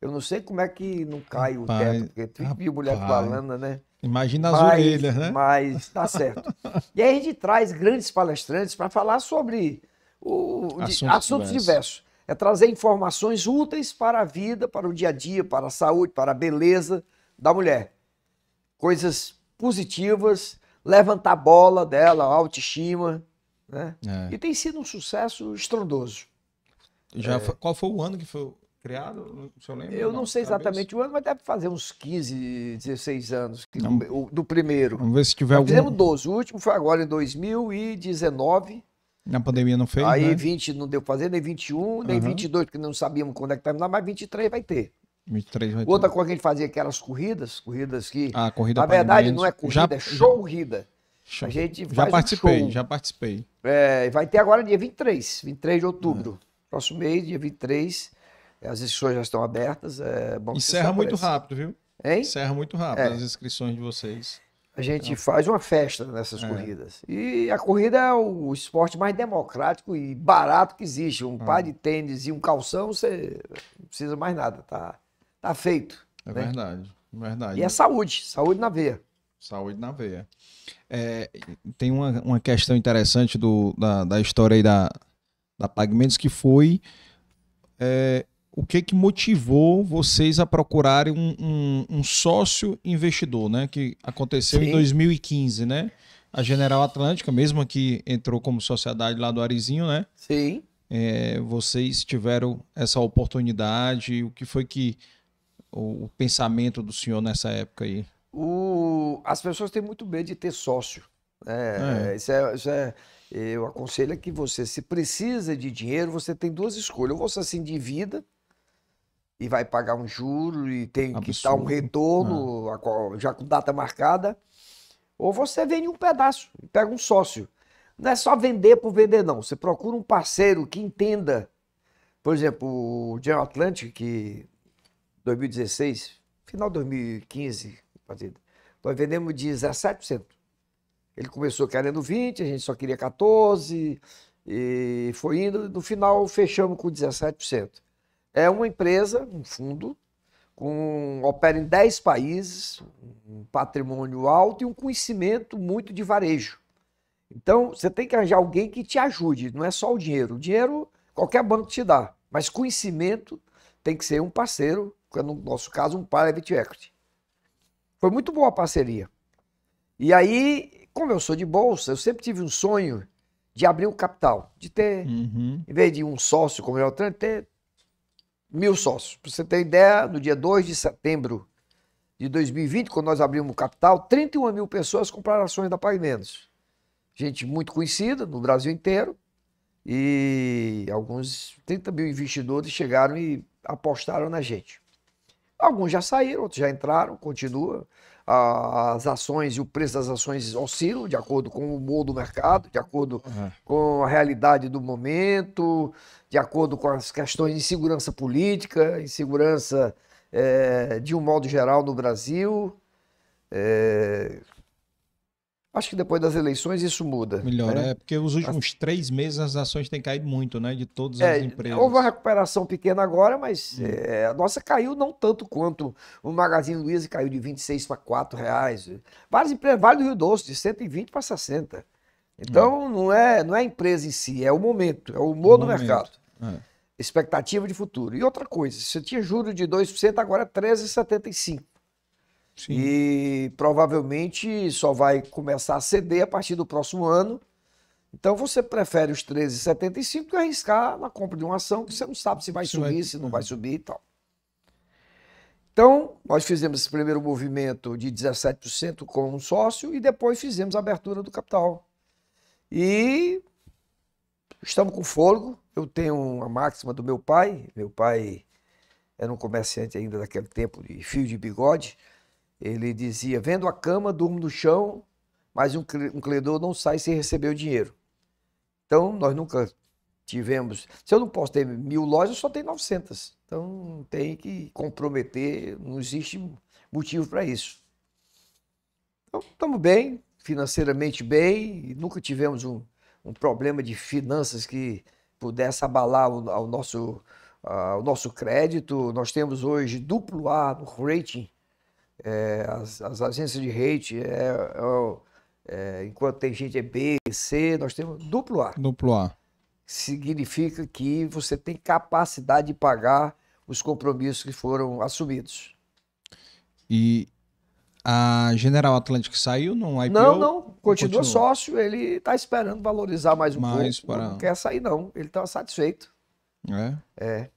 Eu não sei como é que não cai o teto, porque 20 mil mulheres falando, né? Imagina as Mas- orelhas, né? Mas tá certo. E aí a gente traz grandes palestrantes para falar sobre o, de- Assuntos assuntos, diversos. diversos. É trazer informações úteis para a vida, para o dia a dia, para a saúde, para a beleza da mulher. Coisas positivas, levantar a bola dela, a autoestima, né? É. E tem sido um sucesso estrondoso. Já foi- qual foi o ano que foi criado? O senhor lembra? Eu não sei de cabeça? exatamente o ano, mas deve fazer uns 15, 16 anos que- Não. o- do primeiro. Vamos ver se tiver algum. fizemos 12, o último foi agora em 2019. Na pandemia não fez, aí né? 20 não deu pra fazer, nem 21, nem Aham. 22, porque não sabíamos quando é que terminar, mas 23 vai ter. 23 vai ter. Outra coisa que a gente fazia que eram as corridas, corridas que, A corrida na verdade, não é corrida, Já- é show-rida. Já, A gente já um participei, show. já participei. É, vai ter agora dia 23, 23 de outubro. É. Próximo mês, dia 23. As inscrições já estão abertas. É bom Encerra muito rápido, viu? Hein? Encerra muito rápido É. as inscrições de vocês. A gente faz uma festa nessas É. corridas. E a corrida é o esporte mais democrático e barato que existe. Um Ah. par de tênis e um calção, você não precisa mais nada. Tá, tá feito. É né? verdade, verdade. E é saúde, saúde na veia. Saúde na veia. É, tem uma, uma questão interessante do, da, da história aí da, da Pagamentos que foi é, o que que motivou vocês a procurarem um, um, um sócio investidor, né? Que aconteceu em Sim. 2015, né? A General Atlântica, mesmo que entrou como sociedade lá do Arizinho, né? Sim. É, vocês tiveram essa oportunidade. O que foi que o, o pensamento do senhor nessa época aí? O- as pessoas têm muito medo de ter sócio. né? É. Isso é, isso é- eu aconselho que você, se precisa de dinheiro, você tem duas escolhas. Ou você se endivida e vai pagar um juro e tem que dar um Absurdo. retorno a qual- já com data marcada, ou você vende um pedaço e pega um sócio. Não é só vender por vender, não. Você procura um parceiro que entenda. Por exemplo, o General Atlantic, que 2016, final de 2015, partida, nós vendemos 17%. Ele começou querendo 20, a gente só queria 14, e foi indo, no final fechamos com 17%. É uma empresa, um fundo, com, opera em 10 países, um patrimônio alto e um conhecimento muito de varejo. Então, você tem que arranjar alguém que te ajude, não é só o dinheiro. O dinheiro, qualquer banco te dá, mas conhecimento tem que ser um parceiro, no nosso caso, um private equity. Foi muito boa a parceria. E aí, como eu sou de bolsa, eu sempre tive um sonho de abrir o capital, de ter, Uhum. em vez de um sócio como eu tenho, ter mil sócios. Para você ter ideia, no dia 2 de setembro de 2020, quando nós abrimos o capital, 31 mil pessoas compraram ações da Pagamentos. Gente muito conhecida no Brasil inteiro. E alguns 30 mil investidores chegaram e apostaram na gente. Alguns já saíram, outros já entraram, continua. As ações e o preço das ações oscilam de acordo com o humor do mercado, de acordo É. com a realidade do momento, de acordo com as questões de insegurança política, insegurança eh, de um modo geral no Brasil. Eh, acho que depois das eleições isso muda. Melhor, né? é porque os últimos três meses as ações têm caído muito, né? De todas É, as empresas. houve uma recuperação pequena agora, mas Hum. eh, a nossa caiu não tanto quanto o Magazine Luiza caiu de 26 para 4 reais. Várias empresas, Vale do Rio Doce, de 120 para 60. Então, não, é, não é a empresa em si, é o momento, é o humor do Momento. mercado. É. Expectativa de futuro. E outra coisa, você tinha juros de 2%, agora é 13,75%. Sim. E provavelmente só vai começar a ceder a partir do próximo ano. Então você prefere os 13,75 que arriscar na compra de uma ação que você não sabe se vai Isso vai- subir, se não vai subir e tal. Então, nós fizemos esse primeiro movimento de 17% com um sócio e depois fizemos a abertura do capital. E estamos com fôlego. Eu tenho uma máxima do meu pai. Meu pai era um comerciante ainda daquele tempo de fio de bigode. Ele dizia: vendo a cama, durmo no chão, mas um, cre- credor não sai sem receber o dinheiro. Então, nós nunca tivemos. Se eu não posso ter mil lojas, eu só tenho 900. Então, tem que comprometer, não existe motivo para isso. Então, estamos bem, financeiramente bem, nunca tivemos um, um problema de finanças que pudesse abalar o, nosso, ah, o nosso crédito. Nós temos hoje duplo A no rating, é, as, as agências de rating, é, é é, enquanto tem gente é B, C, nós temos duplo A. Duplo A. Significa que você tem capacidade de pagar os compromissos que foram assumidos. E A General Atlântica saiu no IPO? Não, não, continua, continua? sócio, ele está esperando valorizar mais um Mais pouco. para- Não quer sair, não. Ele está satisfeito. É. É.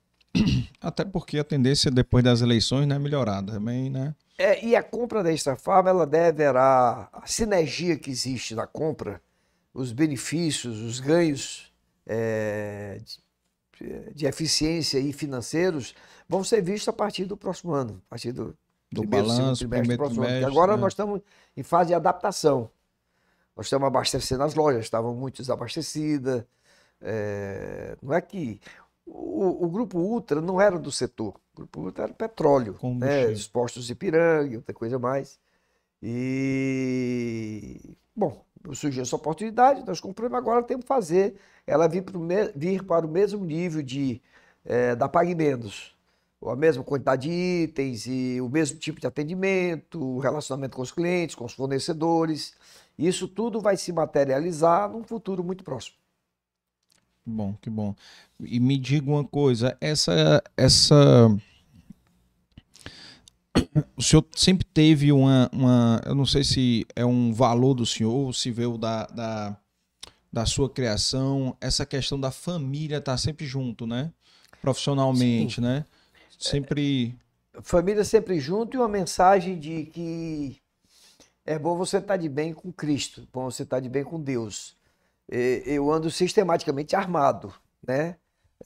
Até porque a tendência depois das eleições né, é melhorar também, né? É, e a compra da Extra ela deverá, a sinergia que existe na compra, os benefícios, os ganhos é, de, de eficiência e financeiros vão ser vistos a partir do próximo ano, a partir do, Do primeiro, segundo balanço, trimestre do primeiro próximo ano. trimestre. Porque agora né? nós estamos em fase de adaptação. Nós estamos abastecendo as lojas, estavam muito desabastecidas. É, não é que o, o Grupo Ultra não era do setor. O Ultra era petróleo, né? Os postos de Ipiranga, outra coisa mais. E, bom, surgiu essa oportunidade, nós compramos, agora temos que fazer ela vir, pro me- vir para o mesmo nível de, eh, da Pague Menos. A mesma quantidade de itens e o mesmo tipo de atendimento, o relacionamento com os clientes, com os fornecedores. Isso tudo vai se materializar num futuro muito próximo. Bom, que bom. E me diga uma coisa, essa, essa... O senhor sempre teve uma, uma... Eu não sei se é um valor do senhor, ou se veio da, da, da sua criação, essa questão da família estar sempre junto, né? Profissionalmente, né? Sempre... Família sempre junto e uma mensagem de que é bom você estar de bem com Cristo, bom você estar de bem com Deus. Eu ando sistematicamente armado, né?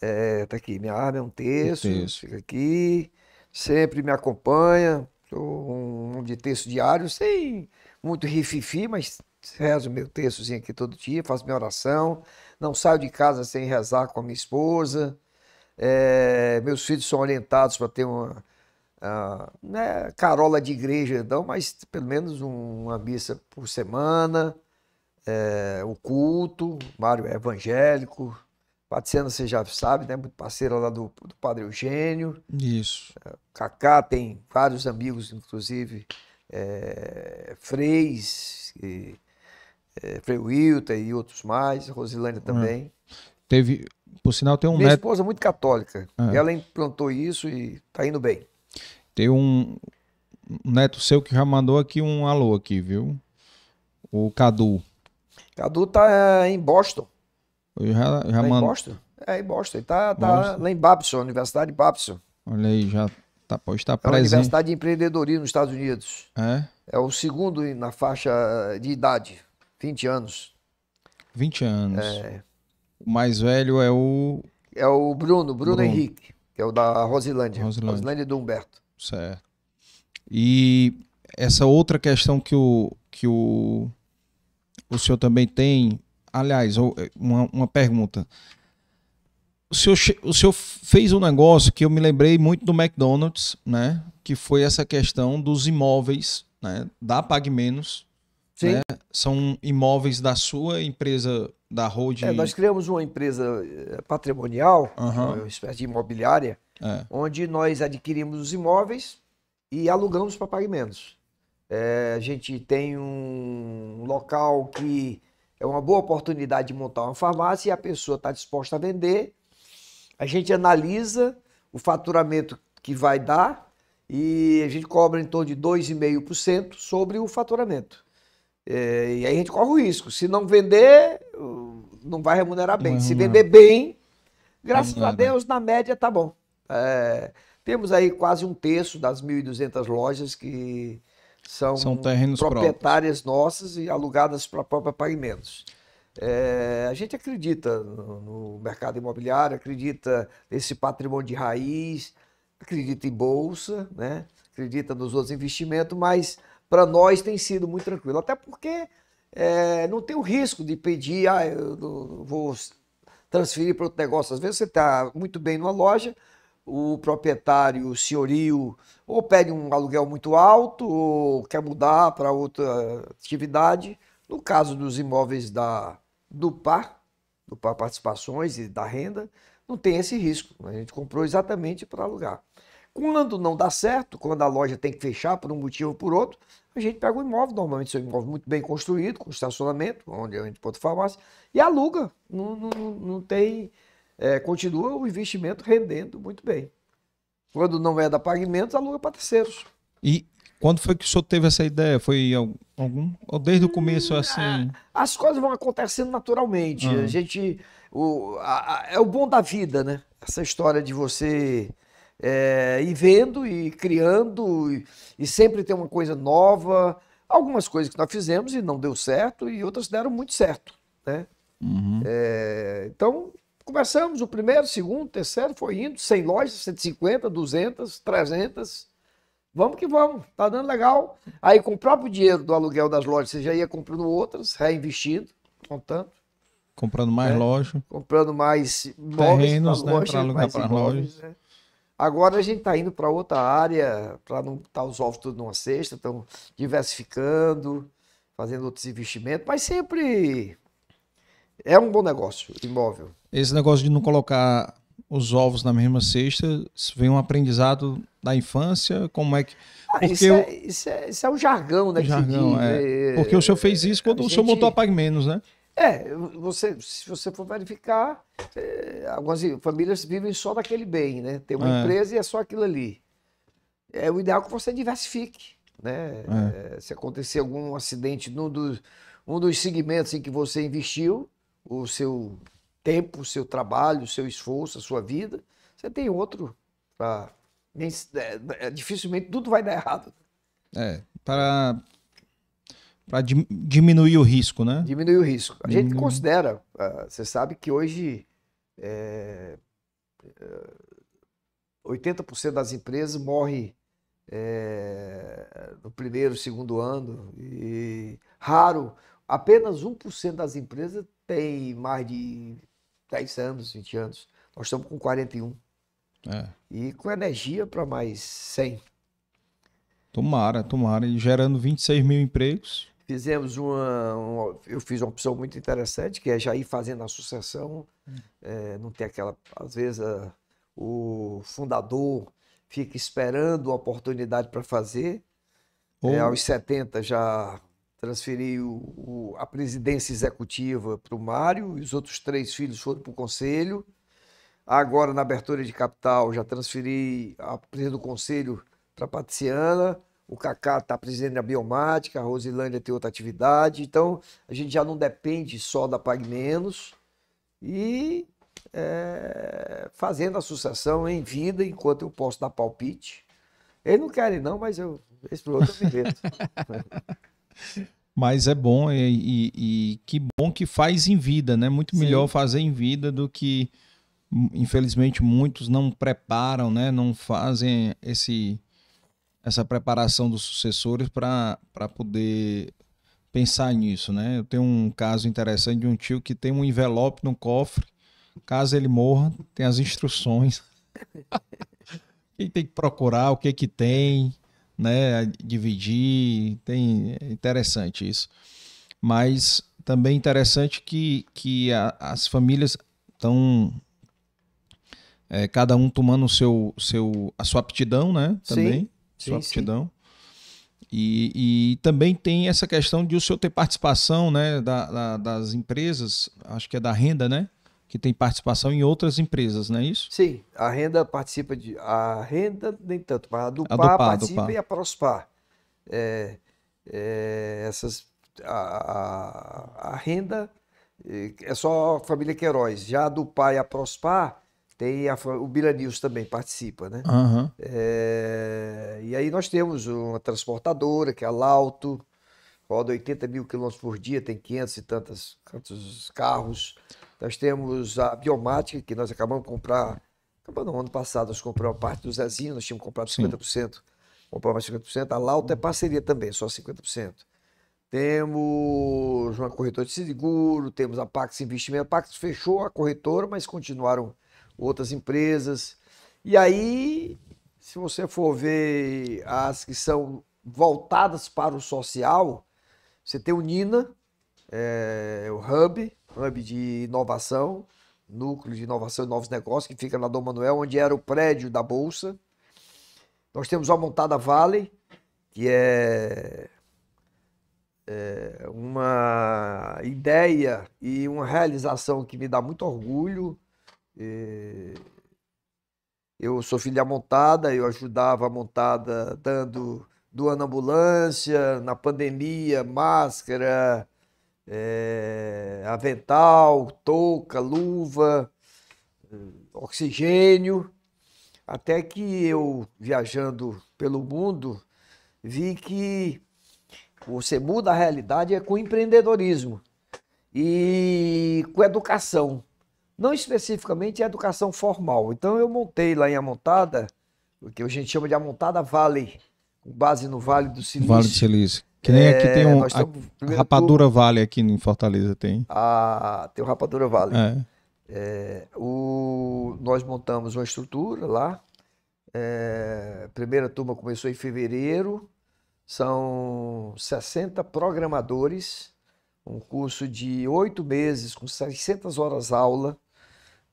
É, tá aqui, minha arma é um terço, terço. fica aqui, sempre me acompanha, sou um, um de texto diário, sem muito rififi, mas rezo meu textozinho aqui todo dia, faço minha oração, não saio de casa sem rezar com a minha esposa, é, meus filhos são orientados para ter uma, ah, não é carola de igreja, não, mas pelo menos um- uma missa por semana, é, o culto, Mário é evangélico, Patriciana você já sabe, né? Muito parceira lá do, do Padre Eugênio. Isso. Cacá tem vários amigos, inclusive é, Freis, e, é, Frei Wilton e outros mais, Rosilândia também. Teve... Por sinal, tem um Minha neto... esposa é muito católica, É. ela implantou isso e tá indo bem. Tem um um neto seu que já mandou aqui um alô aqui, viu? O Cadu. Cadu tá em Boston. Eu já, já Tá em mandou. Boston? É, em Boston. Ele tá, tá Boston. lá em Babson, Universidade de Babson. Olha aí, já tá, pode estar É presente. universidade de empreendedorismo nos Estados Unidos. É? É o segundo na faixa de idade, 20 anos. 20 anos. O mais velho é o. É o Bruno, Bruno, Bruno. Henrique, que é o da Rosilândia. Rosilândia. Rosilândia do Humberto. Certo. E essa outra questão que o, que o, o senhor também tem. Aliás, o- uma, uma pergunta. O senhor, o senhor fez um negócio que eu me lembrei muito do McDonald's, né? Que foi essa questão dos imóveis, né? Da Pague Menos. Sim. Né? São imóveis da sua empresa, da Road. É, nós criamos uma empresa eh, patrimonial, Aham. uma espécie de imobiliária, É. onde nós adquirimos os imóveis e alugamos para pagamentos. É, a gente tem um local que é uma boa oportunidade de montar uma farmácia e a pessoa está disposta a vender. A gente analisa o faturamento que vai dar e a gente cobra em torno de 2,5% sobre o faturamento. É, e aí a gente corre o risco. Se não vender, não vai remunerar bem. Não Se vender bem, graças a. Deus, na média tá bom. É, temos aí quase um terço das 1.200 lojas que são, São terrenos proprietárias nossas e alugadas para própria Pagamentos. É, a gente acredita no, no mercado imobiliário, acredita nesse patrimônio de raiz, acredita em bolsa, né? acredita nos outros investimentos, mas para nós tem sido muito tranquilo. Até porque é, não tem o risco de pedir, ah, eu vou transferir para outro negócio. Às vezes você está muito bem numa loja, o proprietário, senhorio, ou pede um aluguel muito alto, ou quer mudar para outra atividade. No caso dos imóveis da, do PAR, do PAR Participações e da renda, não tem esse risco. A gente comprou exatamente para alugar. Quando não dá certo, quando a loja tem que fechar por um motivo ou por outro, a gente pega o imóvel, normalmente é um imóvel muito bem construído, com estacionamento, onde a gente pode farmácia, e aluga. Não, não- não tem. É, continua o investimento rendendo muito bem. Quando não é da pagamentos, aluga para terceiros. E Quando foi que o senhor teve essa ideia? Foi algum. Ou desde o começo, assim. É, as coisas vão acontecendo naturalmente. A gente. O, a, a, é o bom da vida, né? Essa história de você é, ir vendo e criando e, e sempre ter uma coisa nova. Algumas coisas que nós fizemos e não deu certo, e outras deram muito certo. Né? Uhum. É, então, começamos o primeiro, segundo, terceiro, foi indo, 100 lojas, 150, 200, 300. Vamos que vamos, tá dando legal. Aí, com o próprio dinheiro do aluguel das lojas, você já ia comprando outras, reinvestindo, contando. Comprando mais É. loja. Comprando mais Terrenos, pra né, loja, alugar pra imóveis, né? Agora a gente está indo para outra área, para não estar os ovos tudo numa cesta, estão diversificando, fazendo outros investimentos, mas sempre é um bom negócio, imóvel. Esse negócio de não colocar os ovos na mesma cesta, vem um aprendizado da infância? Como é que. Ah, isso, eu- é, isso, é, isso é um jargão, né? Jargão, diz, é. né? Porque o senhor fez isso quando a o senhor gente- montou a Pague Menos, né? É, você, se você for verificar, é, algumas famílias vivem só daquele bem, né? Tem uma É. empresa e é só aquilo ali. É o ideal que você diversifique, né? É, se acontecer algum acidente num dos, um dos segmentos em que você investiu, o seu tempo, o seu trabalho, o seu esforço, a sua vida, você tem outro para dificilmente tudo vai dar errado. É. Para. Para diminuir o risco, né? Diminui o risco. A gente considera, ah, você sabe que hoje é, é, 80% das empresas morrem é, no primeiro, segundo ano. E raro, apenas 1% das empresas tem mais de 10 anos, 20 anos. Nós estamos com 41. É. E com energia para mais 100. Tomara, tomara. E gerando 26 mil empregos. Fizemos uma, uma- Eu fiz uma opção muito interessante, que é já ir fazendo a sucessão. é, não ter aquela. Às vezes a- o fundador fica esperando a oportunidade para fazer. Ou- É, aos 70 já transferi o- o- a presidência executiva para o Mário, e os outros três filhos foram para o conselho. Agora, na abertura de capital, já transferi a presidência do conselho para a Patriciana. O Cacá está presidente da Biomática, a Rosilândia tem outra atividade. Então, a gente já não depende só da Pague Menos. E é, fazendo a sucessão em vida, enquanto eu posso dar palpite. Eles não querem, não, mas eu, esse outro eu me. Mas é bom e, e- e que bom que faz em vida, né? Muito Sim. melhor fazer em vida do que, hum, infelizmente, muitos não preparam, né? Não fazem esse, essa preparação dos sucessores para poder pensar nisso, né? Eu tenho um caso interessante de um tio que tem um envelope no cofre, caso ele morra, tem as instruções. Quem tem que procurar, o que que tem, né? Dividir, tem é interessante isso. Mas também interessante que, que a- as famílias estão é, cada um tomando o seu, seu, a sua aptidão, né? Sim, Também. sua sim, sim. aptidão. E, e também tem essa questão de o senhor ter participação né, da- da- das empresas, acho que é da renda, né? Que tem participação em outras empresas, não é isso? Sim, a renda participa de. A renda, nem tanto, mas a do A do PAR PAR, do participa PAR. e a Prospar. É, é, essas, a, a, a renda eh, é só a família Queiroz. Já a do PAR e a Prospar, tem a, o Bilanils também participa, né? Aham. É, e aí nós temos uma transportadora, que é a Lauto, roda 80 mil quilômetros por dia, tem 500 e tantos, tantos carros. Nós temos a Biomática, que nós acabamos de comprar, acabamos no ano passado, nós compramos a parte do Zezinho, nós tínhamos comprado Sim. 50%, compramos mais 50%. A Lauto é parceria também, só 50%. Temos uma corretora de seguro, temos a Pax Investimento. A Pax fechou a corretora, mas continuaram outras empresas. E aí, se você for ver as que são voltadas para o social, você tem o Nina, é, o Hub, Hub de inovação, núcleo de inovação e novos negócios, que fica na Dom Manuel, onde era o prédio da Bolsa. Nós temos a Montada Valley, que é, é uma ideia e uma realização que me dá muito orgulho. É, eu sou filho da montada, eu ajudava a montada dando doando ambulância, na pandemia, máscara, é, avental, touca, luva, oxigênio, até que eu, viajando pelo mundo, vi que você muda a realidade é com empreendedorismo e com educação. Não especificamente a educação formal. Então eu montei lá em Amontada, o que a gente chama de Amontada Valley, com base no Vale do Silício. Vale do Silício. Que nem aqui tem um, a Rapadura Vale aqui em Fortaleza tem. Ah, tem o Rapadura Vale. É. É, o, nós montamos uma estrutura lá. É, primeira turma começou em fevereiro. São 60 programadores, um curso de oito meses com 600 horas aula,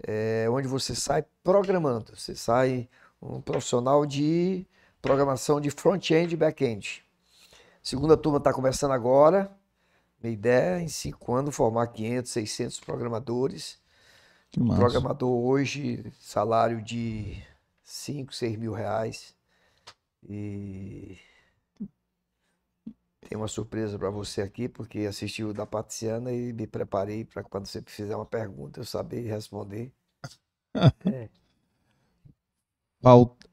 é, onde você sai programando. Você sai um profissional de programação de front-end e back-end. Segunda turma está começando agora. Minha ideia é, em cinco anos, formar 500, 600 programadores. Que massa. Programador hoje, salário de 5, 6 mil reais. E tem uma surpresa para você aqui, porque assisti o da Patriciana e me preparei para quando você fizer uma pergunta eu saber responder. é.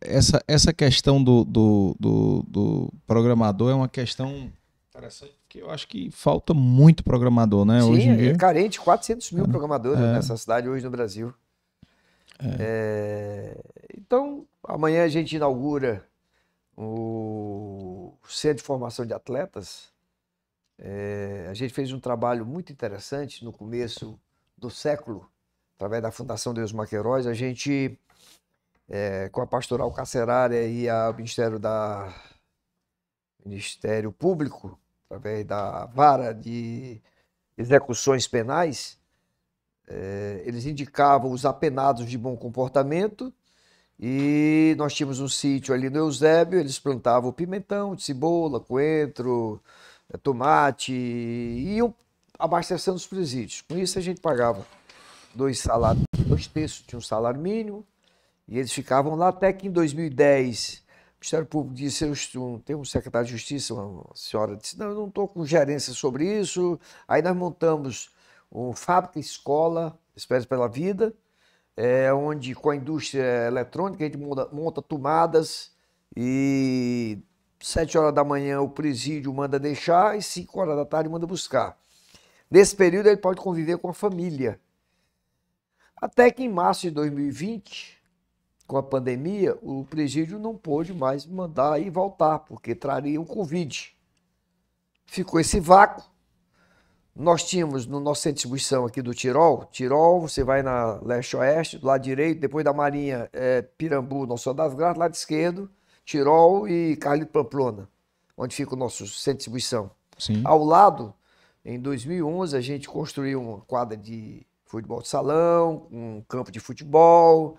Essa, essa questão do, do, do, do, programador é uma questão interessante, porque eu acho que falta muito programador, né? Sim, hoje em é dia. carente, 400 mil É. programadores É. nessa cidade hoje no Brasil. É, Então, amanhã a gente inaugura o Centro de Formação de Atletas. É, a gente fez um trabalho muito interessante no começo do século, através da Fundação Deus Maqueiroz. A gente, é, com a Pastoral Carcerária e o Ministério da Ministério Público, através da Vara de Execuções Penais, eh, eles indicavam os apenados de bom comportamento e nós tínhamos um sítio ali no Eusébio, eles plantavam pimentão, cebola, coentro, eh, tomate e iam abastecendo os presídios. Com isso a gente pagava dois salários, dois terços de um salário mínimo e eles ficavam lá até que em 2010 o Ministério Público disse, eu tem um secretário de Justiça, uma senhora disse, não, eu não estou com gerência sobre isso. Aí nós montamos um fábrica escola, Espécies pela Vida, é, onde com a indústria eletrônica a gente monta, monta tomadas e sete horas da manhã o presídio manda deixar e cinco horas da tarde manda buscar. Nesse período ele pode conviver com a família. Até que em março de 2020, com a pandemia, o presídio não pôde mais mandar e voltar, porque traria o Covid. Ficou esse vácuo. Nós tínhamos no nosso centro de distribuição aqui do Tirol, Tirol, você vai na leste-oeste, do lado direito, depois da Marinha, é Pirambu, Nosso Senhor das Graças, lado esquerdo, Tirol e Carlito Pamplona, onde fica o nosso centro de distribuição. Sim. Ao lado, em 2011, a gente construiu uma quadra de futebol de salão, um campo de futebol,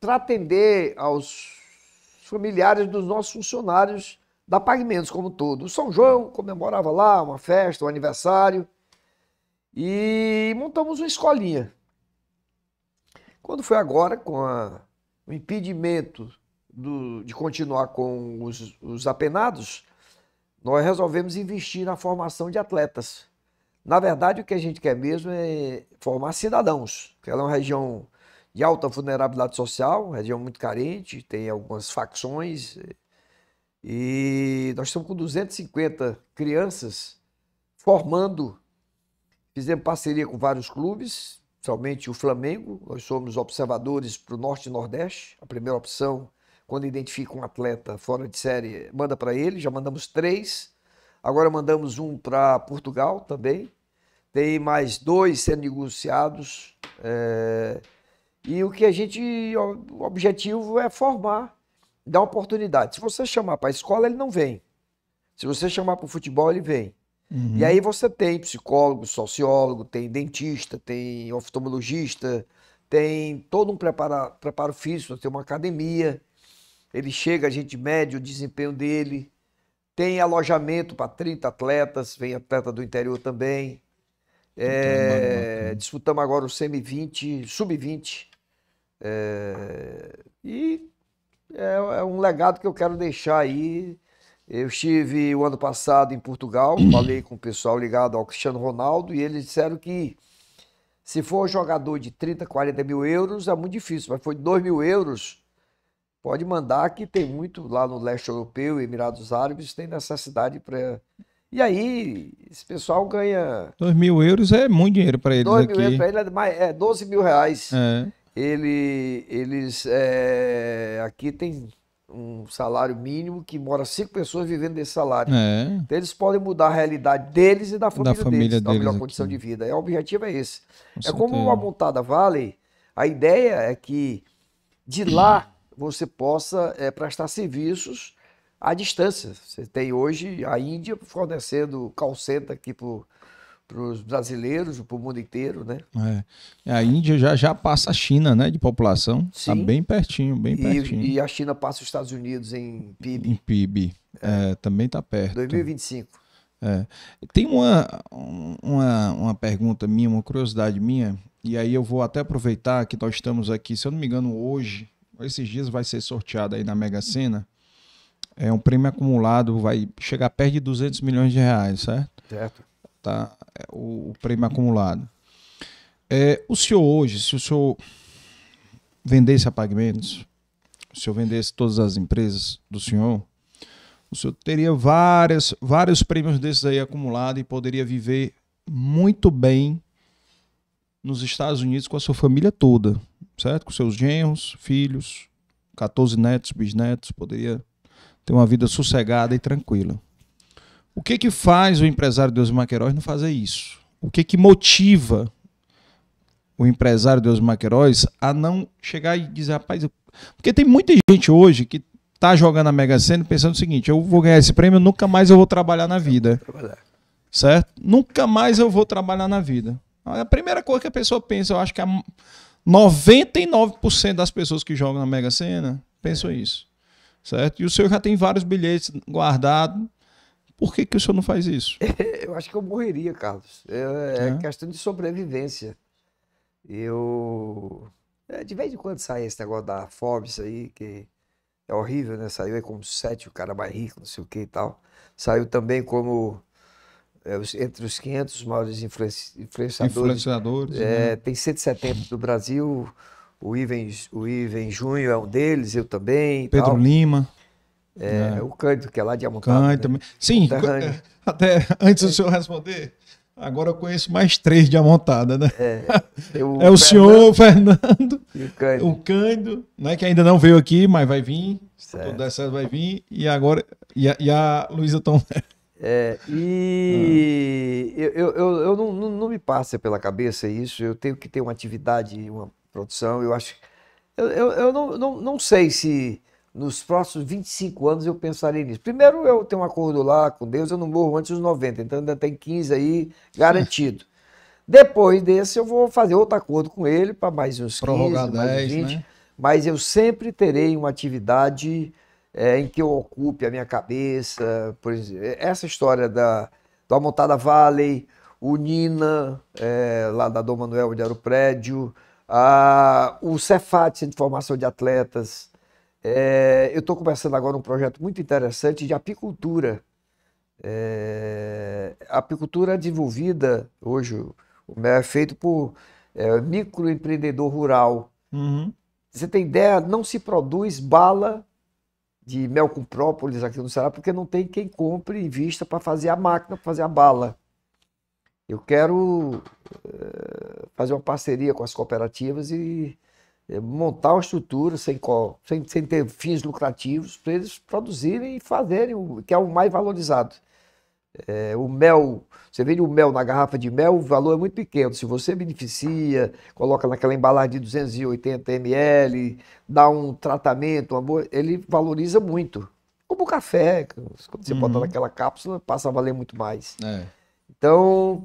para atender aos familiares dos nossos funcionários da Pagamentos como todo. O São João comemorava lá uma festa, um aniversário, e montamos uma escolinha. Quando foi agora, com a- o impedimento do- de continuar com os, os apenados, nós resolvemos investir na formação de atletas. Na verdade, o que a gente quer mesmo é formar cidadãos, ela é uma região de alta vulnerabilidade social, região muito carente, tem algumas facções, e nós estamos com 250 crianças formando. Fizemos parceria com vários clubes, somente o Flamengo, nós somos observadores para o Norte e Nordeste, a primeira opção quando identifica um atleta fora de série, manda para ele. Já mandamos três. Agora mandamos um para Portugal também. Tem mais dois sendo negociados. é, E o que a gente. O objetivo é formar, dar oportunidade. Se você chamar para a escola, ele não vem. Se você chamar para o futebol, ele vem. Uhum. E aí você tem psicólogo, sociólogo, tem dentista, tem oftalmologista, tem todo um prepara, preparo físico, tem uma academia. Ele chega, a gente mede o desempenho dele. Tem alojamento para 30 atletas, vem atleta do interior também. É, disputamos agora o Semi-20, Sub-20. É, e é, é um legado que eu quero deixar aí Eu estive o ano passado em Portugal, falei com o pessoal ligado ao Cristiano Ronaldo e eles disseram que se for jogador de 30, 40 mil euros é muito difícil, mas foi 2 mil euros, pode mandar que tem muito lá no leste europeu, Emirados Árabes, tem necessidade para. E aí, esse pessoal ganha. 2 mil euros é muito dinheiro para eles 2 mil aqui. euros para ele é, mais, é 12 mil reais. É. Ele, eles é, aqui tem um salário mínimo que mora cinco pessoas vivendo desse salário. É. Então eles podem mudar a realidade deles e da família, da família deles, da melhor aqui. condição de vida. É, o objetivo é esse. Com é certeza. como uma montada Vale, a ideia é que de lá você possa é, prestar serviços à distância. Você tem hoje a Índia fornecendo call center aqui para para os brasileiros, para o mundo inteiro, né? É. A Índia já, já passa a China, né, de população. Está bem pertinho, bem e, pertinho. E a China passa os Estados Unidos em PIB. Em PIB, é. É, também está perto. 2025. É. Tem uma, uma, uma pergunta minha, uma curiosidade minha, e aí eu vou até aproveitar que nós estamos aqui, se eu não me engano, hoje, esses dias vai ser sorteado aí na Mega Sena, é um prêmio acumulado, vai chegar perto de 200 milhões de reais, certo? Certo tá? É, o, o prêmio acumulado. É, o senhor hoje, se o senhor vendesse a Pagamentos, se senhor vendesse todas as empresas do senhor, o senhor teria várias, vários prêmios desses aí acumulados e poderia viver muito bem nos Estados Unidos com a sua família toda, certo? Com seus genros, filhos, 14 netos, bisnetos, poderia ter uma vida sossegada e tranquila. O que que faz o empresário Deus Maqueiroz não fazer isso? O que que motiva o empresário Deus Maqueiroz a não chegar e dizer, rapaz, eu... porque tem muita gente hoje que tá jogando a Mega Sena pensando o seguinte, eu vou ganhar esse prêmio, nunca mais eu vou trabalhar na vida. Certo? Nunca mais eu vou trabalhar na vida. A primeira coisa que a pessoa pensa, eu acho que a 99% das pessoas que jogam na Mega Sena pensam isso. Certo? E o senhor já tem vários bilhetes guardados por que, que o senhor não faz isso? eu acho que eu morreria, Carlos. É, é, é. questão de sobrevivência. Eu. É, de vez em quando sai esse negócio da Forbes aí, que é horrível, né? Saiu aí como sete, o cara mais rico, não sei o que e tal. Saiu também como é, entre os 500 maiores influenci, influenciadores. Influenciadores. É, né? Tem 170 do Brasil. O Iven, o Iven Junho é um deles, eu também. Pedro tal. Lima. É, é. O Cândido, que é lá de Amontado. Cândido né? também. Sim, até antes do senhor responder, agora eu conheço mais três de Amontada, né? É, o, é o senhor, o Fernando, e o Cândido. o Cândido, né, que ainda não veio aqui, mas vai vir. Certo. Tudo der certo, vai vir. E agora, e a, e a Luísa Tom. É, e ah. eu, eu, eu, eu não, não, não, me passa pela cabeça isso, eu tenho que ter uma atividade, uma produção, eu acho. Eu, eu, eu não, não, não sei se nos próximos 25 anos eu pensarei nisso. Primeiro, eu tenho um acordo lá com Deus, eu não morro antes dos 90, então ainda tem 15 aí garantido. Depois desse, eu vou fazer outro acordo com ele para mais uns 15, mais 10, 20. Né? Mas eu sempre terei uma atividade é, em que eu ocupe a minha cabeça. Por exemplo, essa história da, da Montada Valley, o Nina, é, lá da Dom Manuel, onde era o prédio, a, o Cefat, Centro de Formação de Atletas, é, eu estou começando agora um projeto muito interessante de apicultura. É, a apicultura desenvolvida hoje, o mel é feito por é, microempreendedor rural. Uhum. Você tem ideia? Não se produz bala de mel com própolis aqui no Ceará porque não tem quem compre e vista para fazer a máquina, para fazer a bala. Eu quero é, fazer uma parceria com as cooperativas e montar uma estrutura sem, sem, sem ter fins lucrativos para eles produzirem e fazerem o que é o mais valorizado. É, o mel, você vende o mel na garrafa de mel, o valor é muito pequeno. Se você beneficia, coloca naquela embalagem de 280 ml, dá um tratamento, uma boa, ele valoriza muito. Como o café, quando você uhum. bota naquela cápsula, passa a valer muito mais. É. Então,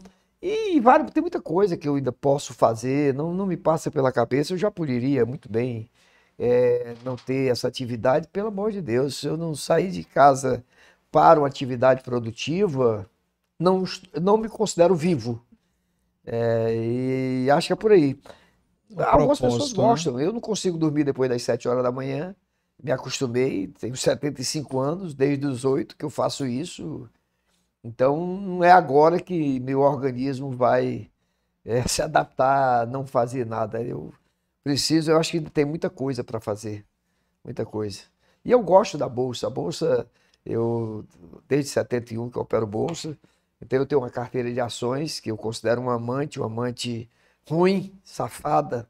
e vale, tem muita coisa que eu ainda posso fazer, não, não me passa pela cabeça, eu já poderia muito bem é, não ter essa atividade, pelo amor de Deus, se eu não sair de casa para uma atividade produtiva, não, não me considero vivo. É, e acho que é por aí. Algumas pessoas né? gostam, eu não consigo dormir depois das 7 horas da manhã, me acostumei, tenho 75 anos, desde os oito que eu faço isso. Então, não é agora que meu organismo vai é, se adaptar a não fazer nada. Eu preciso, eu acho que tem muita coisa para fazer, muita coisa. E eu gosto da bolsa. A bolsa, eu desde 71 que eu opero bolsa, então eu tenho uma carteira de ações que eu considero um amante, um amante ruim, safada,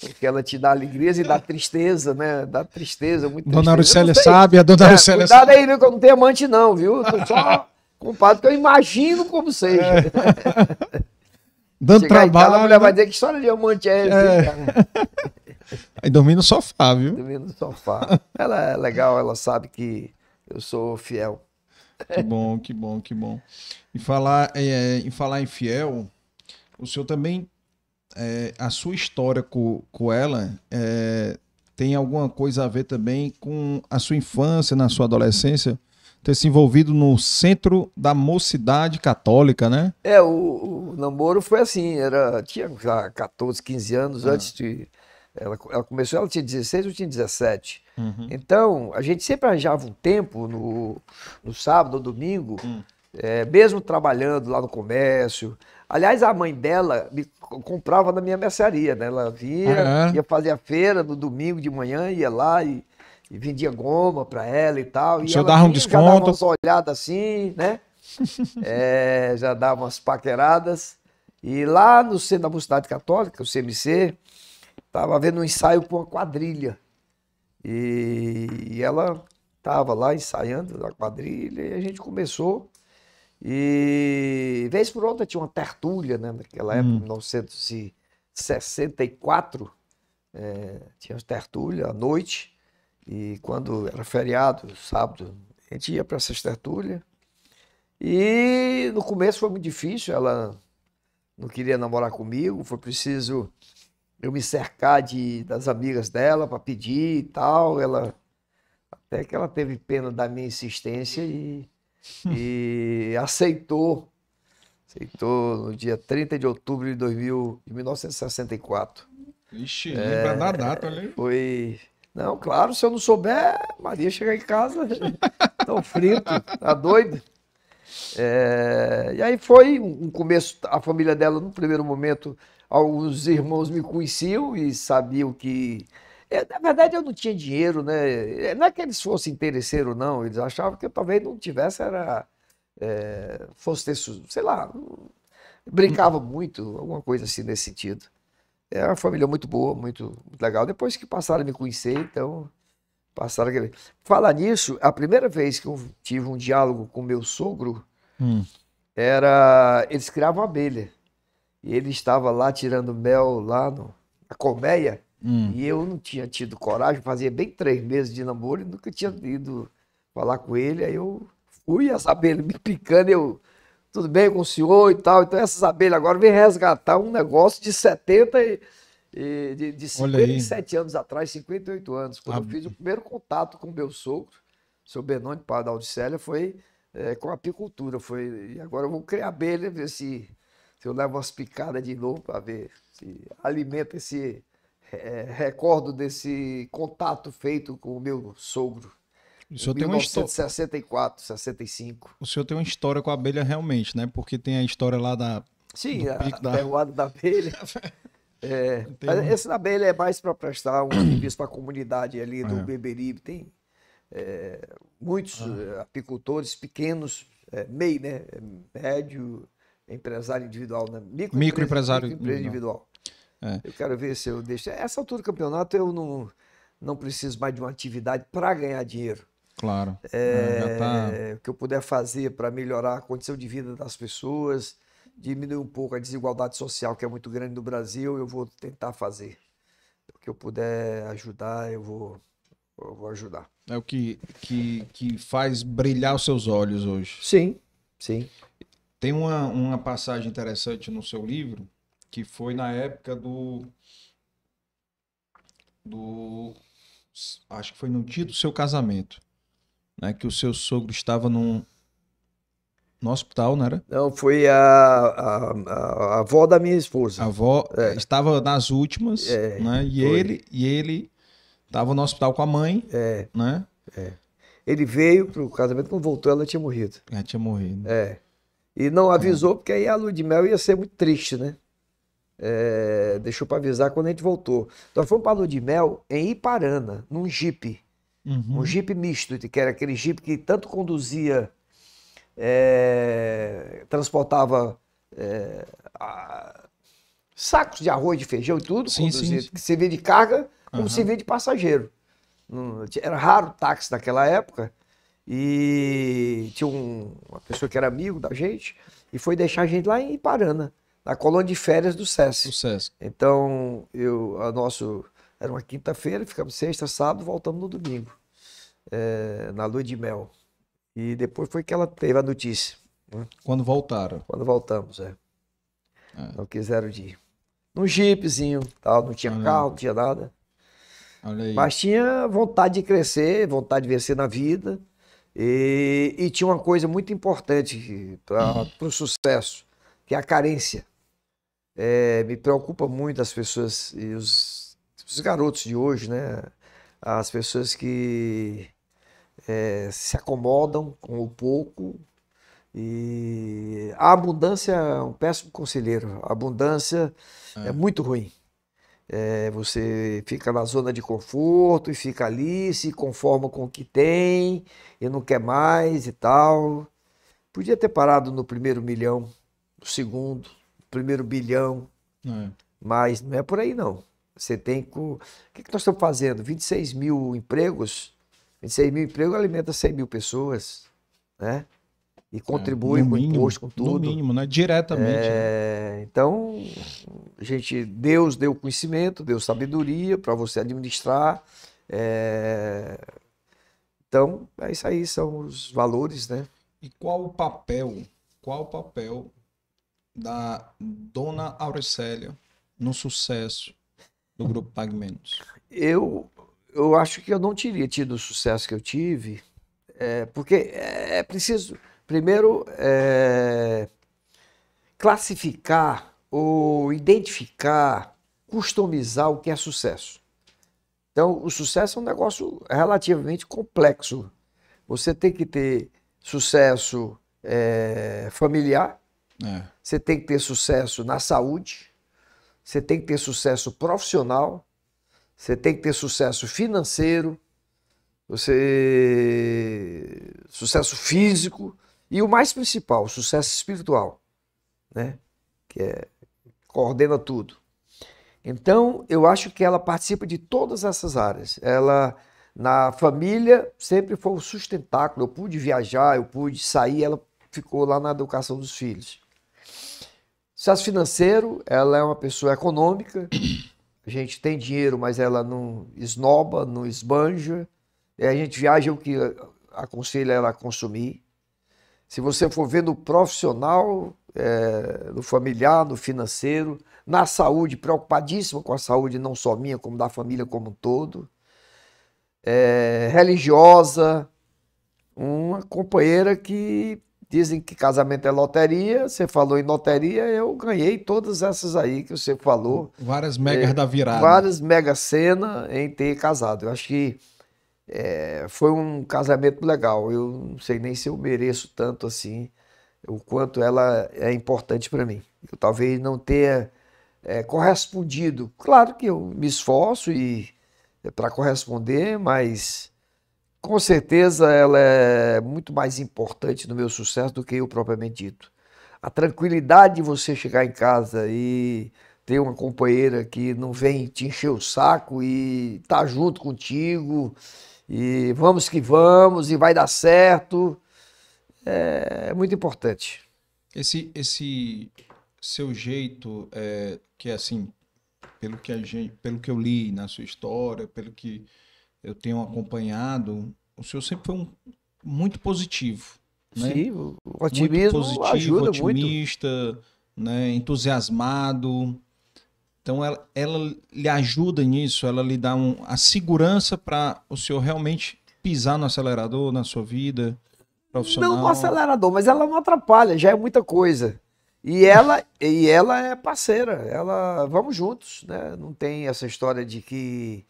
porque ela te dá alegrias e dá tristeza, né? Dá tristeza, muito Dona sei. sabe, a Dona É, cuidado sabe. aí, viu, que eu não tenho amante não, viu? Eu tô só compadre, que eu imagino como seja. Dando Chegar em casa, a trabalho. mulher vai né? dizer que história de amante é essa, cara? Aí dormir no sofá, viu? Dormindo no sofá. Ela é legal, ela sabe que eu sou fiel. Que bom, que bom, que bom. E falar, é, em falar em fiel, o senhor também, é, a sua história com, com ela é, tem alguma coisa a ver também com a sua infância, na sua adolescência, ter se envolvido no centro da mocidade católica, né? É, o, o namoro foi assim, era, tinha já 14, 15 anos Ah. antes de. Ela, ela começou, ela tinha 16, eu tinha 17. Uhum. Então, a gente sempre arranjava um tempo no, no sábado ou domingo, Hum. é, mesmo trabalhando lá no comércio. Aliás, a mãe dela me co- comprava na minha mercearia, né? Ela vinha, é? ia fazer a feira no domingo de manhã, ia lá e, e vendia goma para ela e tal. E dava um vinha, Já dava desconto? umas olhadas assim, né? É, já dava umas paqueradas. E lá no centro da Mocidade Católica, o CMC, estava havendo um ensaio com uma quadrilha. E, e ela estava lá ensaiando a quadrilha e a gente começou. E vez por outra tinha uma tertúlia, né? Naquela época, Hum. 1964, é, tinha tertúlia à noite. E quando era feriado, sábado, a gente ia para essas tertúlias. E no começo foi muito difícil, ela não queria namorar comigo, foi preciso eu me cercar de, das amigas dela para pedir e tal. Ela até que ela teve pena da minha insistência e, e aceitou. Aceitou no dia 30 de outubro de, 2000, de 1964. Ixi, lembra da data, aí. Foi. Não, claro, se eu não souber, Maria chegar em casa, tão frito, tá doido? É, e aí foi um começo, a família dela, no primeiro momento, alguns irmãos me conheciam e sabiam que. é, na verdade, eu não tinha dinheiro, né? É, Não é que eles fossem interesseiros, não. Eles achavam que eu talvez não tivesse, era. é, fosse ter, sei lá, brincava muito, alguma coisa assim nesse sentido. É uma família muito boa, muito, muito legal. Depois que passaram a me conhecer, então, passaram a querer. Falar nisso, a primeira vez que eu tive um diálogo com meu sogro Hum. era. Eles criavam abelha. E ele estava lá tirando mel lá no, na colmeia. Hum. E eu não tinha tido coragem, fazia bem três meses de namoro e nunca tinha ido falar com ele. Aí eu fui, as abelhas me picando, eu, tudo bem com o senhor e tal. Então essas abelhas agora vêm resgatar um negócio de 70 e, e de, de Olha aí. 57 anos atrás, 58 anos, quando Ah, eu fiz o primeiro contato com o meu sogro, seu Benoni, pai da Audicélia, foi eh, com a apicultura. Foi, e agora eu vou criar abelha, ver se, se eu levo umas picadas de novo para ver se alimenta esse é, recordo desse contato feito com o meu sogro. O senhor, tem uma histó- 1964, 65. o senhor tem uma história com a abelha realmente, né? Porque tem a história lá da. Sim, Do a, pico da- da abelha. É, mas esse da abelha é mais para prestar um serviço para a comunidade ali do É. Beberibe. Tem é, muitos Ah. é, apicultores pequenos, é, MEI, né? é, Médio, empresário individual, né? Microempresa- Microempresário microempresa individual. individual. É. Eu quero ver se eu deixo. Essa altura do campeonato eu não, não preciso mais de uma atividade para ganhar dinheiro. Claro. É, já tá- É, o que eu puder fazer para melhorar a condição de vida das pessoas, diminuir um pouco a desigualdade social que é muito grande no Brasil, eu vou tentar fazer. O que eu puder ajudar, eu vou, eu vou ajudar. É o que, que, que faz brilhar os seus olhos hoje. Sim, sim. Tem uma, uma passagem interessante no seu livro, que foi na época do. do. Acho que foi no dia do seu casamento. Né, que o seu sogro estava num, no hospital, não era? Não, foi a, a, a- avó da minha esposa. A avó estava nas últimas, É, né? E foi. ele, e ele Tava no hospital com a mãe, É, né? ele veio pro casamento, quando voltou ela tinha morrido. Já tinha morrido. É. E não avisou, porque aí a lua de mel ia ser muito triste, né? É, deixou para avisar quando a gente voltou. Nós fomos para a lua de mel em Iparana, num jipe. Uhum. Um jipe misto, que era aquele jipe que tanto conduzia, é, transportava é, a- sacos de arroz, de feijão e tudo, Sim, conduzia, sim, sim. que servia de carga como Aham. servia de passageiro. Era raro táxi naquela época e tinha um- uma pessoa que era amigo da gente e foi deixar a gente lá em Iparana, na colônia de férias do SESC. Sucesso. Então, eu, a nosso, era uma quinta-feira, ficamos sexta, sábado, voltamos no domingo, é, na lua de mel. E depois foi que ela teve a notícia, Quando voltaram. quando voltamos, é. É. Não quiseram de ir. Num jipezinho, tal, não tinha Olha aí. carro, não tinha nada. Aí. Mas tinha vontade de crescer, vontade de vencer na vida. E, e tinha uma coisa muito importante para o sucesso, que é a carência. É, me preocupa muito as pessoas e os, os garotos de hoje, né? As pessoas que é, se acomodam com o pouco. E a abundância é um péssimo conselheiro. A abundância é muito ruim. É, você fica na zona de conforto e fica ali, se conforma com o que tem e não quer mais e tal. Podia ter parado no primeiro milhão, no segundo, no primeiro bilhão, É. mas não é por aí não. Você tem que. O que, que nós estamos fazendo? 26 mil empregos. 26 mil empregos alimenta 100 mil pessoas, né? E contribui É, No com mínimo, imposto, com No tudo. mínimo, né? Diretamente. né? É, então, a gente, Deus deu conhecimento, deu sabedoria para você administrar. é, então, é isso aí, são os valores, né? E qual o papel, qual o papel da dona Auricélia no sucesso do Grupo Pague Menos? Eu, eu acho que eu não teria tido o sucesso que eu tive, é, porque é preciso, primeiro, é, classificar ou identificar, customizar o que é sucesso. Então, o sucesso é um negócio relativamente complexo. Você tem que ter sucesso é, familiar, É. você tem que ter sucesso na saúde, você tem que ter sucesso profissional, você tem que ter sucesso financeiro, você sucesso físico e o mais principal, sucesso espiritual, né? Que é coordena tudo. Então, eu acho que ela participa de todas essas áreas. Ela na família sempre foi o sustentáculo. Eu pude viajar, eu pude sair, ela ficou lá na educação dos filhos. Sucesso financeiro, ela é uma pessoa econômica. A gente tem dinheiro, mas ela não esnoba, não esbanja. A gente viaja o que aconselha ela a consumir. Se você for ver no profissional, é, no familiar, no financeiro, na saúde, preocupadíssima com a saúde, não só minha, como da família como um todo. É, religiosa, uma companheira que dizem que casamento é loteria. Você falou em loteria, eu ganhei todas essas aí que você falou. Várias megas É, da virada. Várias mega cena em ter casado. Eu acho que é, foi um casamento legal. Eu não sei nem se eu mereço tanto assim, o quanto ela é importante para mim. Eu talvez não tenha é, correspondido. Claro que eu me esforço e para corresponder, mas com certeza ela é muito mais importante no meu sucesso do que eu propriamente dito. A tranquilidade de você chegar em casa e ter uma companheira que não vem te encher o saco e tá junto contigo e vamos que vamos e vai dar certo é muito importante. Esse, esse seu jeito, é, que é assim, pelo que, a gente, pelo que eu li na sua história, pelo que eu tenho acompanhado, o senhor sempre foi um, muito positivo. Né? Sim, o muito otimismo positivo, ajuda muito. otimista, né, entusiasmado. Então ela, ela lhe ajuda nisso, ela lhe dá um, a segurança para o senhor realmente pisar no acelerador na sua vida profissional. Não no acelerador, mas ela não atrapalha, já é muita coisa. E ela, e ela é parceira, ela vamos juntos, né? Não tem essa história de que.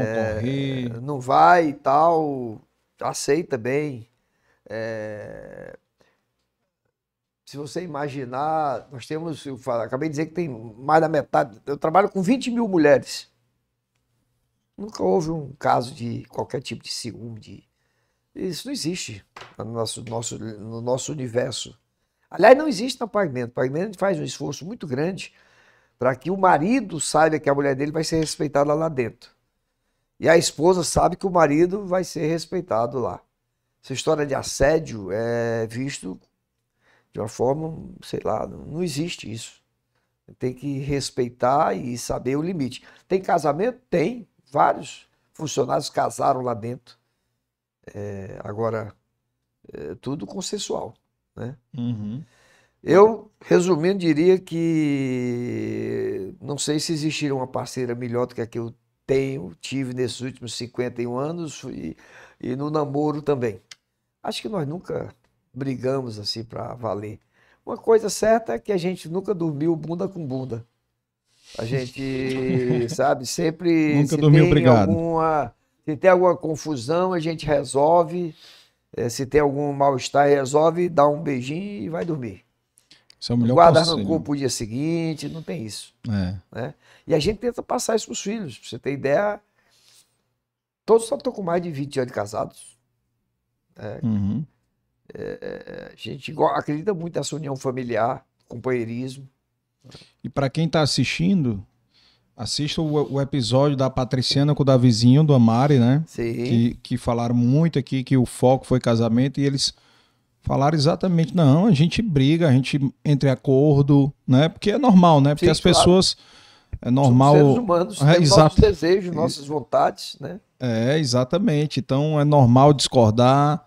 É, não vai e tal, aceita bem. É, se você imaginar, nós temos, eu falo, acabei de dizer que tem mais da metade, eu trabalho com 20 mil mulheres. Nunca houve um caso de qualquer tipo de ciúme, de... isso não existe no nosso, nosso, no nosso universo. Aliás, não existe no pagamento. O pagamento faz um esforço muito grande para que o marido saiba que a mulher dele vai ser respeitada lá dentro. E a esposa sabe que o marido vai ser respeitado lá. Essa história de assédio é visto de uma forma, sei lá, não existe isso. Tem que respeitar e saber o limite. Tem casamento? Tem. Vários funcionários casaram lá dentro. É, agora, é tudo consensual. Né? Uhum. Eu, resumindo, diria que não sei se existiria uma parceira melhor do que a que eu tenho, tive nesses últimos 51 anos e, e no namoro também. Acho que nós nunca brigamos assim para valer. Uma coisa certa é que a gente nunca dormiu bunda com bunda. A gente, sabe, sempre Nunca se dormiu tem brigado. alguma, se tem alguma confusão, a gente resolve. Eh, se tem algum mal-estar, resolve, dá um beijinho e vai dormir. Esse é o melhor Guarda conselho. rancor pro dia seguinte, não tem isso. É. Né? E a gente tenta passar isso pros filhos. Pra você ter ideia, todos só estão com mais de 20 anos de casados. Uhum. A gente acredita muito nessa união familiar, companheirismo. E para quem tá assistindo, assista o, o episódio da Patriciana com o Davizinho, do Amari, né? Sim. Que, que falaram muito aqui que o foco foi casamento e eles falaram exatamente, não, a gente briga, a gente entra em acordo, né? Porque é normal, né? Porque Sim, as claro. pessoas é Somos normal. seres humanos, É, temos nossos desejos, nossas vontades, né? É, exatamente. Então é normal discordar.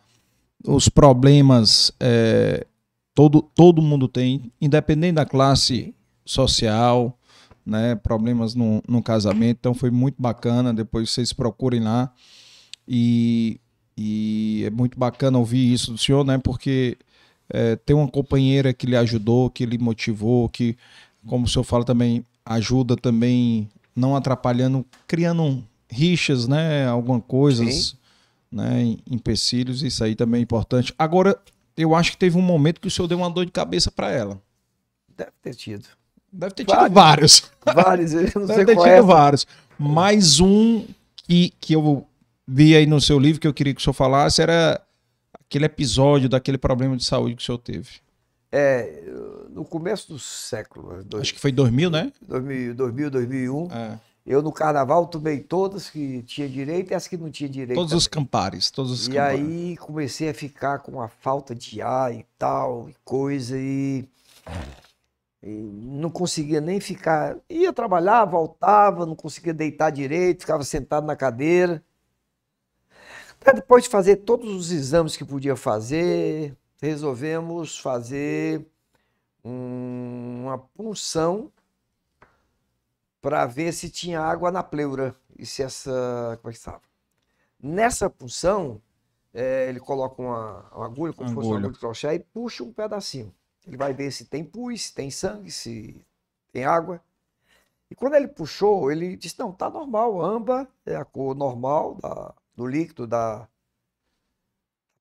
Os problemas é, todo, todo mundo tem, independente da classe social, né? Problemas no, no casamento. Então foi muito bacana. Depois vocês procurem lá. E, e é muito bacana ouvir isso do senhor, né? Porque é, tem uma companheira que lhe ajudou, que lhe motivou, que, como o senhor fala também, ajuda também, não atrapalhando, criando rixas, né? Alguma coisas, né? Empecilhos, isso aí também é importante. Agora, eu acho que teve um momento que o senhor deu uma dor de cabeça para ela. Deve ter tido. Deve ter tido vários. Vários, eu não Deve sei ter tido é. vários. Mais um que, que eu vi aí no seu livro que eu queria que o senhor falasse era aquele episódio daquele problema de saúde que o senhor teve. É, no começo do século, dois- Acho que foi 2000, né? 2000, 2000, 2001, É. eu no carnaval tomei todas que tinha direito e as que não tinha direito. Todos também. os campares, todos os E campares. aí comecei a ficar com a falta de ar e tal, e coisa, e, e não conseguia nem ficar. Ia trabalhar, voltava, não conseguia deitar direito, ficava sentado na cadeira. Até depois de fazer todos os exames que podia fazer, resolvemos fazer um- uma punção para ver se tinha água na pleura e se essa. Como é que estava? Nessa punção, é, ele coloca uma, uma agulha, como se fosse uma Agulha. de crochê, e puxa um pedacinho. Ele vai ver se tem pus, se tem sangue, se tem água. E quando ele puxou, ele disse: Não, tá normal. Âmbar é a cor normal da- do líquido da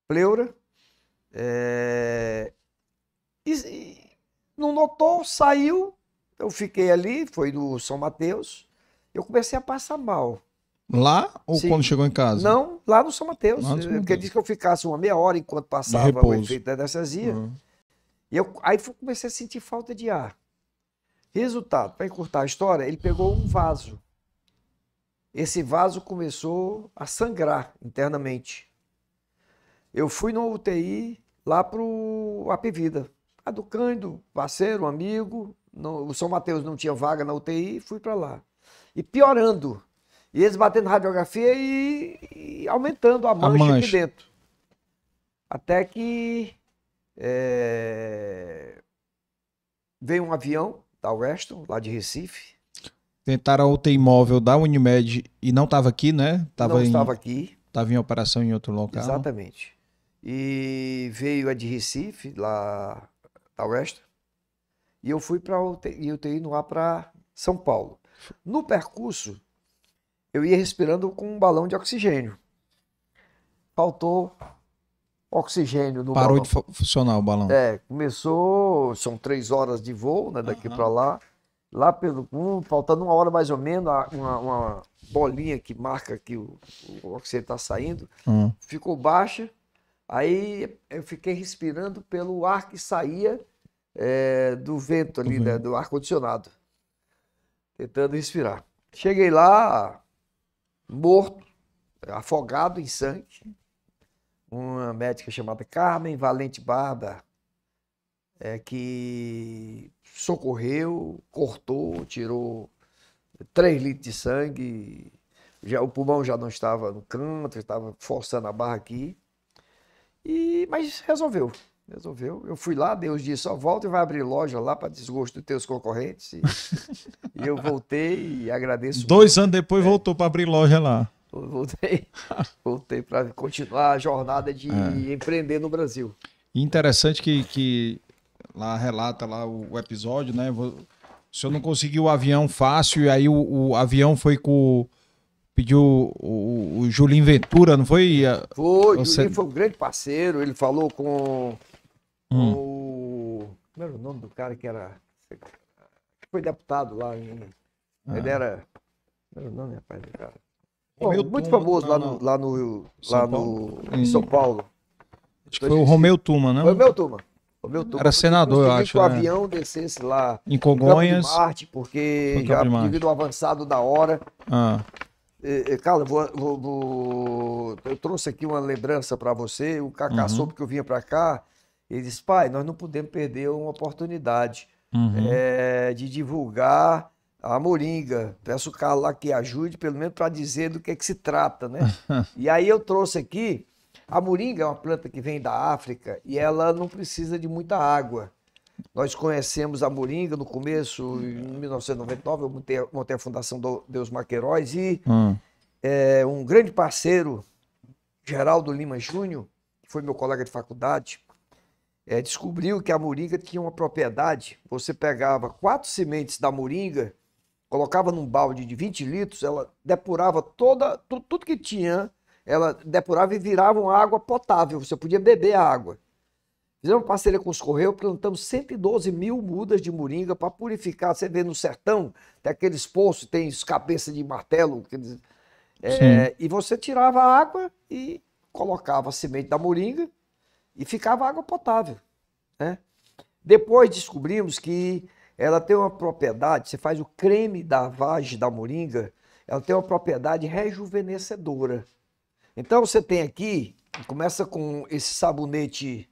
pleura. É, e, e não notou, saiu. Eu fiquei ali, foi do São Mateus. Eu comecei a passar mal. Lá ou Sim. quando chegou em casa? Não, lá no São Mateus. No São Porque Mateus. disse que eu ficasse uma meia hora enquanto passava o efeito da anestesia. Uhum. E eu, aí comecei a sentir falta de ar. Resultado, para encurtar a história, ele pegou um vaso. Esse vaso começou a sangrar internamente. Eu fui no UTI lá pro Apivida. A do Cândido, parceiro, amigo. no- o São Mateus não tinha vaga na UTI, fui para lá. E piorando. E eles batendo radiografia e, e aumentando a mancha, mancha. aqui dentro. Até que é, veio um avião da Weston, lá de Recife. Tentaram a UTI móvel da Unimed e não estava aqui, né? Tava não em, estava aqui. tava em operação em outro local. Exatamente. E veio a de Recife, lá da Weston. E eu fui para UTI, UTI no ar para São Paulo. No percurso, eu ia respirando com um balão de oxigênio. Faltou oxigênio no Parou balão. de fu- funcionar o balão. É, começou, são três horas de voo, né, daqui para lá. Lá pelo, um, faltando uma hora mais ou menos, uma, uma bolinha que marca que o, o oxigênio está saindo, Hum. ficou baixa. Aí eu fiquei respirando pelo ar que saía é, do vento ali, né, do ar-condicionado. Tentando respirar. Cheguei lá, morto, afogado em sangue. Uma médica chamada Carmen Valente Barba, é, que socorreu, cortou, tirou 3 litros de sangue. Já, o pulmão já não estava no canto, estava forçando a barra aqui. E, mas resolveu. Resolveu. Eu fui lá, Deus disse, só volta e vai abrir loja lá para desgosto dos teus concorrentes. E, e eu voltei e agradeço Dois anos depois voltou para abrir loja lá. muito. Voltei, voltei para continuar a jornada de É. empreender no Brasil. Interessante que, que lá relata lá o, o episódio, né? O senhor não conseguiu o avião fácil e aí o, o avião foi com. Pediu o, o Julinho Ventura, não foi? Foi, Você- Julinho foi um grande parceiro, ele falou com, Hum. o. Como era o nome do cara que era. Foi deputado lá em. Ah. Ele era. Como era o nome, rapaz, do cara? Bom, Romeu muito Tuma, famoso lá no, lá no, São lá Paulo? no em São Paulo. Acho que foi o Romeu Tuma, Foi o não? Era senador, eu acho, que o né? avião descesse lá Em em Congonhas. de Marte, porque em já devido ao avançado da hora. Ah, eh, Carla, vou, vou- vou- eu trouxe aqui uma lembrança para você. O Cacá Uhum. soube que eu vinha para cá. Ele disse, pai, nós não podemos perder uma oportunidade uhum. eh, de divulgar a moringa. Peço o Carlos lá que ajude, pelo menos para dizer do que, é que se trata, né? e aí eu trouxe aqui, a moringa é uma planta que vem da África e ela não precisa de muita água. Nós conhecemos a moringa no começo, em 1999, eu montei, montei a Fundação do Deus e Ah, é, um grande parceiro, Geraldo Lima Júnior, que foi meu colega de faculdade, é, descobriu que a moringa tinha uma propriedade. Você pegava quatro sementes da moringa, colocava num balde de 20 litros, ela depurava toda, tu- tudo que tinha, ela depurava e virava uma água potável. Você podia beber a água. Fizemos uma parceria com os Correios, plantamos 112 mil mudas de moringa para purificar. Você vê no sertão, tem aqueles poços, tem os cabeças de martelo, aqueles, é, e você tirava a água e colocava a semente da moringa e ficava água potável. Né? Depois descobrimos que ela tem uma propriedade, você faz o creme da vagem da moringa, ela tem uma propriedade rejuvenescedora. Então você tem aqui, começa com esse sabonete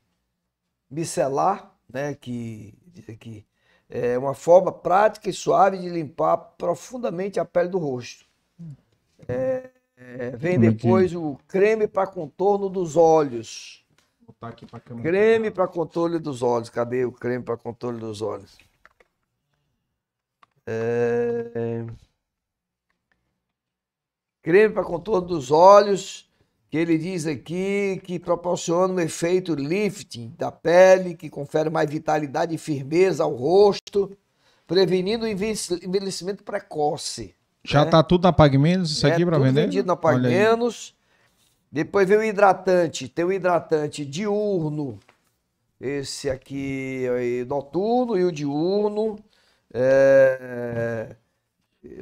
micelar, né, que diz aqui, é uma forma prática e suave de limpar profundamente a pele do rosto. É, é, vem é depois o creme para contorno dos olhos. Creme para controle dos olhos. Cadê o creme para controle dos olhos? É... Creme para contorno dos olhos, que ele diz aqui que proporciona um efeito lifting da pele, que confere mais vitalidade e firmeza ao rosto, prevenindo o envelhecimento precoce. já né? tá tudo na Pag Menos isso É aqui para vender? vendido na Pag Olha aí. Menos. Depois vem o hidratante. Tem o hidratante diurno. Esse aqui é noturno e o diurno. É,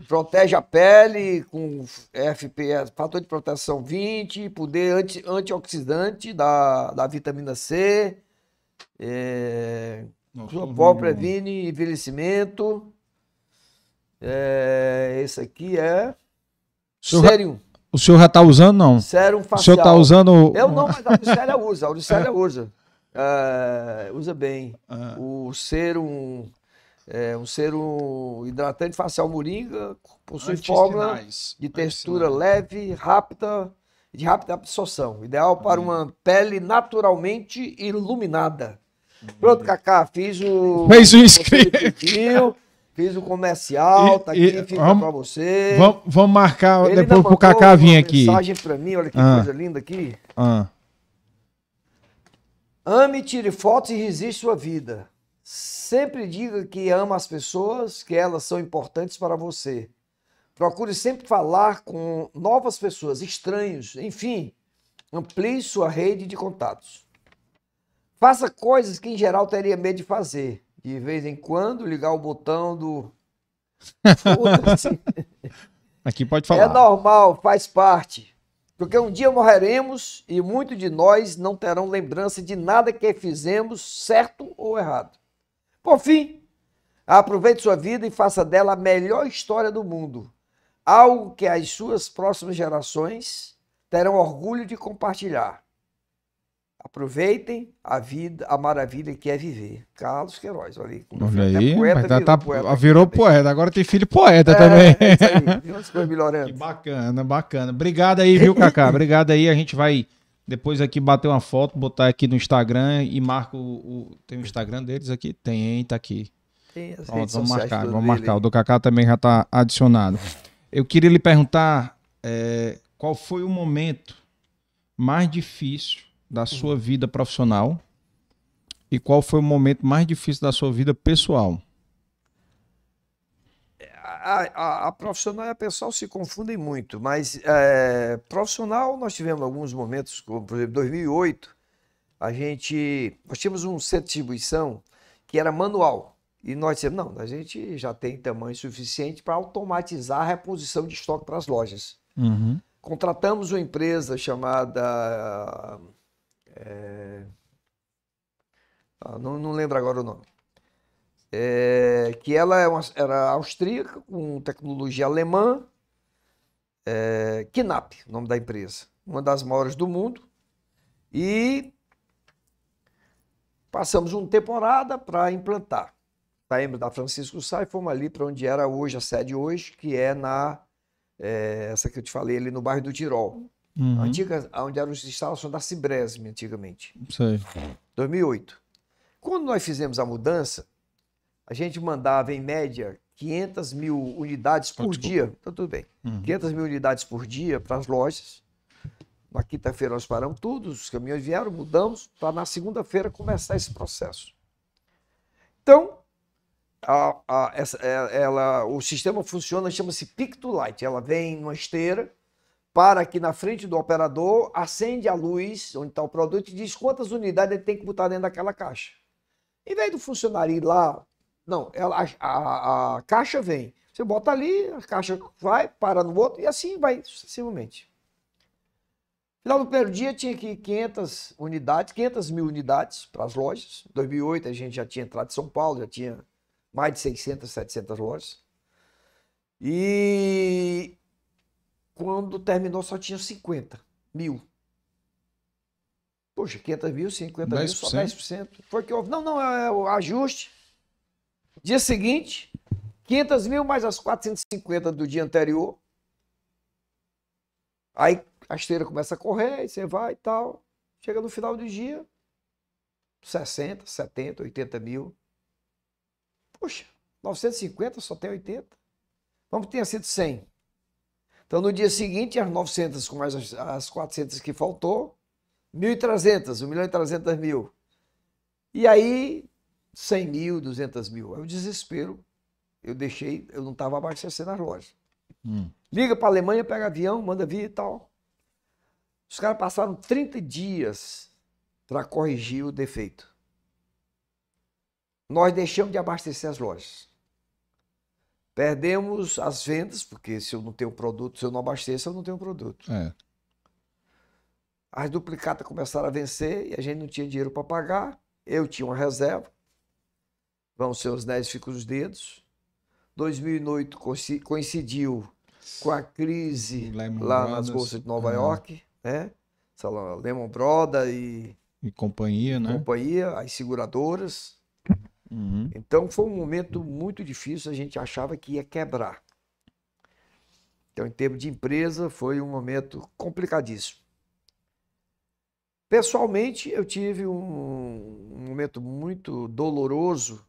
Protege a pele com FPS, fator de proteção 20, poder anti, antioxidante da, da vitamina C. É, vendo. previne envelhecimento. É, esse aqui é Sérum. O senhor já tá usando, não? Sérum O facial. senhor tá usando. Eu não, mas a Auricélia usa. A Auricélia usa. É, usa bem. Ah. O sérum, é, um sérum hidratante facial moringa possui fórmula de textura leve, rápida e de rápida absorção. Ideal para uma pele naturalmente iluminada. Pronto, Cacá, fiz o. Fez o inscrito. Fiz o comercial, E- tá e- aqui, fica pra você. Vamos, vamos marcar Ele depois pro Kaká vir uma aqui. mensagem pra mim, olha que Ah. coisa linda aqui. Ah, Ame, tire fotos e resiste sua vida. Sempre diga que ama as pessoas, que elas são importantes para você. Procure sempre falar com novas pessoas, estranhos, enfim, amplie sua rede de contatos. Faça coisas que em geral teria medo de fazer. De vez em quando ligar o botão do. Aqui pode É falar. normal, faz parte. Porque um dia morreremos e muitos de nós não terão lembrança de nada que fizemos, certo ou errado. Por fim, aproveite sua vida e faça dela a melhor história do mundo. Algo que as suas próximas gerações terão orgulho de compartilhar. Aproveitem a vida, a maravilha que é viver. Carlos Queiroz, olha aí. Olha aí, poeta tá- virou tá- poeta virou poeta. Agora tem filho poeta É, também. É isso aí, coisas Que melhorando. bacana, bacana. Obrigado aí, viu, Cacá? Obrigado aí. A gente vai depois aqui bater uma foto, botar aqui no Instagram e marca o, Tem o Instagram deles aqui? Tem, tá aqui. Tem as Pronto, vamos marcar, vamos marcar. O do Cacá também já tá adicionado. Eu queria lhe perguntar é, qual foi o momento mais difícil da sua vida profissional e qual foi o momento mais difícil da sua vida pessoal. A, a- a profissional e a pessoal se confundem muito, mas é, profissional nós tivemos alguns momentos, como por exemplo 2008, a gente, nós tínhamos um centro de distribuição que era manual e nós dissemos, não, a gente já tem tamanho suficiente para automatizar a reposição de estoque para as lojas. Uhum. Contratamos uma empresa chamada, é, ah, não, não lembro agora o nome, é, que ela é uma- era austríaca, com tecnologia alemã, é, Knapp, o nome da empresa, uma das maiores do mundo, e passamos uma temporada para implantar. Saímos da Francisco Sá e fomos ali para onde era hoje, a sede hoje, que é na, é, essa que eu te falei, ali no bairro do Tirol. Uhum. A Antiga, onde eram as instalações da Cibresme, antigamente. Sei. 2008. Quando nós fizemos a mudança, a gente mandava, em média, 500 mil unidades por desculpa. dia. Então, tudo bem. Uhum. 500 mil unidades por dia para as lojas. Na quinta-feira nós paramos tudo, os caminhões vieram, mudamos, para na segunda-feira começar esse processo. Então, a- a- essa- é- ela, o sistema funciona, chama-se Pick to Light. Ela vem numa esteira, para aqui na frente do operador, acende a luz onde está o produto e diz quantas unidades ele tem que botar dentro daquela caixa. Em vez do funcionário ir lá, não, ela, a, a- a caixa vem. Você bota ali, a caixa vai, para no outro e assim vai sucessivamente. Final do primeiro dia tinha aqui 500 unidades, 500 mil unidades para as lojas. Em 2008 a gente já tinha entrado em São Paulo, já tinha mais de 600, 700 lojas. E quando terminou só tinha 50 mil. Poxa, 500 mil, 50 mil, só 10%. Foi que houve. Não, não, é o ajuste. Dia seguinte, 500 mil mais as 450 do dia anterior. Aí a esteira começa a correr, aí você vai e tal. Chega no final do dia, 60, 70, 80 mil. Poxa, 950 só tem 80. Vamos que tenha sido 100. Então no dia seguinte, as 900 com mais as, as 400 que faltou, 1.300, 1 milhão e 300 mil. E aí, 100 mil, 200 mil. Aí o desespero, eu deixei, eu não estava abastecendo as lojas. Hum. Liga para a Alemanha, pega avião, manda vir e tal. Os caras passaram 30 dias para corrigir o defeito. Nós deixamos de abastecer as lojas. Perdemos as vendas, porque se eu não tenho produto, se eu não abasteço, eu não tenho produto. É. As duplicatas começaram a vencer e a gente não tinha dinheiro para pagar. Eu tinha uma reserva. Vão ser os 10, ficam os dedos. 2008 coinci- coincidiu com a crise lá nas Brothers, bolsas de Nova é. York, né? Lá, Lehman Brothers e E companhia, né? companhia, as seguradoras. Uhum. Então foi um momento muito difícil, a gente achava que ia quebrar. Então, em termos de empresa, foi um momento complicadíssimo. Pessoalmente, eu tive um, um momento muito doloroso,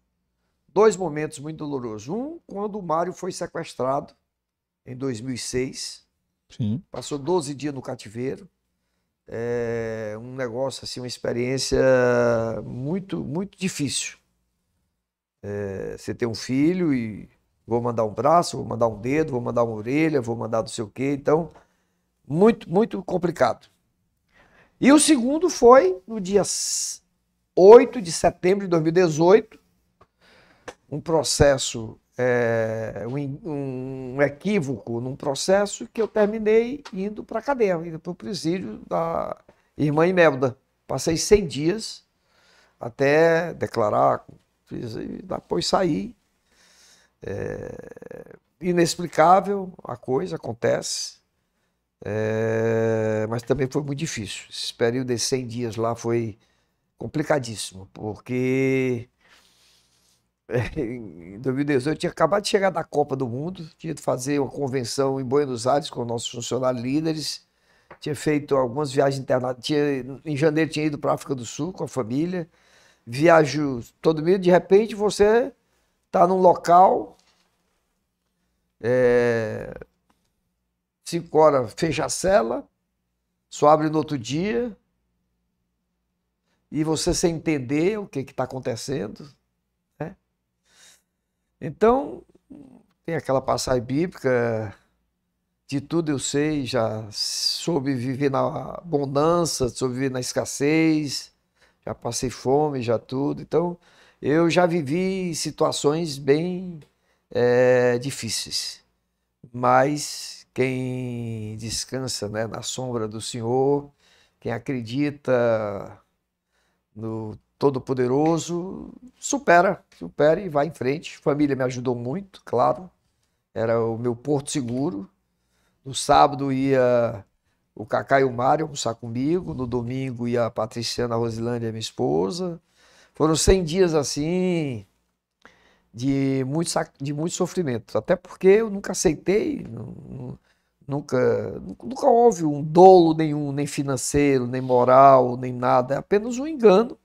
dois momentos muito dolorosos. Um, quando o Mário foi sequestrado em 2006, Sim. passou 12 dias no cativeiro. É um negócio, assim, uma experiência muito, muito difícil. É, você tem um filho e Vou mandar um braço, vou mandar um dedo, vou mandar uma orelha, vou mandar não sei o quê. Então, muito, muito complicado. E o segundo foi no dia 8 de setembro de 2018, um processo, é, um, um, equívoco num processo que eu terminei indo para a cadeia, indo para o presídio da irmã Imelda. Passei 100 dias até declarar, fiz, depois saí. É, inexplicável a coisa, acontece. É, mas também foi muito difícil. Esse período de 100 dias lá foi complicadíssimo, porque em 2018 eu tinha acabado de chegar da Copa do Mundo, tinha de fazer uma convenção em Buenos Aires com nossos funcionários líderes, tinha feito algumas viagens internacionais, em janeiro tinha ido para a África do Sul com a família, viajo todo mês, de repente você está num local, é, cinco horas fecha a cela, só abre no outro dia, e você sem entender o que está acontecendo. Então, tem aquela passagem bíblica, de tudo eu sei, já soube viver na abundância, soube viver na escassez, já passei fome, já tudo. Então, eu já vivi situações bem é, difíceis. Mas quem descansa né, na sombra do Senhor, quem acredita no Todo-Poderoso, supera, supera e vai em frente. Família me ajudou muito, claro. Era o meu porto seguro. No sábado ia o Cacá e o Mário almoçar comigo. No domingo ia a Patriciana Rosilândia, minha esposa. Foram 100 dias assim de muito, de muito sofrimento. Até porque eu nunca aceitei, nunca, nunca houve um dolo nenhum, nem financeiro, nem moral, nem nada. É apenas um engano.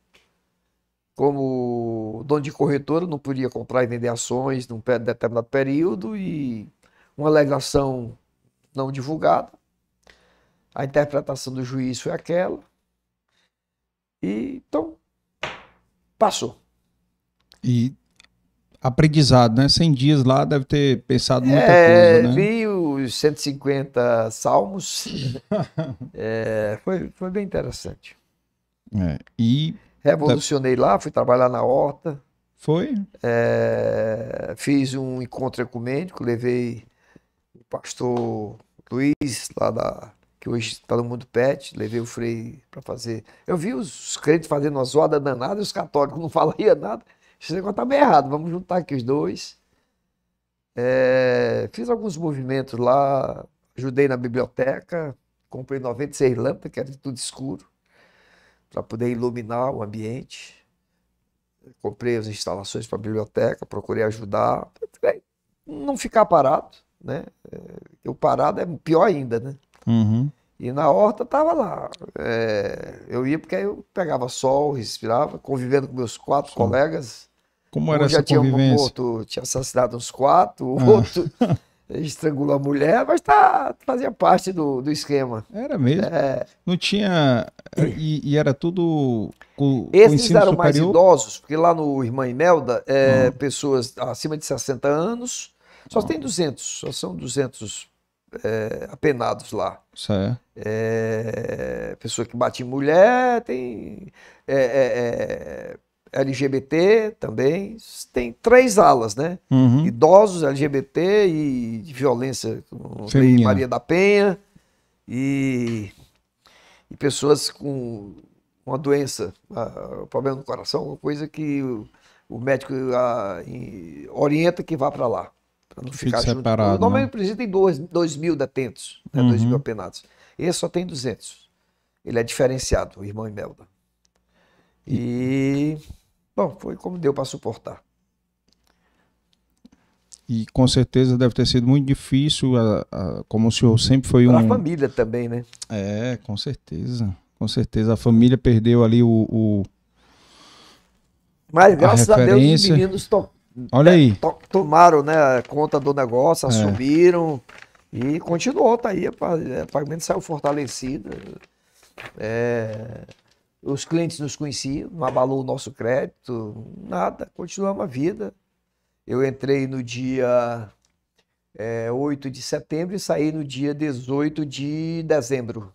Como dono de corretora, não podia comprar e vender ações num determinado período e uma alegação não divulgada. A interpretação do juiz foi aquela. E então passou. E aprendizado, né? 100 dias lá deve ter pensado muita é, coisa, né? Vi os 150 salmos. é, foi, foi bem interessante. É, e Revolucionei da... lá, fui trabalhar na horta. Foi? É, fiz um encontro ecumênico, levei o pastor Luiz, lá da, que hoje está no mundo pet, levei o Frei para fazer. Eu vi os crentes fazendo uma zoada danada e os católicos não falavam nada. Esse negócio tá bem errado, vamos juntar aqui os dois. É, fiz alguns movimentos lá, ajudei na biblioteca, comprei 96 lâmpadas, que era tudo escuro, para poder iluminar o ambiente. Comprei as instalações para a biblioteca, procurei ajudar. Não ficar parado, né? É, o parado é pior ainda, né? Uhum. E na horta tava lá. É, eu ia porque eu pegava sol, respirava, convivendo com meus quatro colegas. Como era um essa já tinha convivência? morto, tinha assassinado uns quatro, o ah. outro estrangulou a mulher, mas tá, fazia parte do, do esquema. Era mesmo? É. Não tinha... E, e era tudo com, Esses com eram superior? mais idosos, porque lá no Irmã Imelda, é, ah. pessoas acima de 60 anos, só tem 200, só são 200 é, apenados lá. Certo. É, pessoa que bate em mulher, tem... É, é, é LGBT também. Tem três alas, né? Uhum. Idosos, LGBT e violência com Maria da Penha e, e pessoas com uma doença, uh, problema no coração, uma coisa que o, o médico uh, em, orienta que vá para lá. Para não ficar separado. Junto. Normalmente né? o tem dois, dois mil detentos, né? Uhum. dois mil apenados. Esse só tem 200. Ele é diferenciado, o irmão Imelda. E Bom, foi como deu para suportar. E com certeza deve ter sido muito difícil, a, a, como o senhor sempre foi um. Para a família também, né? É, com certeza. Com certeza. A família perdeu ali o. o... Mas graças a, a Deus os meninos to... Olha aí. To... tomaram né, conta do negócio, é. assumiram é. e continuou, tá aí. O pagamento saiu fortalecido. É, os clientes nos conheciam, não abalou o nosso crédito, nada, continuamos a vida. Eu entrei no dia é, 8 de setembro e saí no dia 18 de dezembro.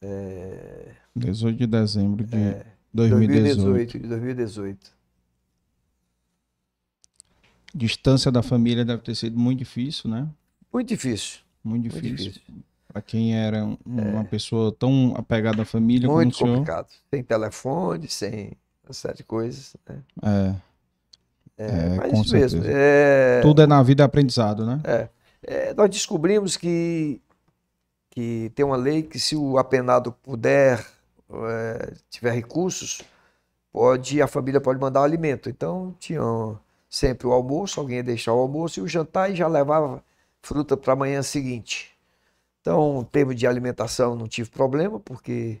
É... 18 de dezembro de é, 2018. 2018. De 2018. Distância da família deve ter sido muito difícil, né? Muito difícil. Muito difícil. Muito difícil. Para quem era uma é. pessoa tão apegada à família muito como o senhor. complicado. Sem telefone, sem uma série de coisas. Né? É. É, é mas com isso mesmo. É... Tudo é na vida aprendizado, né? É. é. Nós descobrimos que, que tem uma lei que se o apenado puder, é, tiver recursos, pode a família pode mandar o alimento. Então tinham sempre o almoço, alguém ia deixar o almoço e o jantar e já levava fruta para a manhã seguinte. Então, em termos de alimentação, não tive problema, porque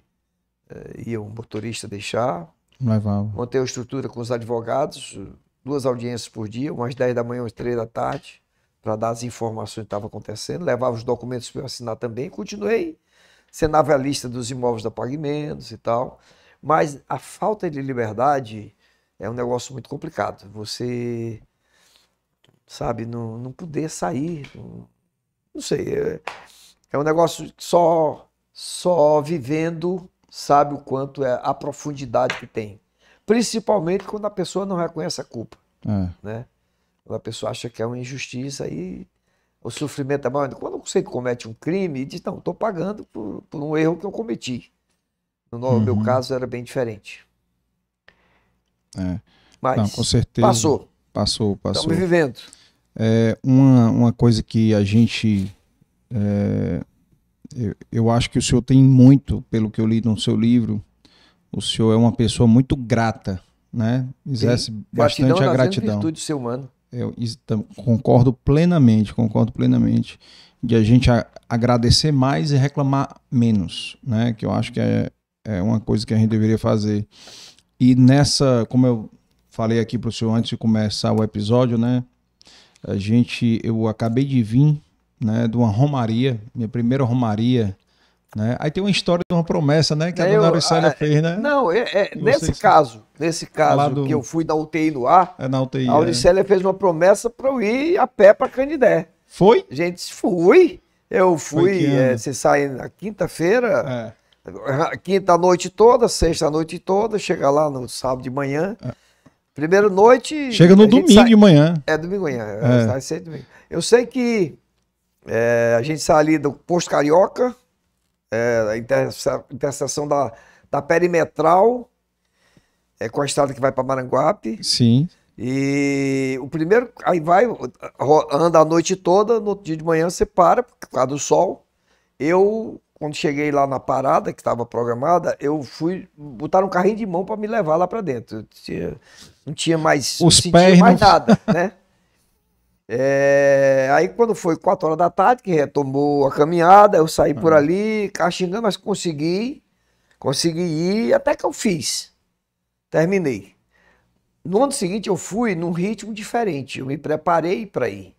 é, ia um motorista deixar. Levava. Montei a estrutura com os advogados, duas audiências por dia, umas 10 da manhã, umas 3 da tarde, para dar as informações que estavam acontecendo. Levava os documentos para eu assinar também. Continuei sendo avalista dos imóveis da Pagamentos e tal. Mas a falta de liberdade é um negócio muito complicado. Você, sabe, não, não poder sair. Não, não sei. É, é um negócio que só, só vivendo sabe o quanto é a profundidade que tem. Principalmente quando a pessoa não reconhece a culpa. É. Né? Quando a pessoa acha que é uma injustiça, aí o sofrimento é maior. Quando você comete um crime, diz, não, estou pagando por, por, um erro que eu cometi. No uhum. meu caso era bem diferente. É. Mas não, com certeza. Passou. Passou, passou. Estamos vivendo. É, uma, uma coisa que a gente. É, eu, eu acho que o senhor tem muito, pelo que eu li no seu livro, o senhor é uma pessoa muito grata, né? Exerce Sim. bastante gratidão a gratidão. virtude do ser humano. Eu concordo plenamente, concordo plenamente de a gente a, agradecer mais e reclamar menos, né? Que eu acho que é, é uma coisa que a gente deveria fazer. E nessa, como eu falei aqui para o senhor antes de começar o episódio, né? A gente, eu acabei de vir, né? De uma romaria, minha primeira romaria né? Aí tem uma história de uma promessa, né? Que a dona Auricélia fez, né? Não, é, é nesse caso, nesse caso do... que eu fui da UTI no ar, é na UTI, a Auricélia é. fez uma promessa para eu ir a pé para Canidé. Foi? Gente, fui. Eu fui, é, você sai na quinta-feira, é. quinta noite toda, sexta noite toda, chega lá no sábado de manhã. É. Primeira noite. Chega no domingo sai... de manhã. É, domingo de manhã. É. Eu sei que é, a gente sai ali do Posto Carioca, é, a interseção da, da perimetral é, com a estrada que vai para Maranguape. Sim. E o primeiro, aí vai, anda a noite toda, no outro dia de manhã você para, por causa do sol. Eu, quando cheguei lá na parada, que estava programada, eu fui, botar um carrinho de mão para me levar lá para dentro. Tinha, não tinha mais, Os não pés mais não... nada, né? É, aí quando foi 4 horas da tarde, que retomou a caminhada, eu saí por ali, caxingando, mas consegui, consegui ir, até que eu fiz. Terminei. No ano seguinte eu fui num ritmo diferente, eu me preparei para ir.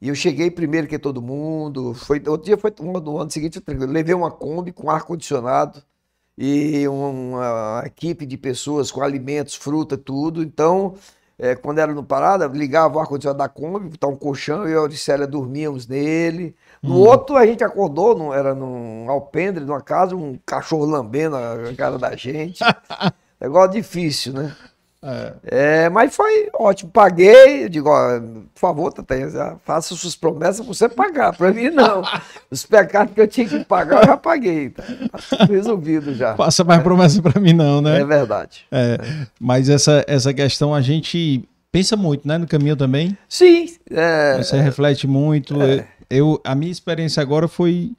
E eu cheguei primeiro que todo mundo. Foi, outro dia foi no ano seguinte, eu levei uma Kombi com ar-condicionado e uma, uma equipe de pessoas com alimentos, fruta, tudo. Então, é, quando era no Parada, ligava o ar-condicionado da Kombi, botar um colchão, eu e a Auricélia dormíamos nele. No hum. outro, a gente acordou, não, era num alpendre, numa casa, um cachorro lambendo a cara da gente. Negócio difícil, né? É. é. mas foi ótimo. Paguei, eu digo, ó, por favor, Tata, faça suas promessas pra você pagar. Pra mim, não. Os pecados que eu tinha que pagar, eu já paguei. Tá, tá resolvido já. Faça mais é. promessa pra mim, não, né? É verdade. É, é. Mas essa, essa questão a gente pensa muito, né? No caminho também. Sim. É, você reflete muito. É. Eu, a minha experiência agora foi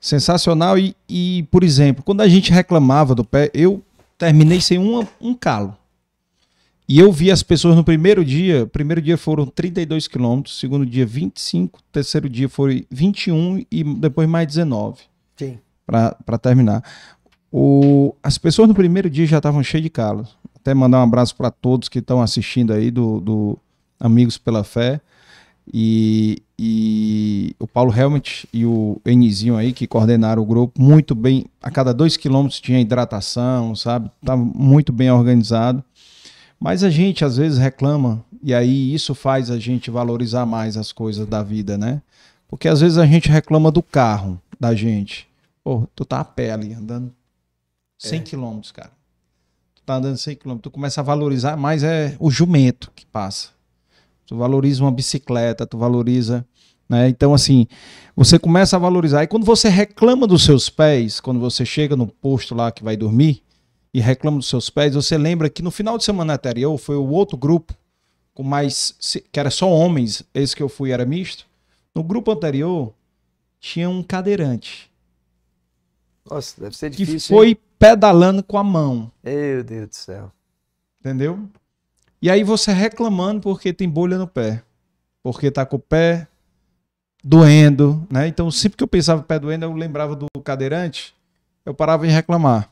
sensacional e, e, por exemplo, quando a gente reclamava do pé, eu terminei sem um, um calo. E eu vi as pessoas no primeiro dia, primeiro dia foram 32 quilômetros, segundo dia 25, terceiro dia foi 21 e depois mais 19. Sim. Para terminar. O, as pessoas no primeiro dia já estavam cheias de calos. Até mandar um abraço para todos que estão assistindo aí do, do Amigos pela Fé. E, e o Paulo Helmut e o Enizinho aí, que coordenaram o grupo, muito bem. A cada dois quilômetros tinha hidratação, sabe? Estava muito bem organizado. Mas a gente às vezes reclama, e aí isso faz a gente valorizar mais as coisas da vida, né? Porque às vezes a gente reclama do carro da gente. Pô, tu tá a pé ali, andando 100 quilômetros, cara. Tu tá andando 100 quilômetros, tu começa a valorizar mais é o jumento que passa. Tu valoriza uma bicicleta, tu valoriza, né? Então assim, você começa a valorizar. E quando você reclama dos seus pés, quando você chega no posto lá que vai dormir e reclama dos seus pés, você lembra que no final de semana anterior foi o outro grupo com mais que era só homens, esse que eu fui era misto. No grupo anterior tinha um cadeirante Nossa, deve ser que difícil. foi pedalando com a mão, hein? Meu Deus do céu. entendeu? E aí você reclamando porque tem bolha no pé, porque tá com o pé doendo, né? Então sempre que eu pensava o pé doendo, eu lembrava do cadeirante, eu parava em reclamar.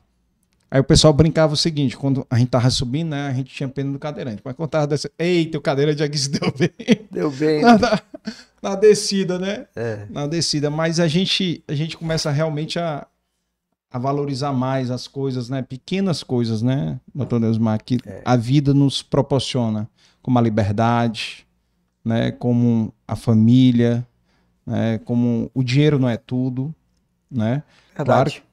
Aí o pessoal brincava o seguinte, quando a gente tava subindo, né, a gente tinha pena do cadeirante. Mas quando tava descendo, eita, o cadeirante aqui se deu bem. Deu bem. Na, na- na descida, né? É. Na descida. Mas a gente, a gente começa realmente a, a valorizar mais as coisas, né? Pequenas coisas, né, doutor Neusmar, que a vida nos proporciona. Como a liberdade, né? Como a família, né? Como o dinheiro não é tudo, né? Verdade. Claro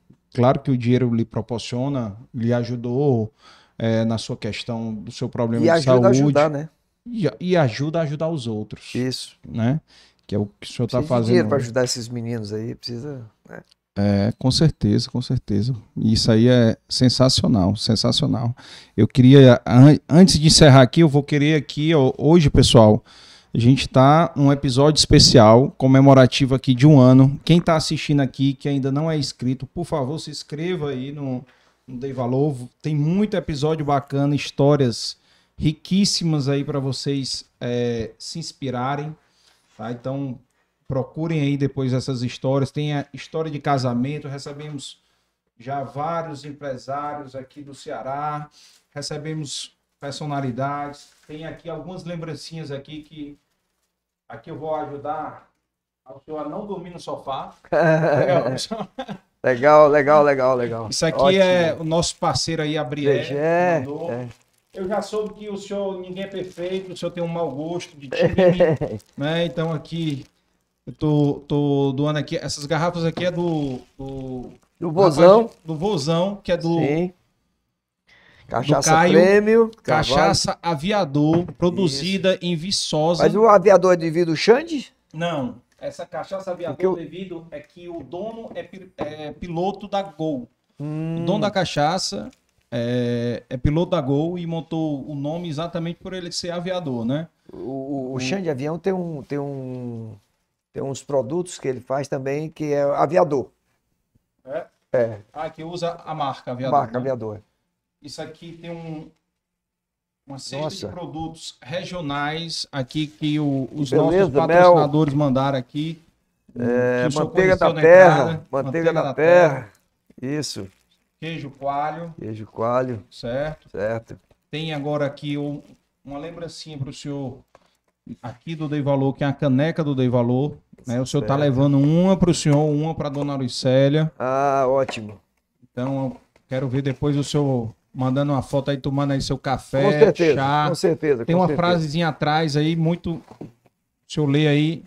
que o dinheiro lhe proporciona, lhe ajudou é, na sua questão do seu problema E de ajuda a saúde. ajudar, né? E, e ajuda a ajudar os outros, Isso. né? Que é o que o senhor está Precisa de dinheiro fazendo. para ajudar esses meninos aí. Precisa. né? É, com certeza, com certeza. Isso aí é sensacional, sensacional. Eu queria, an- antes de encerrar aqui, eu vou querer aqui, ó, hoje, pessoal, a gente está num episódio especial, comemorativo aqui de um ano. Quem está assistindo aqui, que ainda não é inscrito, por favor, se inscreva aí no, no Dei Valor. Tem muito episódio bacana, histórias riquíssimas aí para vocês é, se inspirarem. Tá? Então, procurem aí depois essas histórias. Tem a história de casamento, recebemos já vários empresários aqui do Ceará, recebemos personalidades. Tem aqui algumas lembrancinhas aqui que aqui eu vou ajudar ao senhor a não dormir no sofá. legal, legal, legal, legal. Isso aqui Ótimo. é o nosso parceiro aí, a Brielle, Veja, é, é. Eu já soube que o senhor, ninguém é perfeito, o senhor tem um mau gosto de time, né? Então aqui, eu tô, tô doando aqui, essas garrafas aqui é do... Do, Do Vozão. rapaz Do Vozão, que é do Sim. Cachaça Caio, Prêmio. Cachaça Aviador, produzida em Viçosa. Mas o aviador é devido ao Xande? Não, essa Cachaça Aviador eu- devido é que o dono é, pi- é piloto da Gol. Hum, O dono da cachaça é, é piloto da Gol e montou o nome exatamente por ele ser aviador, né? o, o, o Xande Avião tem um, tem um tem uns produtos que ele faz também que é aviador. É? É, Ah, que usa a marca aviador. marca né? aviador. Isso aqui tem um, uma cesta Nossa. de produtos regionais aqui que o- os Beleza, nossos mel. patrocinadores mandaram aqui. É, manteiga da na terra, entrada. manteiga, da, terra. Isso, Queijo coalho, queijo coalho, certo? certo. Tem agora aqui um- uma lembrancinha para o senhor aqui do Dei Valor, que é a caneca do Dei Valor. Né? O senhor está levando uma para o senhor, uma para dona Auricélia. Ah, ótimo. Então, eu quero ver depois o senhor mandando uma foto aí, tomando aí seu café, com certeza, chá. com certeza. Tem com uma certeza. frasezinha atrás aí, muito. O senhor lê aí.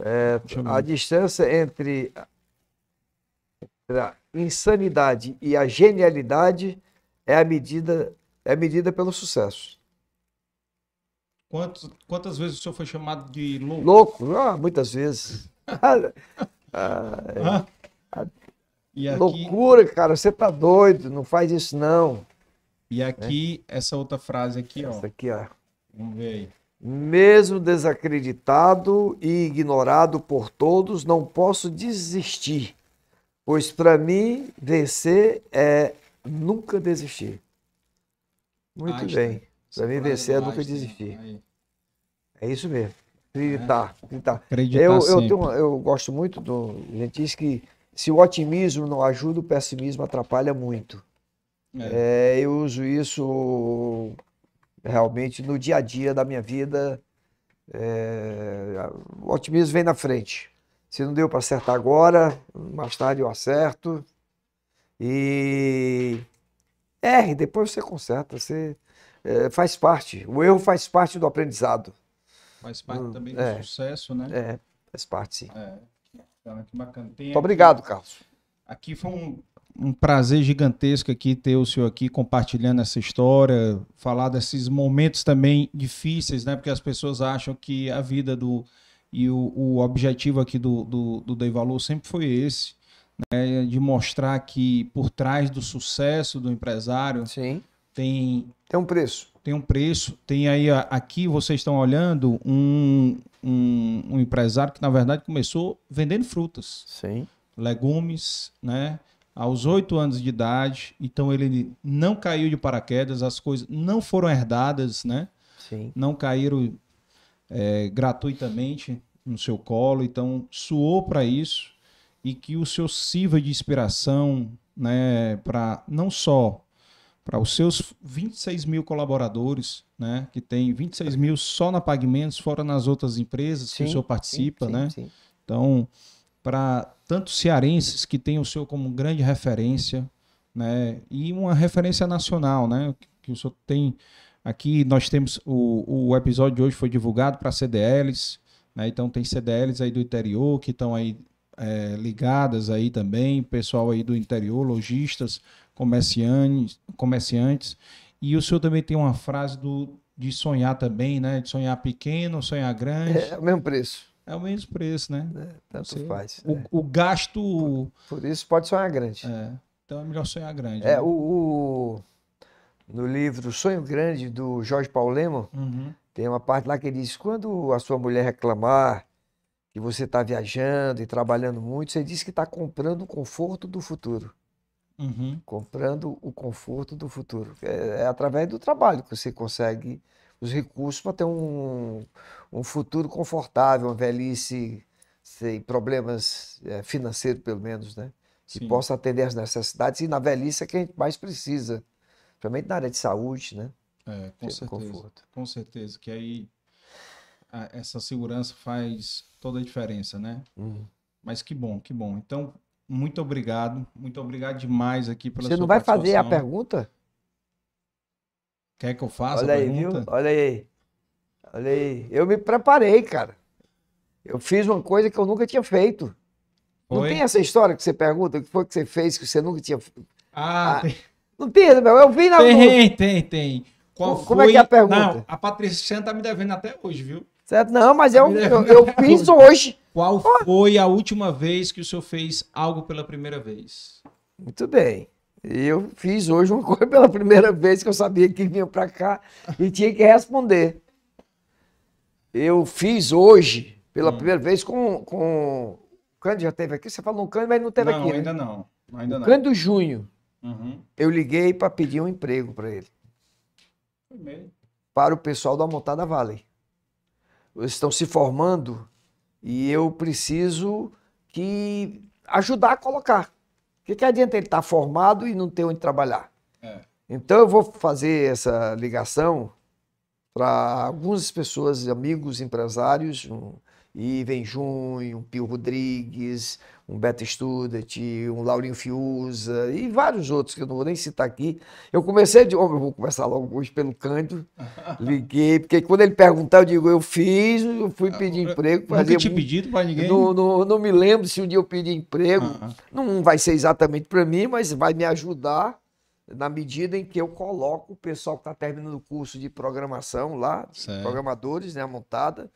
É, eu a distância entre a insanidade e a genialidade é a medida é a medida pelo sucesso. Quantos, quantas vezes o senhor foi chamado de louco? Louco, ah, muitas vezes. Ah, ah, Hã? E aqui, loucura, cara, você tá doido, não faz isso não. E aqui essa outra frase aqui, ó. Essa aqui, ó. Vamos ver aí. Mesmo desacreditado e ignorado por todos, não posso desistir, pois para mim vencer é nunca desistir. Muito Einstein. bem. Para mim Essa frase vencer é nunca Einstein. desistir. Aí. É isso mesmo. Acreditar, acreditar. Acreditar Eu, eu, tenho eu gosto muito do. A gente diz que se o otimismo não ajuda, o pessimismo atrapalha muito. É. É, eu uso isso realmente no dia a dia da minha vida. É, o otimismo vem na frente. Se não deu para acertar agora, mais tarde eu acerto. E erre, depois você conserta. Você... é, faz parte. O erro faz parte do aprendizado. Faz parte Hum, também do é. sucesso, né? É, faz parte sim. Então, que bacana. Muito obrigado, Carlos. Aqui foi um, um prazer gigantesco aqui ter o senhor aqui compartilhando essa história, falar desses momentos também difíceis, né? Porque as pessoas acham que a vida do e o, o objetivo aqui do, do, do Dei Valor sempre foi esse, né? De mostrar que por trás do sucesso do empresário Sim. tem Tem um preço. tem um preço. Tem aí, aqui vocês estão olhando, um, um, um empresário que, na verdade, começou vendendo frutas, Sim. legumes, né? Aos oito anos de idade. Então, ele não caiu de paraquedas, as coisas não foram herdadas, né? Sim. Não caíram é, gratuitamente no seu colo. Então, suou para isso e que o senhor sirva de inspiração, né? Para não só para os seus 26 mil colaboradores, né? Que tem 26 mil só na Pagamentos, fora nas outras empresas que o Sim, senhor participa, sim, né? sim. Então, para tantos cearenses que têm o senhor como grande referência, né? E uma referência nacional, né? Que o senhor tem aqui, nós temos o, o episódio de hoje foi divulgado para CDLs, né? Então tem CDLs aí do interior que estão aí é, ligadas aí também, pessoal aí do interior, lojistas, comerciantes, comerciantes. E o senhor também tem uma frase do de sonhar também, né? De sonhar pequeno, sonhar grande. É o mesmo preço. É o mesmo preço, né? Tanto Você- faz. O, é. o gasto. Por isso pode sonhar grande. É, então é melhor sonhar grande. É, né? o, o- no livro Sonho Grande, do Jorge Paulo Lema, Uhum. tem uma parte lá que ele diz: quando a sua mulher reclamar que você está viajando e trabalhando muito, você diz que está comprando o conforto do futuro. Uhum. Comprando o conforto do futuro. É, é através do trabalho que você consegue os recursos para ter um, um futuro confortável, uma velhice sem problemas é, financeiros, pelo menos, né? Que Sim. possa atender às necessidades. E na velhice é que a gente mais precisa, principalmente na área de saúde, né? É, com Ter certeza. conforto. Com certeza. Que aí a- essa segurança faz toda a diferença, né? Uhum. Mas que bom, que bom. Então, muito obrigado. Muito obrigado demais aqui pela Você não vai fazer a pergunta? Quer que eu faça Olha aí, viu? pergunta? Olha aí. Olha aí. Eu me preparei, cara. Eu fiz uma coisa que eu nunca tinha feito. Não Foi? tem essa história que você pergunta, o que foi que você fez que você nunca tinha feito? Ah, Ah, tem. Não tem, meu. Eu vi na. Tem, tem, tem. Qual Como é que é a foi- pergunta? Não, a Patriciana tá me devendo até hoje, viu? Certo? Não, mas eu, Me eu, lembra- eu fiz hoje. Qual foi a última vez que o senhor fez algo pela primeira vez? Muito bem. Eu fiz hoje uma coisa pela primeira vez que eu sabia que vinha pra cá e tinha que responder. Eu fiz hoje, pela Hum. primeira vez, com, com. O Cândido já teve aqui? Você falou no Cândido, mas não teve não, aqui. né? ainda não. Ainda não. Cândido Junho, Uhum. eu liguei para pedir um emprego para ele, Foi mesmo. para o pessoal da Montada Valley. Eles estão se formando e eu preciso que ajudar a colocar. O que, que adianta ele estar formado e não ter onde trabalhar? É. Então eu vou fazer essa ligação para algumas pessoas, amigos, empresários, um Iven Junho, um Pio Rodrigues, um Beto Student, um Laurinho Fiuza e vários outros que eu não vou nem citar aqui. Eu comecei de. Eu vou começar logo hoje pelo Cândido. Liguei, porque quando ele perguntar, eu digo, eu fiz, eu fui pedir emprego. Fazia tinha muito- pedido pra ninguém. não, não, não me lembro se um dia eu pedi emprego. Ah, Não vai ser exatamente para mim, mas vai me ajudar na medida em que eu coloco o pessoal que está terminando o curso de programação lá, Certo. programadores, né, a montada.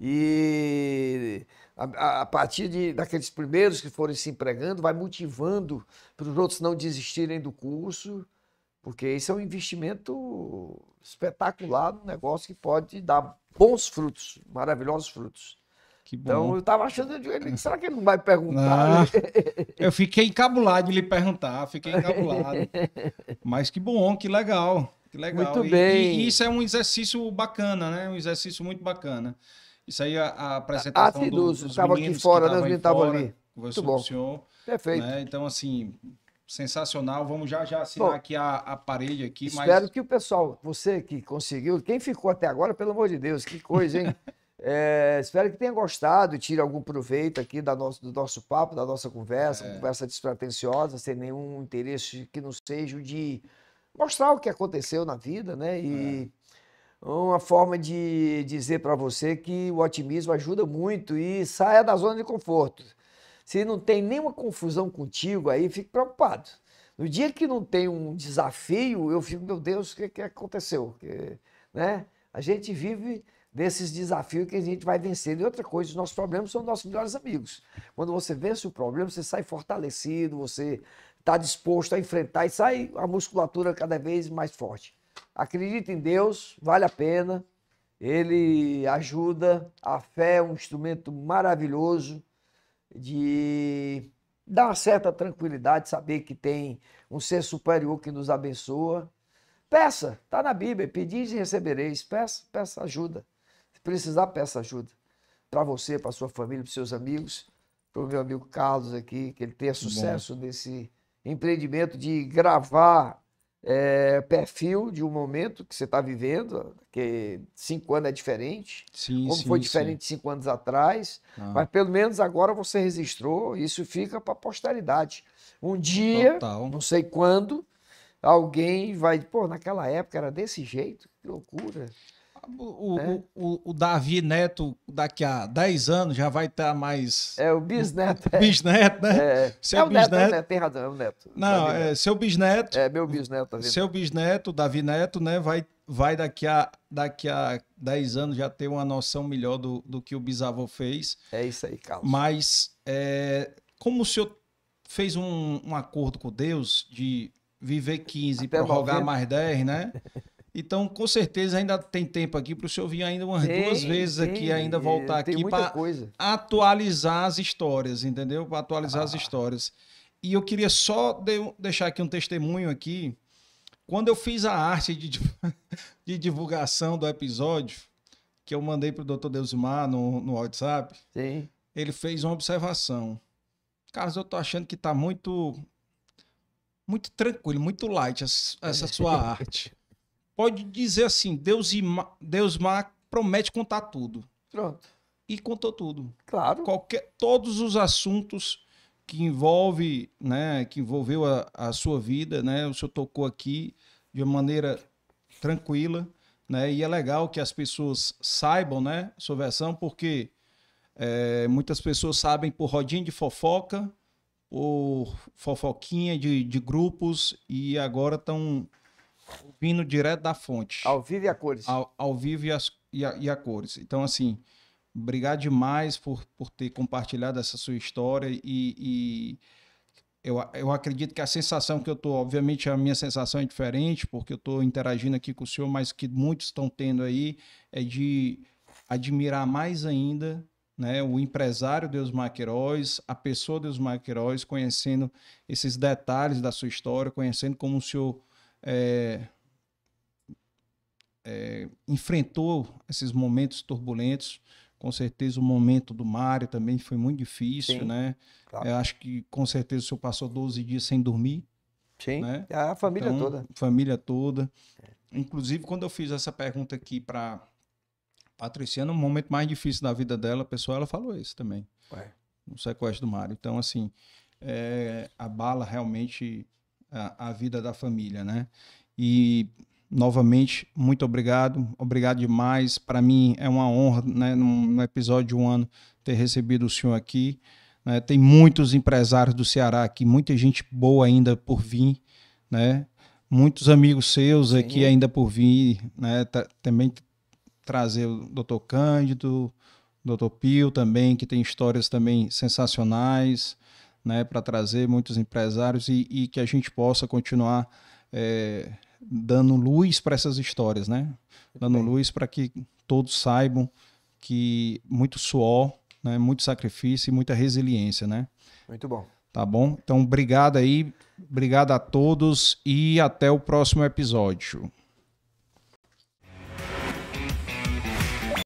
E a, a- partir de, daqueles primeiros que forem se empregando, vai motivando para os outros não desistirem do curso, porque isso é um investimento espetacular, um negócio que pode dar bons frutos, maravilhosos frutos. Então eu estava achando, ele- será que ele não vai perguntar? Ah, eu fiquei encabulado de lhe perguntar, fiquei encabulado. Mas que bom, que legal. Que legal. Muito E- bem. E, isso é um exercício bacana, né? Um exercício muito bacana. Isso aí, a, a Ah, apresentação sim, do- dos- dos tava aqui fora, né? Os meninos estavam ali. Muito bom. senhor. Perfeito. né? Então, assim, sensacional. Vamos já, já assinar Bom, aqui a, a parede aqui. Espero mas... que o pessoal, você que conseguiu, quem ficou até agora, pelo amor de Deus, que coisa, hein? É, espero que tenha gostado, tire algum proveito aqui da nosso, do nosso papo, da nossa conversa, É. conversa despretensiosa, sem nenhum interesse que não seja o de mostrar o que aconteceu na vida, né? E uma forma de dizer para você que o otimismo ajuda muito e saia da zona de conforto. Se não tem nenhuma confusão contigo aí, fique preocupado. No dia que não tem um desafio, eu fico, meu Deus, o que, que aconteceu? Que, né? A gente vive desses desafios que a gente vai vencendo. E outra coisa, os nossos problemas são nossos melhores amigos. Quando você vence o problema, você sai fortalecido, você está disposto a enfrentar e sai a musculatura cada vez mais forte. Acredite em Deus, vale a pena. Ele ajuda. A fé é um instrumento maravilhoso de dar uma certa tranquilidade, saber que tem um ser superior que nos abençoa. Peça, está na Bíblia, pedis e recebereis. Peça, peça ajuda. Se precisar, peça ajuda. Para você, para sua família, para seus amigos. Para o meu amigo Carlos aqui, que ele tenha sucesso Bom. nesse empreendimento de gravar é, perfil de um momento que você está vivendo, que cinco anos é diferente, sim, como sim, foi diferente sim. cinco anos atrás, ah. mas pelo menos agora você registrou, isso fica para a posteridade. Um dia, Total. não sei quando, alguém vai, pô, naquela época era desse jeito, que loucura. O, é. o, o, Davi Neto, daqui a 10 anos, já vai estar mais. É, o bisneto. É. Bisneto, né? É, seu é o bisneto. Neto, né? Tem razão, é o neto. Não, é seu bisneto. É, meu bisneto. Tá seu bisneto, Davi Neto, né? Vai, vai daqui, a, daqui a 10 anos já ter uma noção melhor do, do que o bisavô fez. É isso aí, Carlos. Mas, é, como o senhor fez um, um acordo com Deus de viver 15 e prorrogar 90. mais 10, né? Então, com certeza, ainda tem tempo aqui para o senhor vir ainda umas tem, duas vezes tem, aqui, ainda voltar aqui para atualizar as histórias, entendeu? Para atualizar ah. as histórias. E eu queria só de, deixar aqui um testemunho aqui. Quando eu fiz a arte de, de divulgação do episódio, que eu mandei para o doutor Deusmar no, no WhatsApp, Sim. ele fez uma observação. Carlos, eu tô achando que está muito muito tranquilo, muito light essa, essa sua arte pode dizer assim, Deus, Deus Mar promete contar tudo. Pronto. E contou tudo. Claro. Qualquer, todos os assuntos que envolve, né, que envolveu a, a sua vida, né, o senhor tocou aqui de uma maneira tranquila, né, e é legal que as pessoas saibam, né, sua versão, porque é, muitas pessoas sabem por rodinha de fofoca, por fofoquinha de, de grupos e agora estão vindo direto da fonte. Ao vivo e a cores. Ao, ao vivo e, as, e, a, e a cores. Então, assim, obrigado demais por, por ter compartilhado essa sua história e, e eu, eu acredito que a sensação que eu estou, obviamente a minha sensação é diferente, porque eu estou interagindo aqui com o senhor, mas que muitos estão tendo aí é de admirar mais ainda né, o empresário Deus Maqueiroz, a pessoa Deus Maqueiroz, conhecendo esses detalhes da sua história, conhecendo como o senhor é, é, enfrentou esses momentos turbulentos. Com certeza o momento do Mário também foi muito difícil, Sim, né? Claro. Eu acho que com certeza o senhor passou 12 dias sem dormir. Sim, né? a família então, toda. Família toda. É. Inclusive, quando eu fiz essa pergunta aqui para Patriciana, o momento mais difícil da vida dela, a pessoa, ela falou isso também. Ué. No sequestro do Mário. Então, assim, é, a bala realmente a, a vida da família, né? E novamente, muito obrigado, obrigado demais. Para mim é uma honra, né, no episódio de um ano, ter recebido o senhor aqui. Né? Tem muitos empresários do Ceará aqui, muita gente boa ainda por vir, né? Muitos amigos seus Sim. aqui ainda por vir, né? também trazer o Dr. Cândido, Dr. Pio também, que tem histórias também sensacionais né, para trazer muitos empresários e, e, que a gente possa continuar é, dando luz para essas histórias, né? Dando luz para que todos saibam que muito suor, né, muito sacrifício e muita resiliência, né? Muito bom. Tá bom? Então, obrigado aí, obrigado a todos e até o próximo episódio.